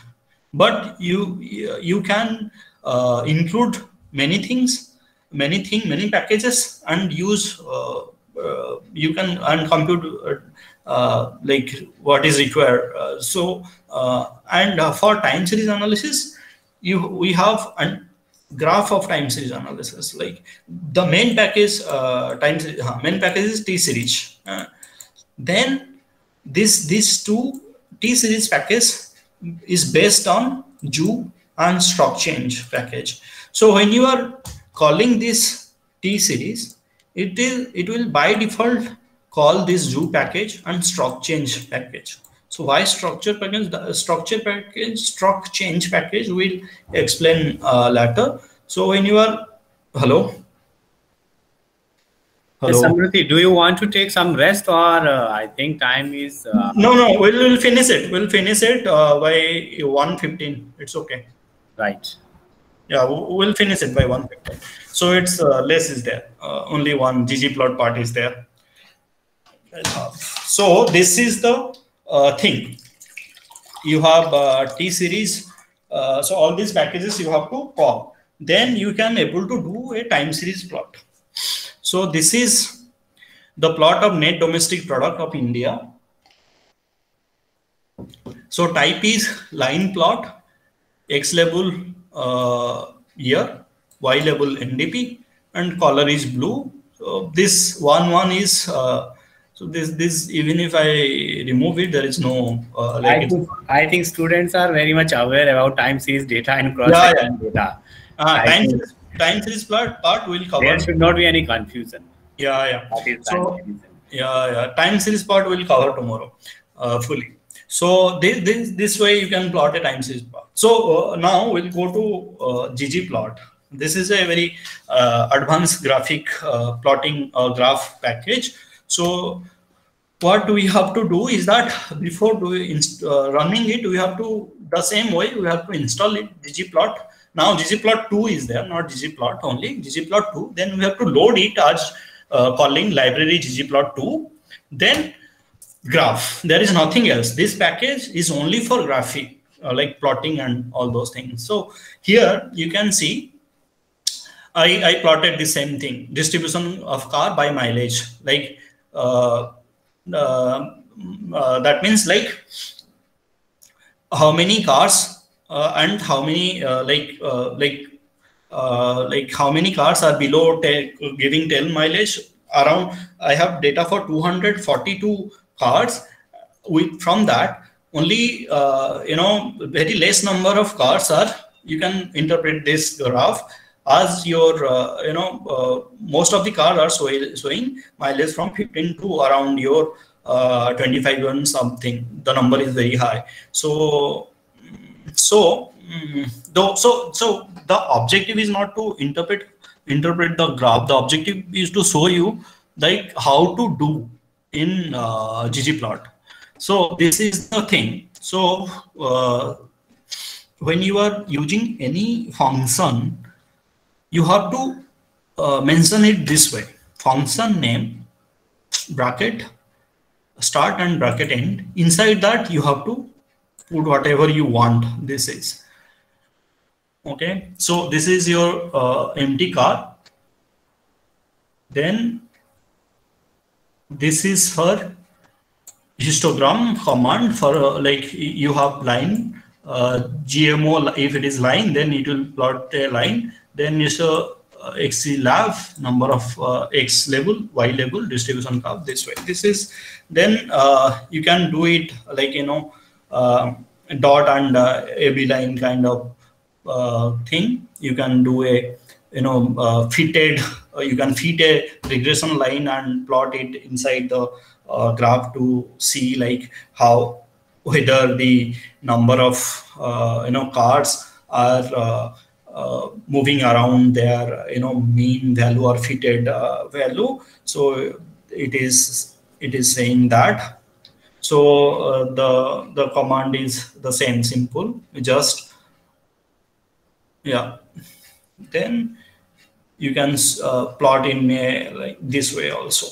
but you you can uh, include many things many thing many packages and use uh, you can and compute Uh, like what is required. Uh, so uh, and uh, for time series analysis, you we have a graph of time series analysis. Like the main package uh, time main package is tseries. then this these two tseries package is based on Zoo and strucchange package. So when you are calling this tseries, it is it will by default call this zoo package and strucchange package. So why structure package? The structure package, strucchange package we'll explain uh, later. So when you are, hello? Hello. Smruti, do you want to take some rest or uh, I think time is... Uh... No, no, we'll, we'll finish it. We'll finish it uh, by 1.15. It's okay. Right. Yeah, we'll finish it by 1.15. So it's uh, less is there. Uh, only one ggplot part is there. So this is the uh, thing. You have uh, tseries. Uh, so all these packages you have to call. Then you can able to do a time series plot. So this is the plot of net domestic product of India. So type is line plot, X label uh, year, Y label NDP, and color is blue. So this one one is uh, so this this even if I remove it, there is no uh, like. I think, I think students are very much aware about time series data and cross yeah, yeah. data. Uh, time, series, time series part, part will cover. There should not be any confusion. Yeah, yeah. so, yeah, yeah. Time series part will cover tomorrow uh, fully. So this, this this way you can plot a time series part. So uh, now we'll go to uh, ggplot. This is a very uh, advanced graphic uh, plotting uh, graph package so what we have to do is that before doing uh, running it, we have to the same way we have to install it ggplot. Now ggplot2 is there, not ggplot only ggplot2. Then we have to load it as uh, calling library ggplot2. Then graph. There is nothing else. This package is only for graphic, uh, like plotting and all those things. So here you can see I, I plotted the same thing distribution of car by mileage like Uh, uh, uh, that means like how many cars and how many like like like how many cars are below giving 10 mileage? Around I have data for 242 cars. With from that, only uh, you know very less number of cars are you can interpret this graph as your uh, you know uh, most of the cards are showing, showing mileage from 15 to around your uh, 25 and something. The number is very high. So so mm, though so so the objective is not to interpret interpret the graph. The objective is to show you like how to do in uh, ggplot so this is the thing. So uh, when you are using any function you have to uh, mention it this way. Function name bracket start and bracket end. Inside that you have to put whatever you want. This is okay. So this is your uh, empty car. Then this is her histogram command for uh, like you have line uh, geom if it is line then it will plot a line then you a uh, xc number of uh, x label y label distribution curve this way. This is then uh, you can do it like you know uh, dot and uh, abline kind of uh, thing. You can do a you know fitted you can fit a regression line and plot it inside the graph to see like how whether the number of you know cards are moving around their you know mean value or fitted uh, value. So it is it is saying that. So uh, the the command is the same simple. Just yeah. Then you can uh, plot in a, like this way also.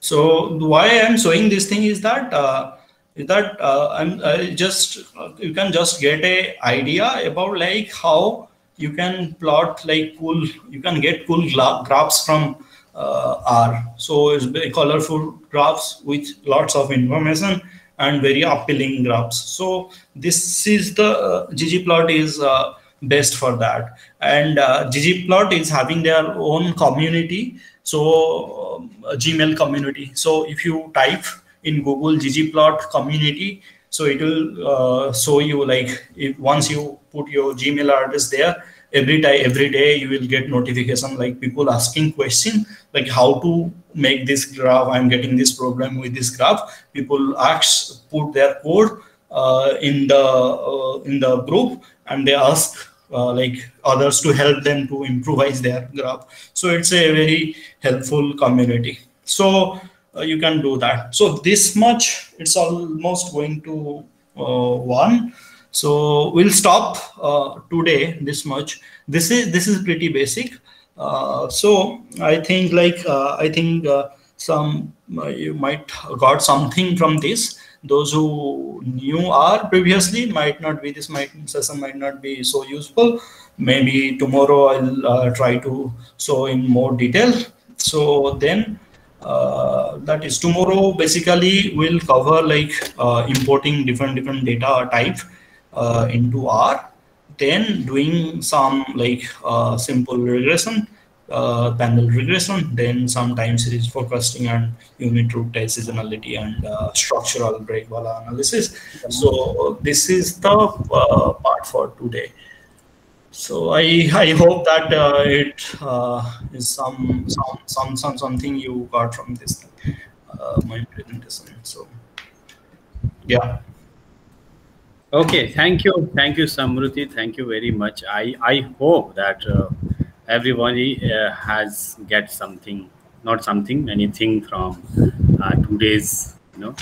So why i'm showing this thing is that uh, that uh, i'm I just uh, you can just get a idea about like how you can plot like cool you can get cool graphs from uh, R. So it's very colorful graphs with lots of information and very appealing graphs. So this is the uh, ggplot is uh, best for that. And uh, ggplot is having their own community. So um, Gmail community. So if you type in Google ggplot community, so it will uh, show you like if once you put your Gmail address there, every time every day you will get notification like people asking question like how to make this graph i'm getting this problem with this graph. People ask put their code uh, in the uh, in the group and they ask uh, like others to help them to improvise their graph. So it's a very helpful community. So you can do that. So this much it's almost going to uh, one. So we'll stop uh, today this much. This is this is pretty basic. Uh, so i think like uh, i think uh, some uh, you might got something from this. Those who knew R previously might not be this might session might not be so useful. Maybe tomorrow i'll uh, try to show in more detail. So then uh, that is tomorrow basically we'll cover like uh, importing different different data type uh, into R, then doing some like uh, simple regression, uh, panel regression, then some time series forecasting and unit root test seasonality and structural breakawala analysis. So this is the part for today. So I I hope that uh, it uh, is some some some some something you got from this uh, my presentation. So yeah. Okay, thank you, thank you, Smruti. Thank you very much. I I hope that uh, everybody uh, has get something, not something, anything from uh, today's you know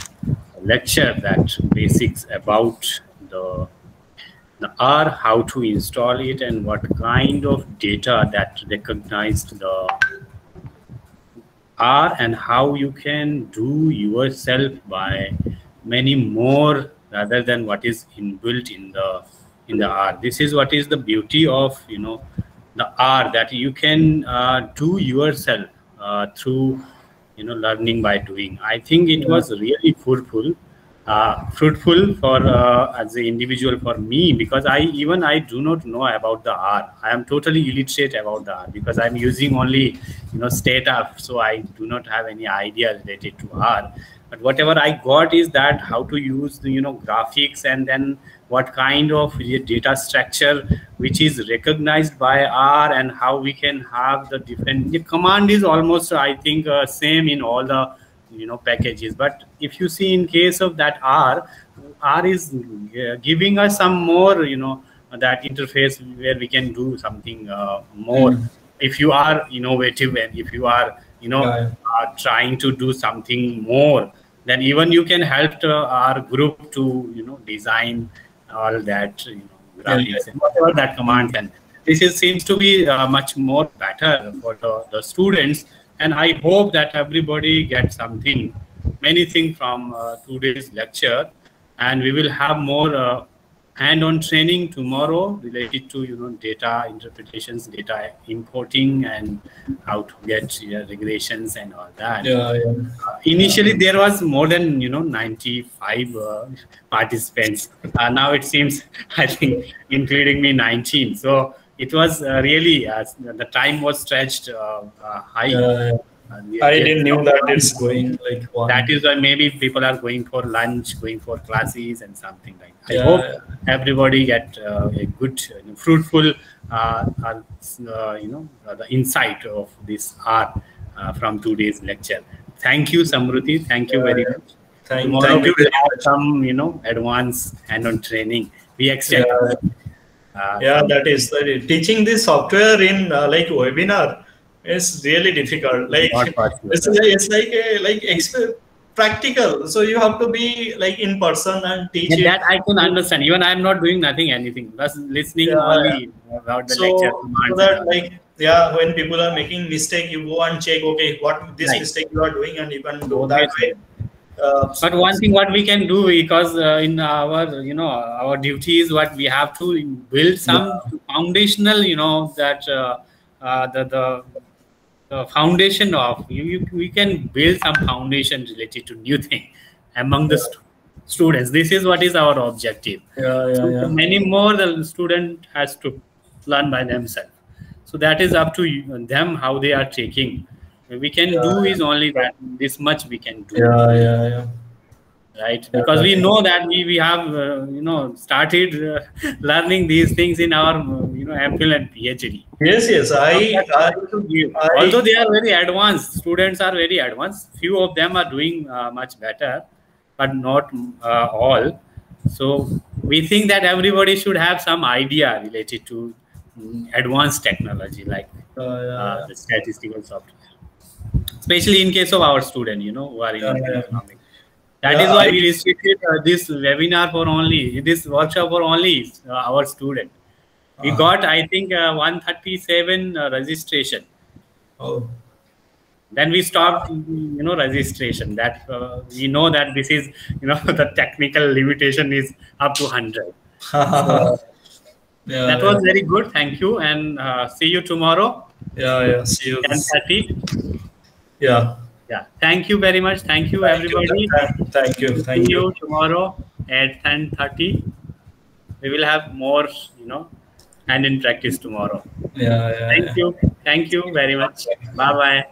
lecture that basics about the the R, how to install it, and what kind of data that recognized the R, and how you can do yourself by many more rather than what is inbuilt in the in the R. This is what is the beauty of you know the R that you can uh, do yourself uh, through you know learning by doing. I think it was really fruitful uh, fruitful for uh, as an individual for me because I even I do not know about the R. I am totally illiterate about the R because I'm using only you know stata, so I do not have any idea related to R. But whatever I got is that how to use the you know graphics and then what kind of data structure which is recognized by R and how we can have the different. The command is almost I think uh, same in all the you know packages but if you see in case of that r r is uh, giving us some more you know that interface where we can do something uh, more mm. if you are innovative and if you are you know yeah. Uh, trying to do something more then even you can help our group to you know design all that you know graphics yeah, whatever that command can this is, seems to be uh, much more better for the, the students and I hope that everybody gets something, many things from uh, today's lecture, and we will have more uh, hand-on training tomorrow related to you know data interpretations, data importing, and how to get uh, regulations and all that. Yeah, yeah. Uh, initially, there was more than you know 95 uh, participants. Uh, now it seems, [laughs] I think, including me, 19. So it was uh, really uh, the time was stretched uh, high. I didn't know that it's going like one. That is why maybe people are going for lunch, going for classes, and something like. That. I hope everybody get uh, a good, uh, fruitful, uh, you know, the insight of this art from today's lecture. Thank you, Smruti. Thank you very much. Thank, Tomorrow thank you. Will have some, you know, advanced hand-on training. We extend. Uh, yeah, that is uh, teaching the software in uh, like webinar is really difficult. Like it's, it's like a, like exp- practical. So you have to be like in person and teach and That I can understand. Even I'm not doing nothing, anything. Just listening yeah, only about the so, lecture. So that like yeah, when people are making mistake, you go and check. Okay, what this right. mistake you are doing, and you can do that way. Uh, but one thing what we can do because uh, in our you know our duty is what we have to build some yeah. foundational you know that uh, uh the, the the foundation of you, you, we can build some foundation related to new thing among the st students this is what is our objective yeah, yeah, so yeah. many more the student has to learn by themselves so that is up to them how they are taking we can yeah. do is only that this much we can do. Yeah yeah yeah. Right? Because we know that we, we have uh, you know started uh, [laughs] learning these things in our you know MPhil and PhD yes yes I, I, I, although they are very advanced students are very advanced few of them are doing uh, much better but not uh, all. So we think that everybody should have some idea related to mm, advanced technology like uh, uh, the statistical software especially in case of our student, you know, who are in yeah, economics. That yeah, is why I, we restricted uh, this webinar for only this workshop for only uh, our student. We uh, got, I think, uh, 137 uh, registration. Oh. Then we stopped, you know, registration. That uh, we know that this is, you know, [laughs] the technical limitation is up to 100. so, [laughs] yeah, that was very good. Thank you, and see you tomorrow. Yeah, yeah. See you. 10:30. Yeah. Yeah. Thank you very much. Thank you, thank everybody. You. Thank you. Thank See you. you tomorrow at 10:30. We will have more, you know, and in practice tomorrow. Yeah. yeah thank yeah. you. Thank you very much. Bye bye.